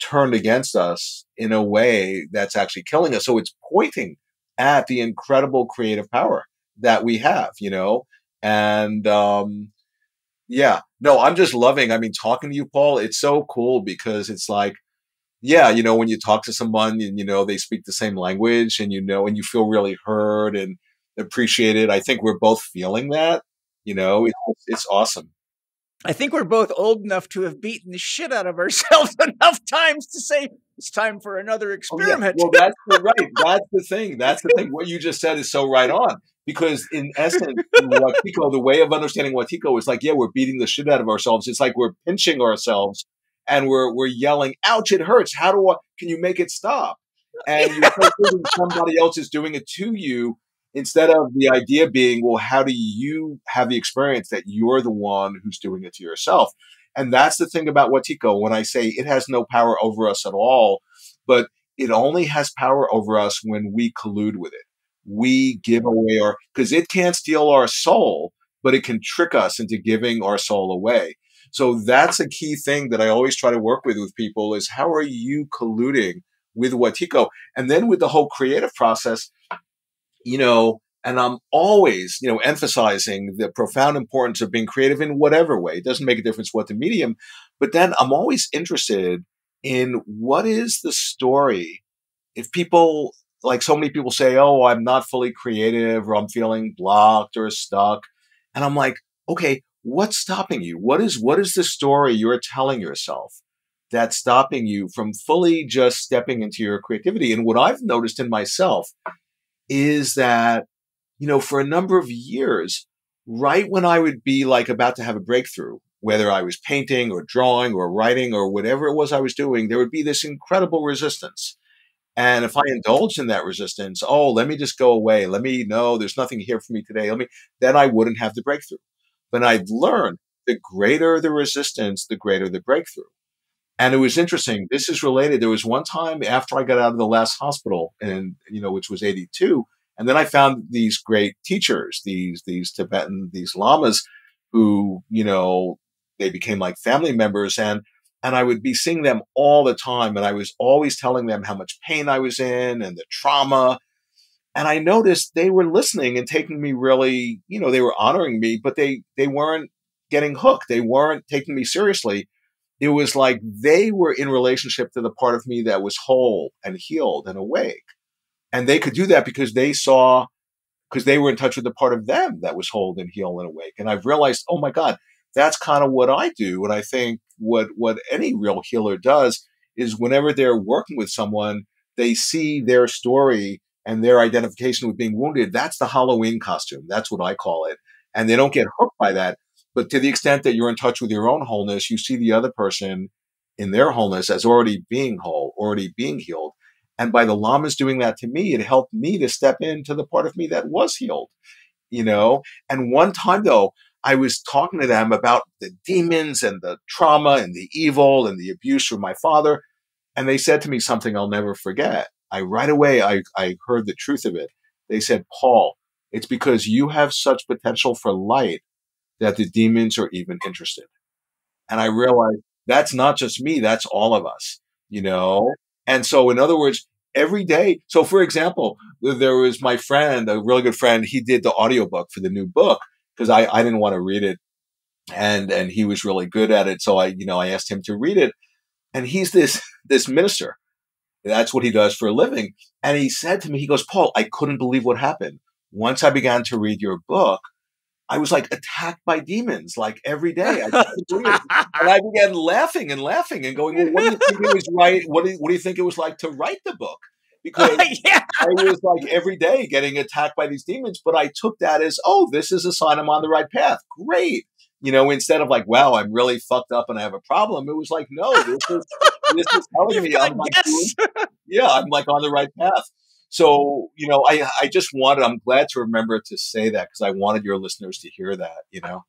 turned against us in a way that's actually killing us. So it's pointing at the incredible creative power that we have, you know? And um, yeah, no, I'm just loving, I mean, talking to you, Paul, it's so cool because it's like, yeah, you know, when you talk to someone and, you know, they speak the same language and, you know, and you feel really heard and appreciated. I think we're both feeling that, you know, it's, it's awesome. I think we're both old enough to have beaten the shit out of ourselves enough times to say it's time for another experiment. Oh, yeah. Well, that's the, right. That's the thing. That's the thing. What you just said is so right on. Because in essence, Wetiko, the way of understanding Wetiko is like, yeah, we're beating the shit out of ourselves. It's like we're pinching ourselves and we're we're yelling, "Ouch! It hurts. How do I? Can you make it stop?" And you're somebody else is doing it to you instead of the idea being, well, how do you have the experience that you're the one who's doing it to yourself? And that's the thing about Wetiko. When I say it has no power over us at all, but it only has power over us when we collude with it. We give away our, because it can't steal our soul, but it can trick us into giving our soul away. So that's a key thing that I always try to work with with people is how are you colluding with Wetiko. And then with the whole creative process, you know, and I'm always, you know, emphasizing the profound importance of being creative in whatever way. It doesn't make a difference what the medium, but then I'm always interested in what is the story. If people, like so many people say, oh, I'm not fully creative or I'm feeling blocked or stuck. And I'm like, okay, what's stopping you? What is, what is the story you're telling yourself? that's stopping you from fully just stepping into your creativity. And what I've noticed in myself is that, you know, for a number of years, right when I would be like about to have a breakthrough, whether I was painting or drawing or writing or whatever it was I was doing, there would be this incredible resistance. And if I indulge in that resistance, oh, let me just go away. Let me know there's nothing here for me today. Let me, then I wouldn't have the breakthrough. But I've learned the greater the resistance, the greater the breakthrough. And it was interesting. This is related. There was one time after I got out of the last hospital, and you know, which was '82, and then I found these great teachers, these these Tibetan, these lamas, who you know, they became like family members, and and I would be seeing them all the time, and I was always telling them how much pain I was in and the trauma. And I noticed they were listening and taking me really, you know, they were honoring me, but they they weren't getting hooked. They weren't taking me seriously it was like they were in relationship to the part of me that was whole and healed and awake. And they could do that because they saw, because they were in touch with the part of them that was whole and healed and awake. And I've realized, oh my God, that's kind of what I do. And I think what, what any real healer does is whenever they're working with someone, they see their story and their identification with being wounded. That's the Halloween costume. That's what I call it. And they don't get hooked by that. But to the extent that you're in touch with your own wholeness, you see the other person in their wholeness as already being whole, already being healed. And by the lamas doing that to me, it helped me to step into the part of me that was healed, you know? And one time though, I was talking to them about the demons and the trauma and the evil and the abuse from my father. And they said to me something I'll never forget. I right away, I, I heard the truth of it. They said, Paul, it's because you have such potential for light that the demons are even interested. And I realized that's not just me, that's all of us, you know? And so, in other words, every day. So, for example, there was my friend, a really good friend, he did the audiobook for the new book because I, I didn't want to read it. And, and he was really good at it. So I, you know, I asked him to read it and he's this, this minister. That's what he does for a living. And he said to me, he goes, Paul, I couldn't believe what happened. Once I began to read your book, I was like attacked by demons like every day. I and I began laughing and laughing and going, well, what do you think it was right? What do you, what do you think it was like to write the book? Because yeah. I was like every day getting attacked by these demons, but I took that as, oh, this is a sign I'm on the right path. Great. You know, instead of like, wow, I'm really fucked up and I have a problem, it was like, no, this is this is telling me I'm like, yes. yeah, I'm like on the right path. So, you know, I, I just wanted, I'm glad to remember to say that because I wanted your listeners to hear that, you know?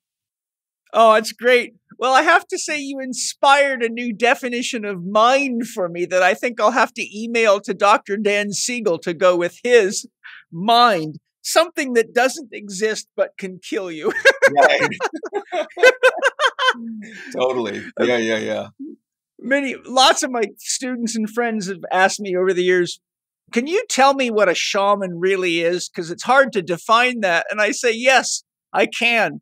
Oh, it's great. Well, I have to say, you inspired a new definition of mind for me that I think I'll have to email to Dr. Dan Siegel to go with his mind. Something that doesn't exist but can kill you. totally. Uh, yeah, yeah, yeah. Many, lots of my students and friends have asked me over the years, can you tell me what a shaman really is? Because it's hard to define that. And I say, Yes, I can.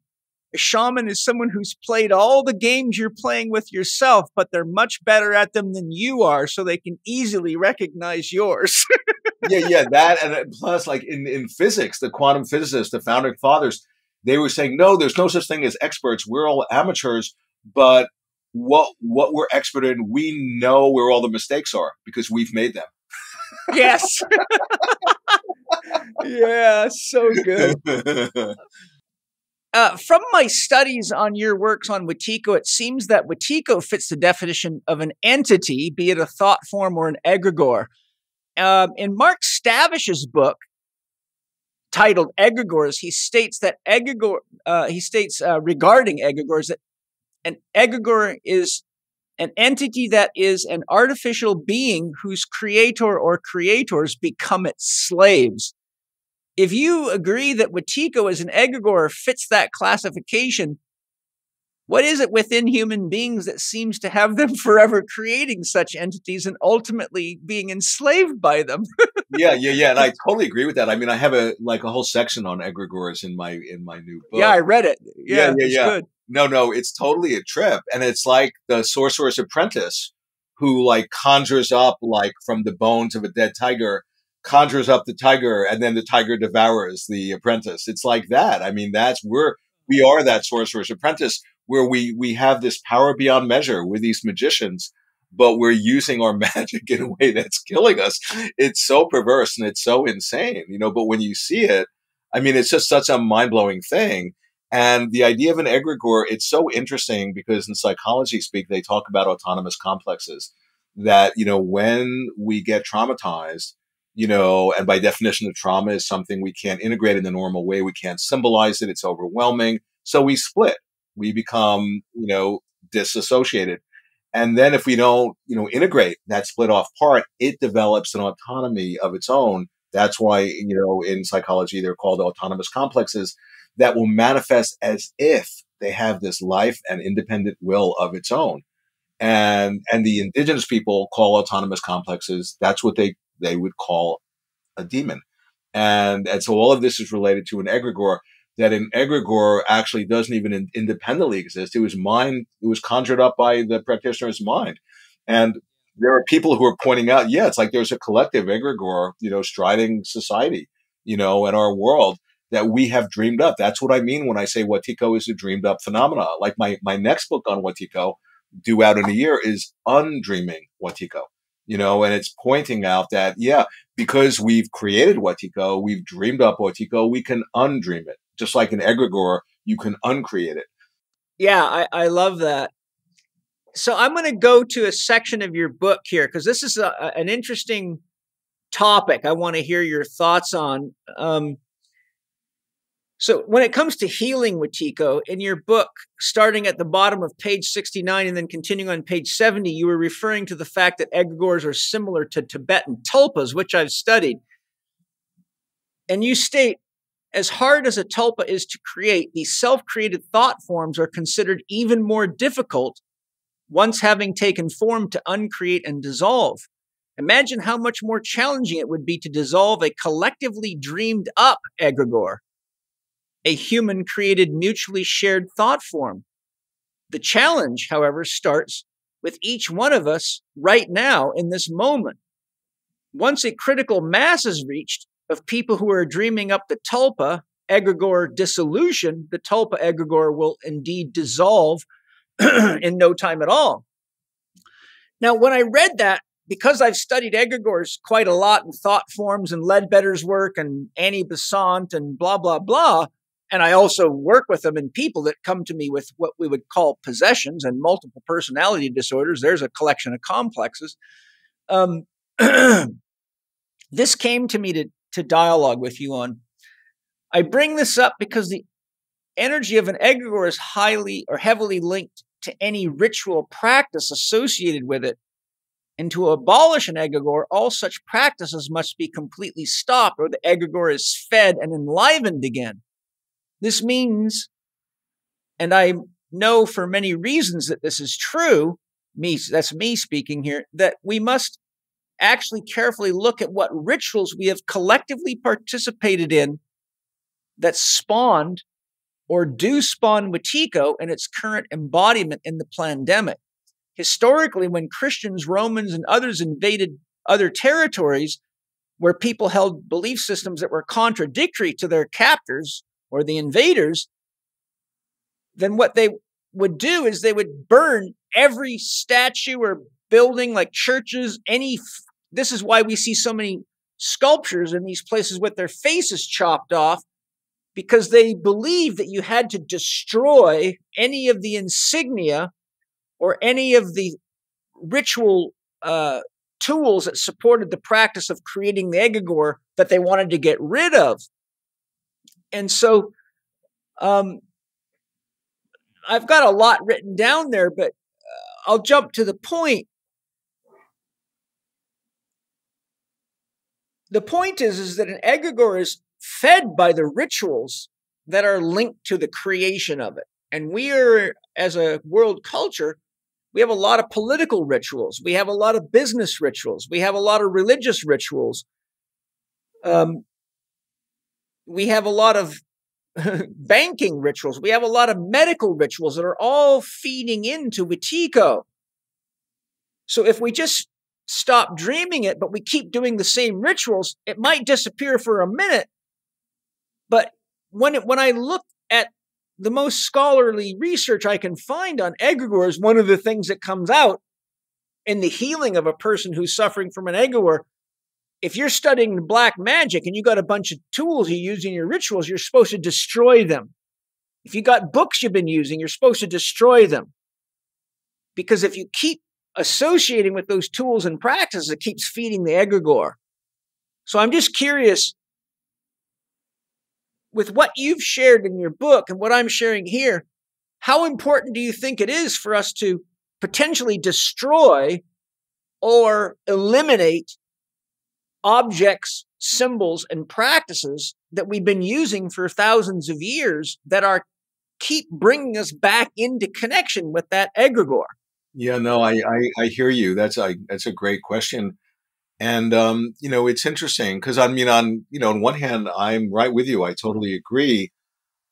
A shaman is someone who's played all the games you're playing with yourself, but they're much better at them than you are, so they can easily recognize yours. yeah, yeah, that and plus, like in in physics, the quantum physicists, the founding fathers, they were saying, no, there's no such thing as experts. We're all amateurs, but what what we're expert in, we know where all the mistakes are because we've made them yes. yeah, so good. Uh, from my studies on your works on Wetiko, it seems that Wetiko fits the definition of an entity, be it a thought form or an egregore. Um, in Mark Stavish's book titled Egregores, he states that egregore, uh, he states uh, regarding egregores that an egregore is an entity that is an artificial being whose creator or creators become its slaves. If you agree that Wetiko as an egregore fits that classification, what is it within human beings that seems to have them forever creating such entities and ultimately being enslaved by them? yeah, yeah, yeah. And I totally agree with that. I mean, I have a like a whole section on egregores in my in my new book. Yeah, I read it. Yeah, yeah, yeah. yeah. Good. No, no, it's totally a trip. And it's like the sorcerer's apprentice who like conjures up like from the bones of a dead tiger, conjures up the tiger, and then the tiger devours the apprentice. It's like that. I mean, that's we're we are that sorcerer's apprentice where we we have this power beyond measure with these magicians but we're using our magic in a way that's killing us it's so perverse and it's so insane you know but when you see it i mean it's just such a mind-blowing thing and the idea of an egregore it's so interesting because in psychology speak they talk about autonomous complexes that you know when we get traumatized you know and by definition the trauma is something we can't integrate in the normal way we can't symbolize it it's overwhelming so we split we become, you know, disassociated. And then if we don't, you know, integrate that split off part, it develops an autonomy of its own. That's why, you know, in psychology, they're called autonomous complexes that will manifest as if they have this life and independent will of its own. And, and the indigenous people call autonomous complexes, that's what they, they would call a demon. And, and so all of this is related to an egregore that an egregore actually doesn't even in, independently exist. It was mind, it was conjured up by the practitioner's mind. And there are people who are pointing out, yeah, it's like there's a collective egregore, you know, striding society, you know, in our world that we have dreamed up. That's what I mean when I say Wetiko is a dreamed up phenomena. Like my, my next book on Wetiko, due out in a year, is Undreaming Wetiko you know, and it's pointing out that, yeah, because we've created Wetiko, we've dreamed up Wetiko, we can undream it just like an egregore, you can uncreate it. Yeah, I, I love that. So I'm going to go to a section of your book here because this is a, an interesting topic. I want to hear your thoughts on. Um, so when it comes to healing Wetiko, in your book, starting at the bottom of page 69 and then continuing on page 70, you were referring to the fact that egregores are similar to Tibetan tulpas, which I've studied. And you state as hard as a tulpa is to create, these self created thought forms are considered even more difficult once having taken form to uncreate and dissolve. Imagine how much more challenging it would be to dissolve a collectively dreamed up egregore, a human created mutually shared thought form. The challenge, however, starts with each one of us right now in this moment. Once a critical mass is reached, of people who are dreaming up the tulpa egregore dissolution, the tulpa egregore will indeed dissolve in no time at all. Now, when I read that, because I've studied egregores quite a lot in thought forms and Leadbeater's work and Annie Besant and blah, blah, blah, and I also work with them in people that come to me with what we would call possessions and multiple personality disorders. There's a collection of complexes. Um, this came to me to to dialogue with you on. I bring this up because the energy of an egregore is highly or heavily linked to any ritual practice associated with it. And to abolish an egregore, all such practices must be completely stopped, or the egregore is fed and enlivened again. This means, and I know for many reasons that this is true, me, that's me speaking here, that we must actually carefully look at what rituals we have collectively participated in that spawned or do spawn Wetiko and its current embodiment in the pandemic. Historically, when Christians, Romans, and others invaded other territories where people held belief systems that were contradictory to their captors or the invaders, then what they would do is they would burn every statue or building like churches, any this is why we see so many sculptures in these places with their faces chopped off because they believed that you had to destroy any of the insignia or any of the ritual uh, tools that supported the practice of creating the egregore that they wanted to get rid of. And so um, I've got a lot written down there, but uh, I'll jump to the point. the point is, is that an egregore is fed by the rituals that are linked to the creation of it. And we are, as a world culture, we have a lot of political rituals. We have a lot of business rituals. We have a lot of religious rituals. Um, we have a lot of banking rituals. We have a lot of medical rituals that are all feeding into Wetiko. So if we just stop dreaming it, but we keep doing the same rituals, it might disappear for a minute. But when it, when I look at the most scholarly research I can find on egregores, one of the things that comes out in the healing of a person who's suffering from an egregore if you're studying black magic and you got a bunch of tools you use in your rituals, you're supposed to destroy them. If you got books you've been using, you're supposed to destroy them. Because if you keep associating with those tools and practices, it keeps feeding the egregore. So I'm just curious with what you've shared in your book and what I'm sharing here, how important do you think it is for us to potentially destroy or eliminate objects, symbols, and practices that we've been using for thousands of years that are keep bringing us back into connection with that egregore? Yeah, no, I, I, I hear you. That's a that's a great question, and um, you know, it's interesting because I mean, on you know, on one hand, I'm right with you. I totally agree.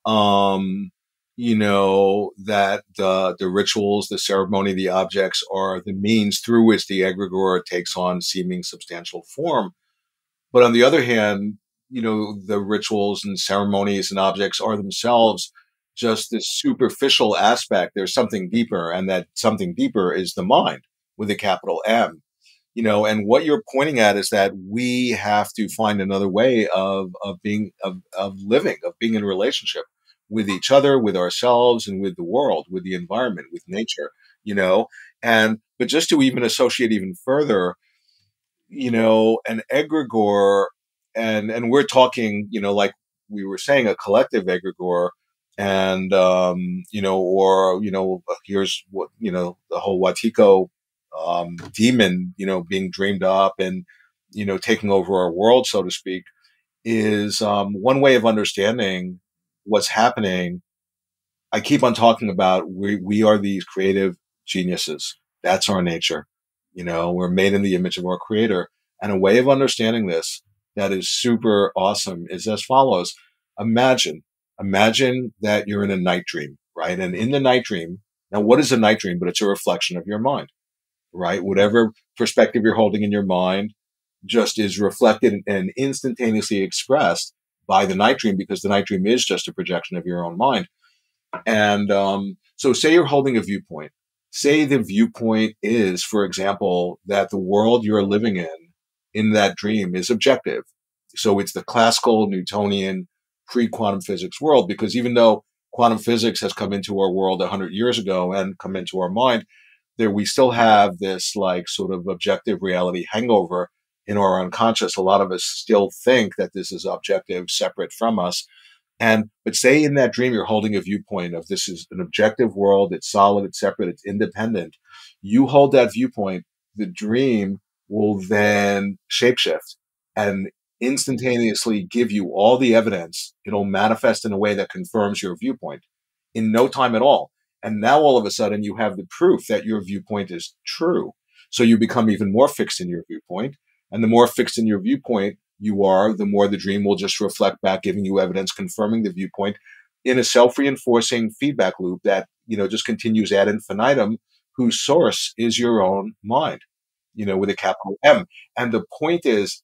Um, you know that the the rituals, the ceremony, the objects are the means through which the egregore takes on seeming substantial form. But on the other hand, you know, the rituals and ceremonies and objects are themselves just this superficial aspect. There's something deeper, and that something deeper is the mind with a capital M. You know, and what you're pointing at is that we have to find another way of of being of of living, of being in relationship with each other, with ourselves, and with the world, with the environment, with nature. You know, and but just to even associate even further, you know, an egregore, and and we're talking, you know, like we were saying, a collective egregore, and um, you know, or you know, here's what you know, the whole Wetiko um, demon, you know, being dreamed up and you know, taking over our world, so to speak, is um, one way of understanding what's happening. I keep on talking about we we are these creative geniuses. That's our nature. You know, we're made in the image of our creator. And a way of understanding this that is super awesome is as follows. Imagine, imagine that you're in a night dream, right? And in the night dream, now what is a night dream? But it's a reflection of your mind, right? Whatever perspective you're holding in your mind just is reflected and instantaneously expressed by the night dream because the night dream is just a projection of your own mind. And um, so, say you're holding a viewpoint say the viewpoint is, for example, that the world you're living in, in that dream is objective. So it's the classical Newtonian pre quantum physics world, because even though quantum physics has come into our world 100 years ago and come into our mind, there we still have this like sort of objective reality hangover in our unconscious. A lot of us still think that this is objective, separate from us. And, but say in that dream, you're holding a viewpoint of this is an objective world. It's solid. It's separate. It's independent. You hold that viewpoint. The dream will then shapeshift and instantaneously give you all the evidence. It'll manifest in a way that confirms your viewpoint in no time at all. And now all of a sudden you have the proof that your viewpoint is true. So you become even more fixed in your viewpoint. And the more fixed in your viewpoint, you are, the more the dream will just reflect back, giving you evidence confirming the viewpoint in a self-reinforcing feedback loop that, you know, just continues ad infinitum, whose source is your own mind, you know, with a capital M. And the point is,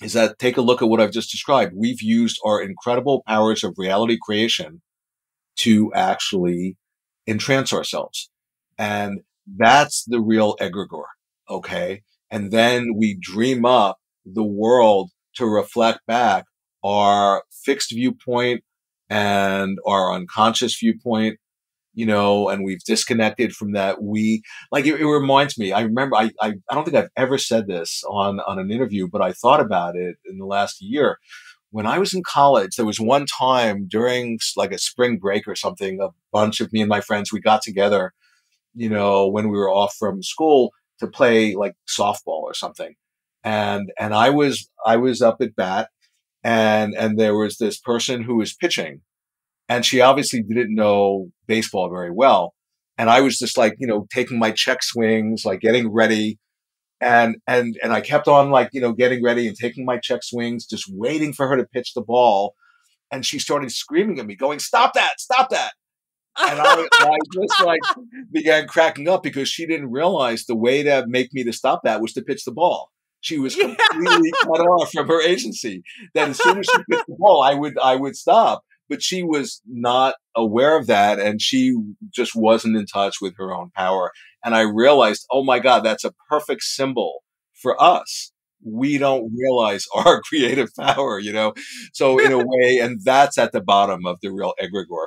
is that take a look at what I've just described. We've used our incredible powers of reality creation to actually entrance ourselves. And that's the real egregore. Okay. And then we dream up the world to reflect back our fixed viewpoint and our unconscious viewpoint you know, and we've disconnected from that. We like it, it, reminds me. I remember I, I I don't think I've ever said this on on an interview, but I thought about it in the last year. When I was in college, there was one time during like a spring break or something, a bunch of me and my friends we got together, you know, when we were off from school to play like softball or something and and I was I was up at bat, and and there was this person who was pitching, and she obviously didn't know baseball very well. And I was just like, you know, taking my check swings, like getting ready. And, and, and I kept on like, you know, getting ready and taking my check swings, just waiting for her to pitch the ball. And she started screaming at me, going, stop that, stop that. and I, I, just like began cracking up because she didn't realize the way to make me to stop that was to pitch the ball. She was completely cut off from her agency. That as soon as she pitched the ball, I would I would stop but she was not aware of that and she just wasn't in touch with her own power. And I realized, oh my God, that's a perfect symbol for us. We don't realize our creative power, you know? So in a way, and that's at the bottom of the real egregore.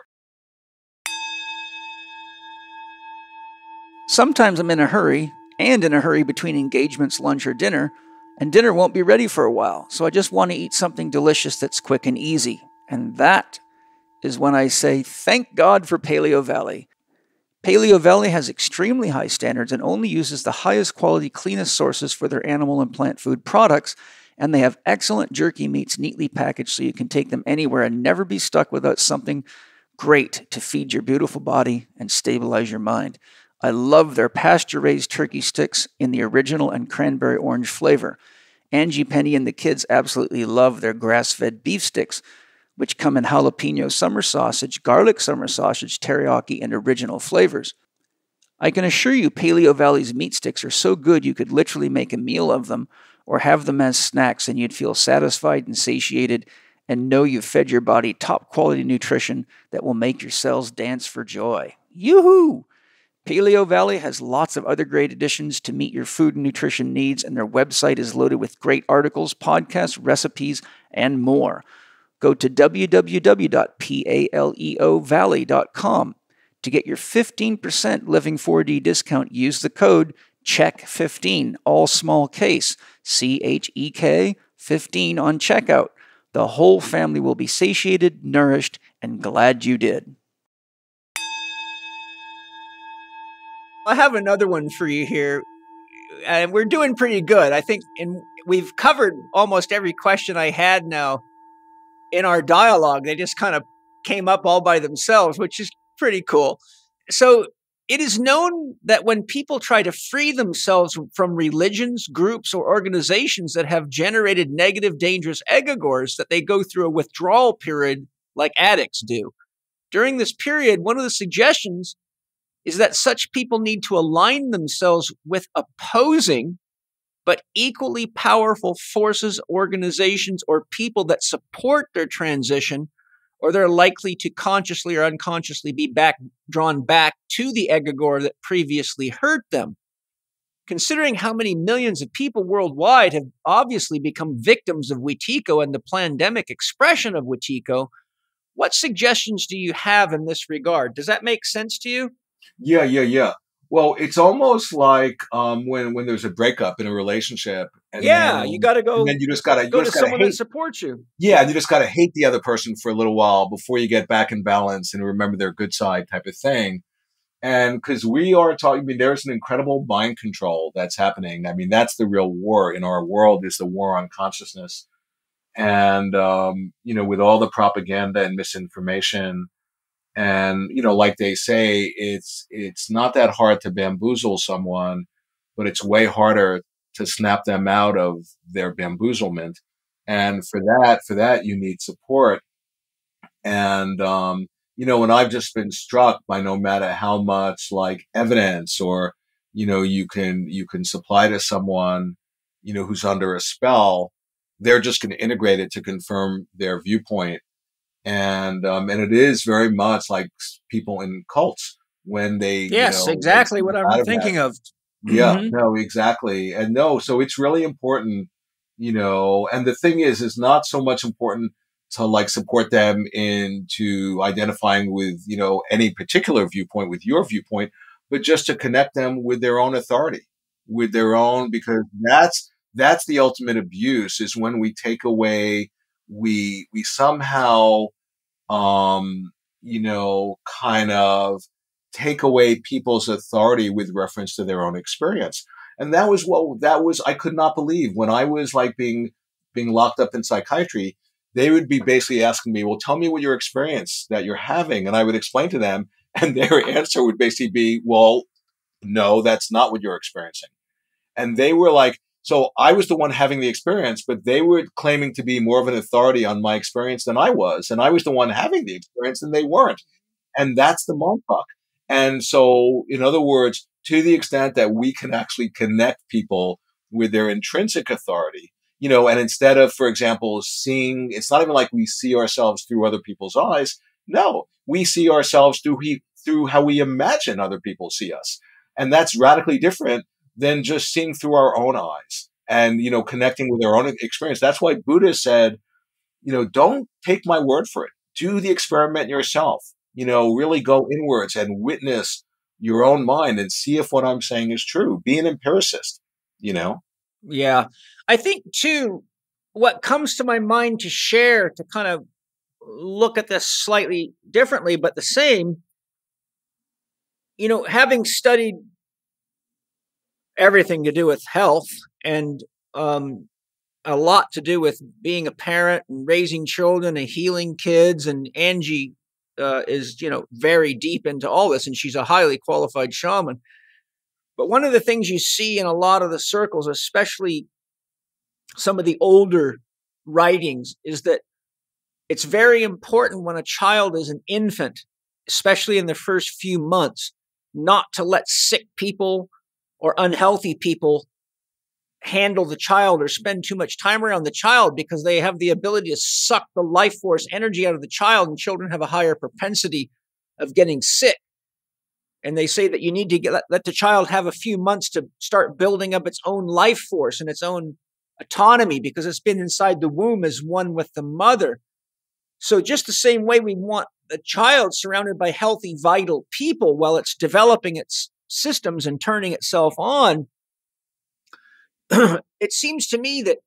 Sometimes I'm in a hurry and in a hurry between engagements, lunch, or dinner, and dinner won't be ready for a while. So I just want to eat something delicious that's quick and easy. And that is when I say, thank God for Paleovalley. Paleo Valley has extremely high standards and only uses the highest quality, cleanest sources for their animal and plant food products. And they have excellent jerky meats neatly packaged so you can take them anywhere and never be stuck without something great to feed your beautiful body and stabilize your mind. I love their pasture raised turkey sticks in the original and cranberry orange flavor. Angie Penny and the kids absolutely love their grass fed beef sticks which come in jalapeno summer sausage, garlic summer sausage, teriyaki, and original flavors. I can assure you, Paleovalley's meat sticks are so good you could literally make a meal of them or have them as snacks and you'd feel satisfied and satiated and know you've fed your body top quality nutrition that will make your cells dance for joy. Yoo-hoo! Paleovalley has lots of other great additions to meet your food and nutrition needs, and their website is loaded with great articles, podcasts, recipes, and more go to www.paleovalley.com. To get your 15% Living 4D discount, use the code CHEK15, all small case, C H E K 15 on checkout. The whole family will be satiated, nourished, and glad you did. I have another one for you here. And we're doing pretty good. I think and we've covered almost every question I had now in our dialogue. They just kind of came up all by themselves, which is pretty cool. So it is known that when people try to free themselves from religions, groups, or organizations that have generated negative, dangerous egregores, that they go through a withdrawal period like addicts do. During this period, one of the suggestions is that such people need to align themselves with opposing but equally powerful forces, organizations, or people that support their transition, or they're likely to consciously or unconsciously be back drawn back to the egregore that previously hurt them. Considering how many millions of people worldwide have obviously become victims of Wetiko and the pandemic expression of Wetiko, what suggestions do you have in this regard? Does that make sense to you? Yeah, yeah, yeah. Well, it's almost like um, when when there's a breakup in a relationship. yeah, then, you got to go. And then you just got to go to someone hate, that supports you. Yeah, and you just got to hate the other person for a little while before you get back in balance and remember their good side, type of thing. And because we are talking, I mean, there's an incredible mind control that's happening. I mean, that's the real war in our world is the war on consciousness. And um, you know, with all the propaganda and misinformation and, you know, like they say, it's, it's not that hard to bamboozle someone, but it's way harder to snap them out of their bamboozlement. And for that, for that, you need support. And, um, you know, and I've just been struck by no matter how much like evidence or, you know, you can, you can supply to someone, you know, who's under a spell, they're just going to integrate it to confirm their viewpoint and um, and it is very much like people in cults when they yes you know, exactly what I'm thinking that. of. Yeah, mm-hmm. no, exactly, and no, so it's really important, you know. And the thing is, is not so much important to like support them into identifying with you know any particular viewpoint with your viewpoint, but just to connect them with their own authority, with their own because that's that's the ultimate abuse is when we take away we we somehow um, you know, kind of take away people's authority with reference to their own experience. And that was what that was I could not believe when I was like being being locked up in psychiatry. they would be basically asking me, well, tell me what your experience that you're having. And I would explain to them. And their answer would basically be, well, no, that's not what you're experiencing. And they were like, so I was the one having the experience, but they were claiming to be more of an authority on my experience than I was. And I was the one having the experience and they weren't. And that's the mindfuck. And so, in other words, to the extent that we can actually connect people with their intrinsic authority, you know, and instead of, for example, seeing, it's not even like we see ourselves through other people's eyes. No, we see ourselves through he, through how we imagine other people see us. And that's radically different than just seeing through our own eyes and, you know, connecting with our own experience. That's why Buddha said, you know, don't take my word for it. Do the experiment yourself. You know, really go inwards and witness your own mind and see if what I'm saying is true. Be an empiricist, you know? Yeah. I think, too, what comes to my mind to share to kind of look at this slightly differently, but the same, you know, having studied everything to do with health and um, a lot to do with being a parent and raising children and healing kids. And Angie uh, is, you know, very deep into all this, and she's a highly qualified shaman. But one of the things you see in a lot of the circles, especially some of the older writings, is that it's very important when a child is an infant, especially in the first few months, not to let sick people or unhealthy people handle the child or spend too much time around the child because they have the ability to suck the life force energy out of the child and children have a higher propensity of getting sick and they say that you need to get, let, the child have a few months to start building up its own life force and its own autonomy because it's been inside the womb as one with the mother. So, just the same way we want the child surrounded by healthy, vital people while it's developing its systems and turning itself on, it seems to me that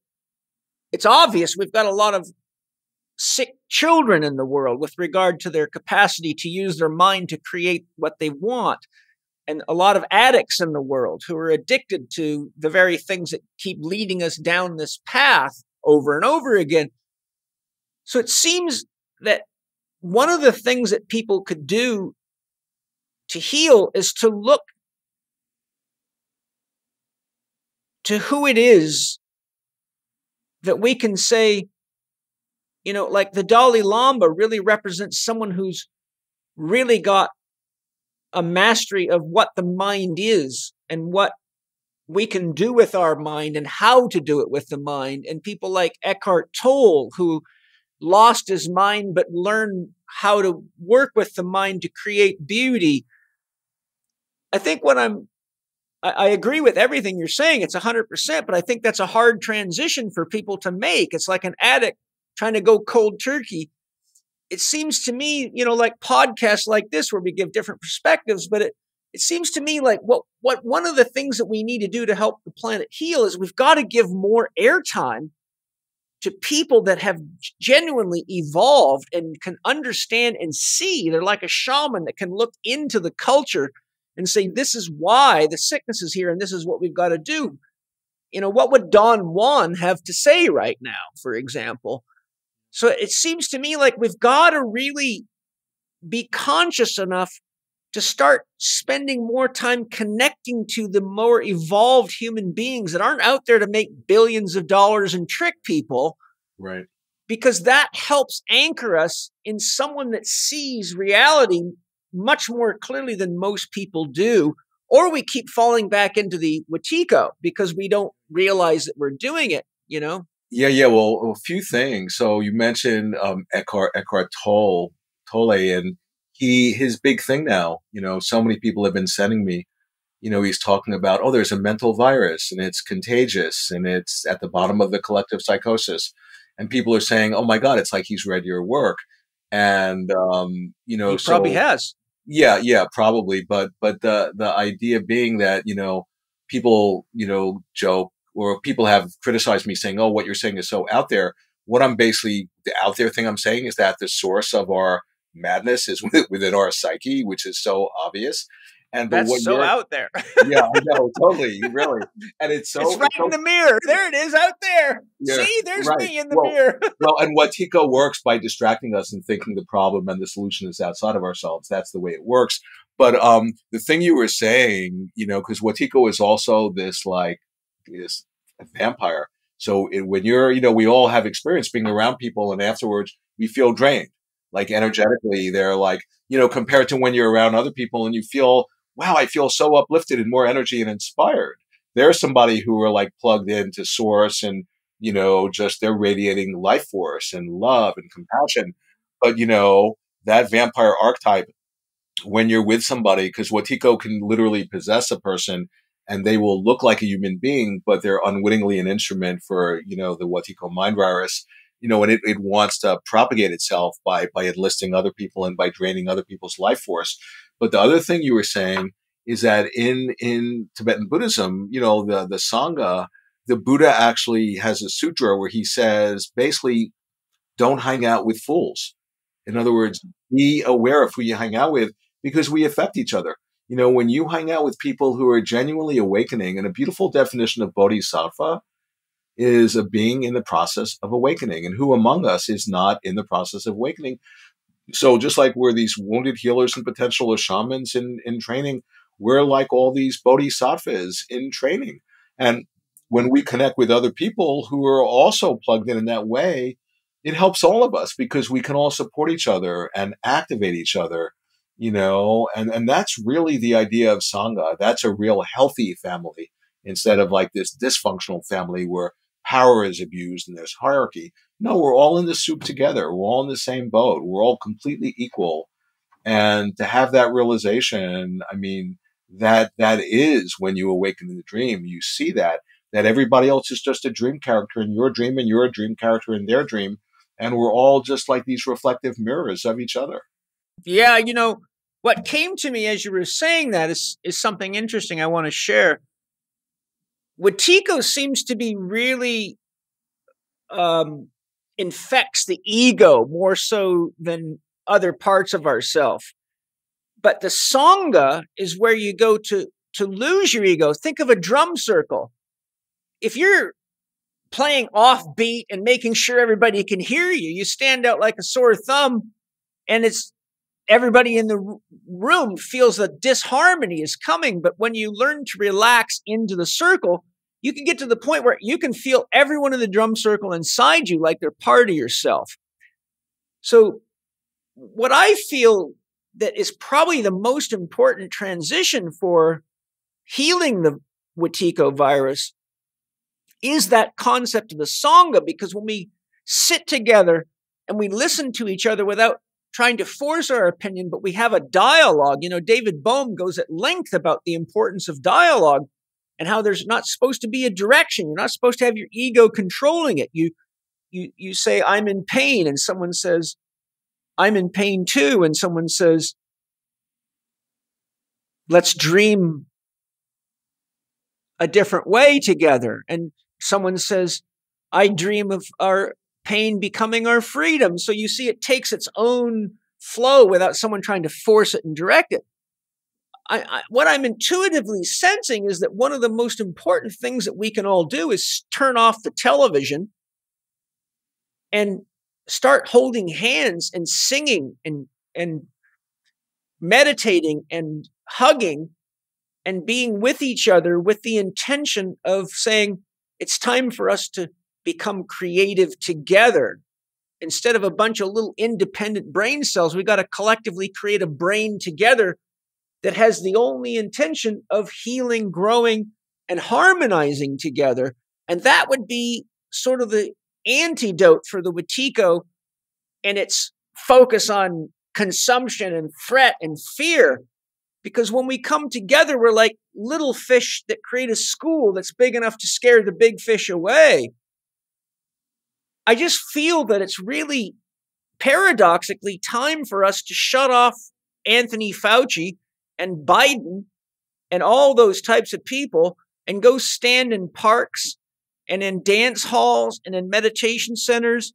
it's obvious we've got a lot of sick children in the world with regard to their capacity to use their mind to create what they want. And a lot of addicts in the world who are addicted to the very things that keep leading us down this path over and over again. So it seems that one of the things that people could do to heal is to look to who it is that we can say, you know, like the Dalai Lama really represents someone who's really got a mastery of what the mind is and what we can do with our mind and how to do it with the mind. And people like Eckhart Tolle, who lost his mind but learned how to work with the mind to create beauty. I think what I'm I, I agree with everything you're saying. It's 100%, but I think that's a hard transition for people to make. It's like an addict trying to go cold turkey. It seems to me, you know, like podcasts like this where we give different perspectives, but it, it seems to me like what what one of the things that we need to do to help the planet heal is we've got to give more airtime to people that have genuinely evolved and can understand and see. They're like a shaman that can look into the culture and say, this is why the sickness is here and this is what we've got to do. You know, what would Don Juan have to say right now, for example? So it seems to me like we've got to really be conscious enough to start spending more time connecting to the more evolved human beings that aren't out there to make billions of dollars and trick people. Right. Because that helps anchor us in someone that sees reality much more clearly than most people do, or we keep falling back into the Wetiko because we don't realize that we're doing it, you know? Yeah, yeah. Well, a few things. So you mentioned um, Eckhart Eckhart Tolle, Tolle, and he his big thing now. You know, so many people have been sending me. You know, he's talking about oh, there's a mental virus and it's contagious and it's at the bottom of the collective psychosis, and people are saying, oh my god, it's like he's read your work, and um, you know, he probably so, has. Yeah, yeah, probably. But but the the idea being that you know people you know joke or people have criticized me saying, "Oh, what you're saying is so out there." What I'm basically the out there thing I'm saying is that the source of our madness is within our psyche, which is so obvious. And that's what so out there. yeah, I know, totally, really. And it's so it's right so- in the mirror. There it is out there. Yeah, See, there's right. me in the Well, mirror. well, and Wetiko works by distracting us and thinking the problem and the solution is outside of ourselves. That's the way it works. But um, the thing you were saying, you know, because Wetiko is also this like this vampire. So it, when you're, you know, we all have experience being around people, and afterwards we feel drained. Like energetically, they're like, you know, compared to when you're around other people and you feel, wow, I feel so uplifted and more energy and inspired. There's somebody who are like plugged into source and you know, just they're radiating life force and love and compassion. But, you know, that vampire archetype, when you're with somebody, because Wetiko can literally possess a person and they will look like a human being, but they're unwittingly an instrument for, you know, the Wetiko mind virus, you know, and it, it wants to propagate itself by, by enlisting other people and by draining other people's life force. But the other thing you were saying is that in, in Tibetan Buddhism, you know, the, the Sangha, the Buddha actually has a sutra where he says, basically, don't hang out with fools. In other words, be aware of who you hang out with because we affect each other. You know, when you hang out with people who are genuinely awakening, and a beautiful definition of bodhisattva is a being in the process of awakening, and who among us is not in the process of awakening? So, just like we're these wounded healers and potential shamans in, in training, we're like all these bodhisattvas in training. And when we connect with other people who are also plugged in in that way, it helps all of us because we can all support each other and activate each other, you know, and, and that's really the idea of Sangha. That's a real healthy family instead of like this dysfunctional family where power is abused and there's hierarchy. No, we're all in the soup together. We're all in the same boat. We're all completely equal. And to have that realization, I mean, that that is when you awaken in the dream. You see that that everybody else is just a dream character in your dream and you're a dream character in their dream. And we're all just like these reflective mirrors of each other. Yeah, you know, what came to me as you were saying that is is something interesting I want to share. Wetiko seems to be really um, infects the ego more so than other parts of ourself. But the sangha is where you go to to lose your ego. Think of a drum circle. If you're playing offbeat and making sure everybody can hear you, you stand out like a sore thumb, and it's everybody in the room feels that disharmony is coming. But when you learn to relax into the circle, you can get to the point where you can feel everyone in the drum circle inside you like they're part of yourself. So, what I feel that is probably the most important transition for healing the Wetiko virus is that concept of the Sangha, because when we sit together and we listen to each other without trying to force our opinion, but we have a dialogue. You know, David Bohm goes at length about the importance of dialogue and how there's not supposed to be a direction. You're not supposed to have your ego controlling it. You you you say I'm in pain and someone says I'm in pain too and someone says let's dream a different way together and someone says I dream of our pain becoming our freedom. So you see, it takes its own flow without someone trying to force it and direct it. I, I, what I'm intuitively sensing is that one of the most important things that we can all do is turn off the television and start holding hands and singing and and meditating and hugging and being with each other with the intention of saying it's time for us to become creative together. Instead of a bunch of little independent brain cells, we got to collectively create a brain together that has the only intention of healing, growing, and harmonizing together. And that would be sort of the antidote for the Wetiko and its focus on consumption and threat and fear. Because when we come together, we're like little fish that create a school that's big enough to scare the big fish away. I just feel that it's really paradoxically time for us to shut off Anthony Fauci and Biden and all those types of people and go stand in parks and in dance halls and in meditation centers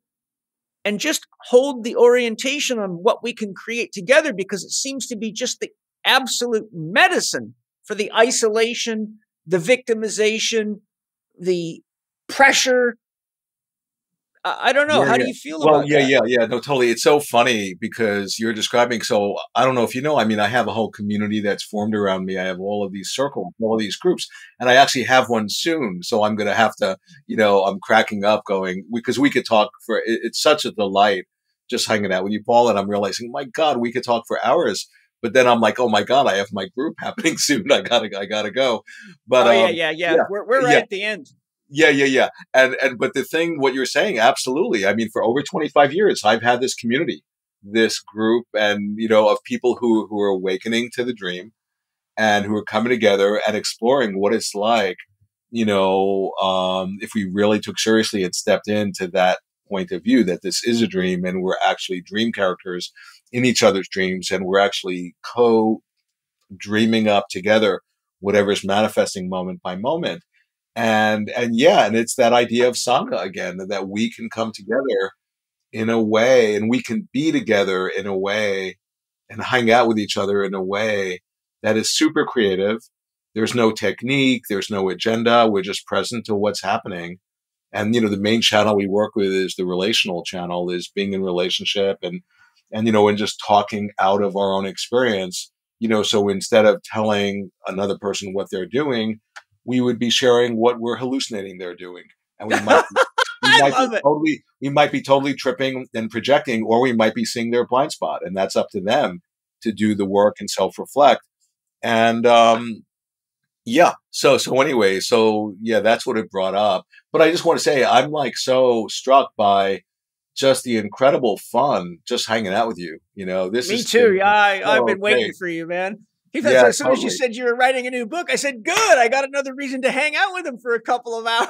and just hold the orientation on what we can create together because it seems to be just the absolute medicine for the isolation, the victimization, the pressure. I don't know. Yeah, How yeah. do you feel Well, about yeah, that? yeah, yeah. No, totally. It's so funny because you're describing. So I don't know if you know. I mean, I have a whole community that's formed around me. I have all of these circles, all of these groups, and I actually have one soon. So I'm going to have to, you know, I'm cracking up, going because we could talk for. It, it's such a delight just hanging out with you, Paul, and I'm realizing, my God, we could talk for hours. But then I'm like, oh my God, I have my group happening soon. I gotta, I gotta go. But oh yeah, um, yeah, yeah, yeah, We're we're right yeah. at the end. Yeah, yeah, yeah. And and but the thing, what you're saying, absolutely. I mean, for over 25 years, I've had this community, this group, and you know, of people who who are awakening to the dream, and who are coming together and exploring what it's like, you know, um, if we really took seriously and stepped into that point of view that this is a dream and we're actually dream characters in each other's dreams and we're actually co dreaming up together whatever's manifesting moment by moment and and yeah and it's that idea of sangha again that we can come together in a way and we can be together in a way and hang out with each other in a way that is super creative. There's no technique there's no agenda we're just present to what's happening. And you know the main channel we work with is the relational channel is being in relationship and and you know and just talking out of our own experience. You know so instead of telling another person what they're doing we would be sharing what we're hallucinating they're doing. And we might we might be totally we might be totally tripping and projecting or we might be seeing their blind spot and that's up to them to do the work and self-reflect. And um yeah so so anyway so yeah that's what it brought up. But i just want to say i'm like so struck by just the incredible fun just hanging out with you you know? This Me is too. Yeah, I, I've so been waiting for you, man. He Yeah, as soon as you said you were writing a new book, I said, "Good, I got another reason to hang out with him for a couple of hours."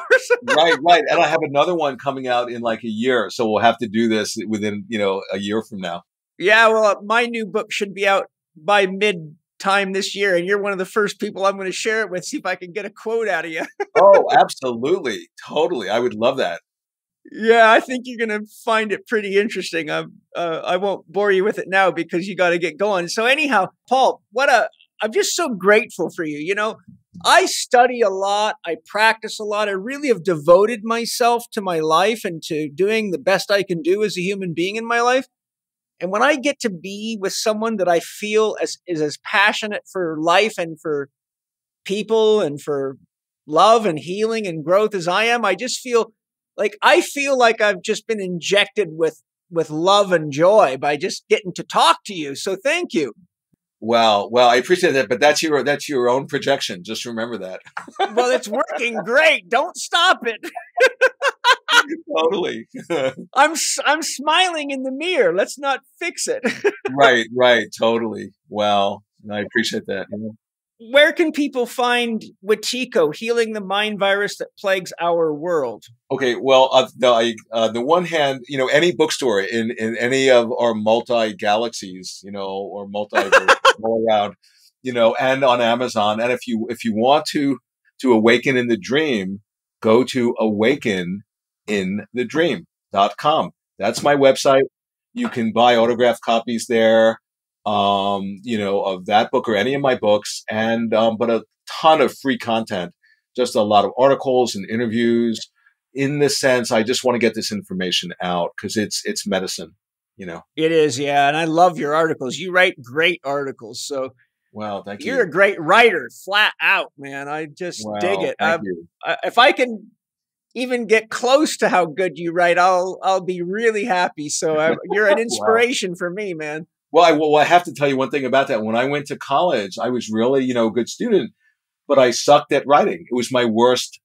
right right and i have another one coming out in like a year so we'll have to do this within you know a year from now yeah, well, uh, my new book should be out by mid time this year, and you're one of the first people I'm going to share it with. See if I can get a quote out of you. oh absolutely totally i would love that yeah, I think you're going to find it pretty interesting. I'm, uh, I won't bore you with it now because you got to get going. So anyhow, Paul, what a I'm just so grateful for you. You know, I study a lot, I practice a lot. I really have devoted myself to my life and to doing the best I can do as a human being in my life. And when I get to be with someone that I feel as is as passionate for life and for people and for love and healing and growth as I am, I just feel like I feel like I've just been injected with with love and joy by just getting to talk to you. So thank you. Well, well, I appreciate that, but that's your that's your own projection. Just remember that. Well, it's working great. Don't stop it. totally. I'm I'm smiling in the mirror. Let's not fix it. right, right, totally. Well, I appreciate that. know. Where can people find Wetiko healing the mind virus that plagues our world? Okay, well, uh, the I, uh, the one hand, you know, any bookstore in in any of our multi galaxies, you know, or multi all around, you know, and on Amazon. And if you if you want to to awaken in the dream, go to awakeninthedream.com. That's my website. You can buy autographed copies there, um, you know, of that book or any of my books, and um, but a ton of free content, just a lot of articles and interviews. In the sense, I just want to get this information out because it's it's medicine, you know. It is, yeah, and I love your articles. You write great articles, so Well, thank you're you. a great writer, flat out, man. I just Wow, dig it. You. I- if I can even get close to how good you write, I'll I'll be really happy. So I, you're an Wow. inspiration for me, man. Well, I, well, I have to tell you one thing about that. When I went to college, I was really, you know, a good student, but I sucked at writing. It was my worst,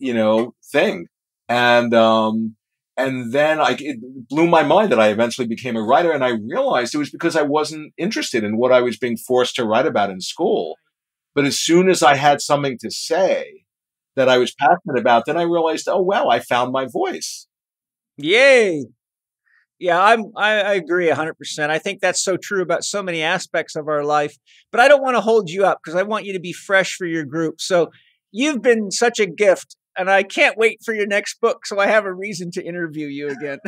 you know, thing. And, um, and then I, it blew my mind that I eventually became a writer. And I realized it was because I wasn't interested in what I was being forced to write about in school. But as soon as I had something to say that I was passionate about, then I realized, oh, well, I found my voice. Yay. Yeah, I'm I, I agree hundred percent. I think that's so true about so many aspects of our life. But I don't want to hold you up because I want you to be fresh for your group. So you've been such a gift and I can't wait for your next book, so I have a reason to interview you again.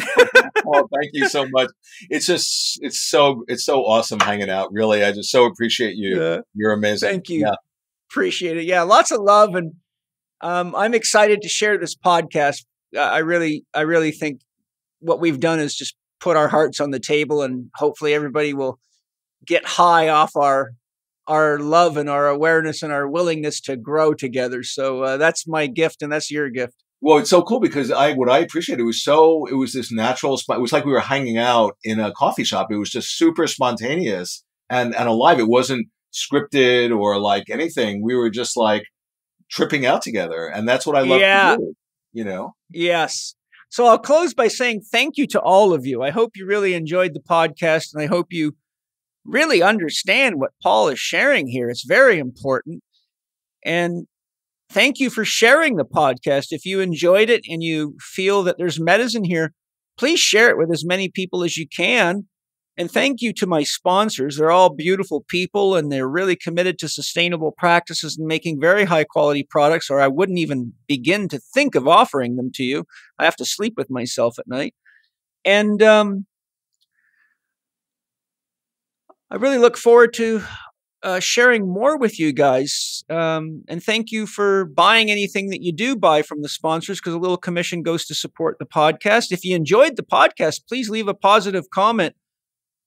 oh, thank you so much. It's just it's so it's so awesome hanging out. Really, I just so appreciate you. Yeah. You're amazing. Thank you. Yeah. Appreciate it. Yeah, lots of love, and um, I'm excited to share this podcast. I really, I really think what we've done is just put our hearts on the table, and hopefully everybody will get high off our our love and our awareness and our willingness to grow together. So uh, that's my gift, and that's your gift. Well, it's so cool because I what I appreciate it was so it was this natural spot. It was like we were hanging out in a coffee shop. It was just super spontaneous and and alive. It wasn't scripted or like anything. We were just like tripping out together, and that's what I love. Yeah. Do, you know. Yes. So I'll close by saying thank you to all of you. I hope you really enjoyed the podcast, and I hope you really understand what Paul is sharing here. It's very important. And thank you for sharing the podcast. If you enjoyed it and you feel that there's medicine here, please share it with as many people as you can. And thank you to my sponsors. They're all beautiful people and they're really committed to sustainable practices and making very high quality products, or I wouldn't even begin to think of offering them to you. I have to sleep with myself at night. And um, I really look forward to uh, sharing more with you guys. Um, and thank you for buying anything that you do buy from the sponsors because a little commission goes to support the podcast. If you enjoyed the podcast, please leave a positive comment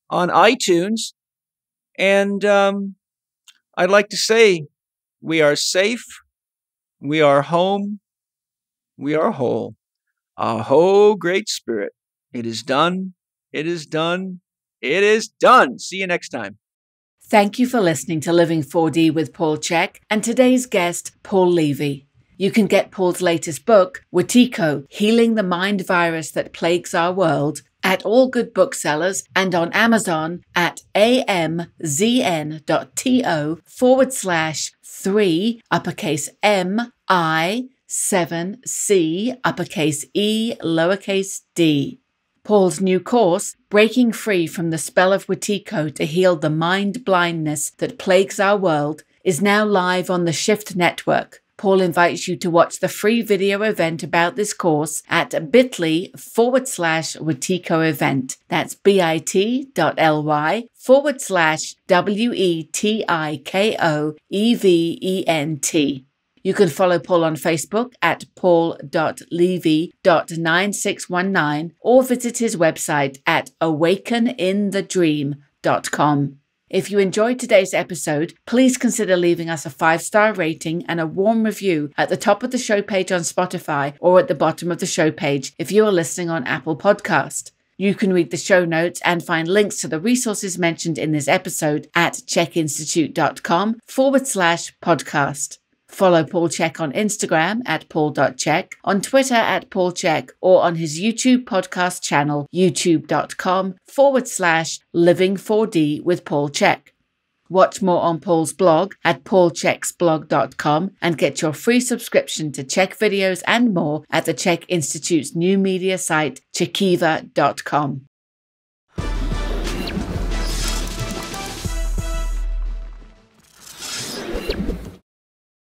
on iTunes. And um, I'd like to say we are safe, we are home, we are whole. Aho, great spirit. It is done. It is done. It is done. See you next time. Thank you for listening to Living 4D with Paul Chek and today's guest, Paul Levy. You can get Paul's latest book, Wetiko Healing the Mind Virus That Plagues Our World, at all good booksellers and on Amazon at amzn.to forward slash 3 uppercase M I 7 C uppercase E lowercase d. Paul's new course, Breaking Free from the Spell of Wetiko to Heal the Mind Blindness That Plagues Our World, is now live on the Shift Network. Paul invites you to watch the free video event about this course at bit.ly forward slash Wetiko event. That's bit.ly forward slash W E T I K O E V E N T. You can follow Paul on Facebook at paul.levy.9619 or visit his website at awakeninthedream.com. If you enjoyed today's episode, please consider leaving us a five star rating and a warm review at the top of the show page on Spotify or at the bottom of the show page if you are listening on Apple Podcast. You can read the show notes and find links to the resources mentioned in this episode at chekinstitute.com forward slash podcast. Follow Paul Chek on Instagram at paul.chek, on Twitter at Paul Chek, or on his YouTube podcast channel, youtube.com forward slash living4D with Paul Chek. Watch more on Paul's blog at paulcheksblog.com and get your free subscription to Chek videos and more at the Chek Institute's new media site, chekiva.com.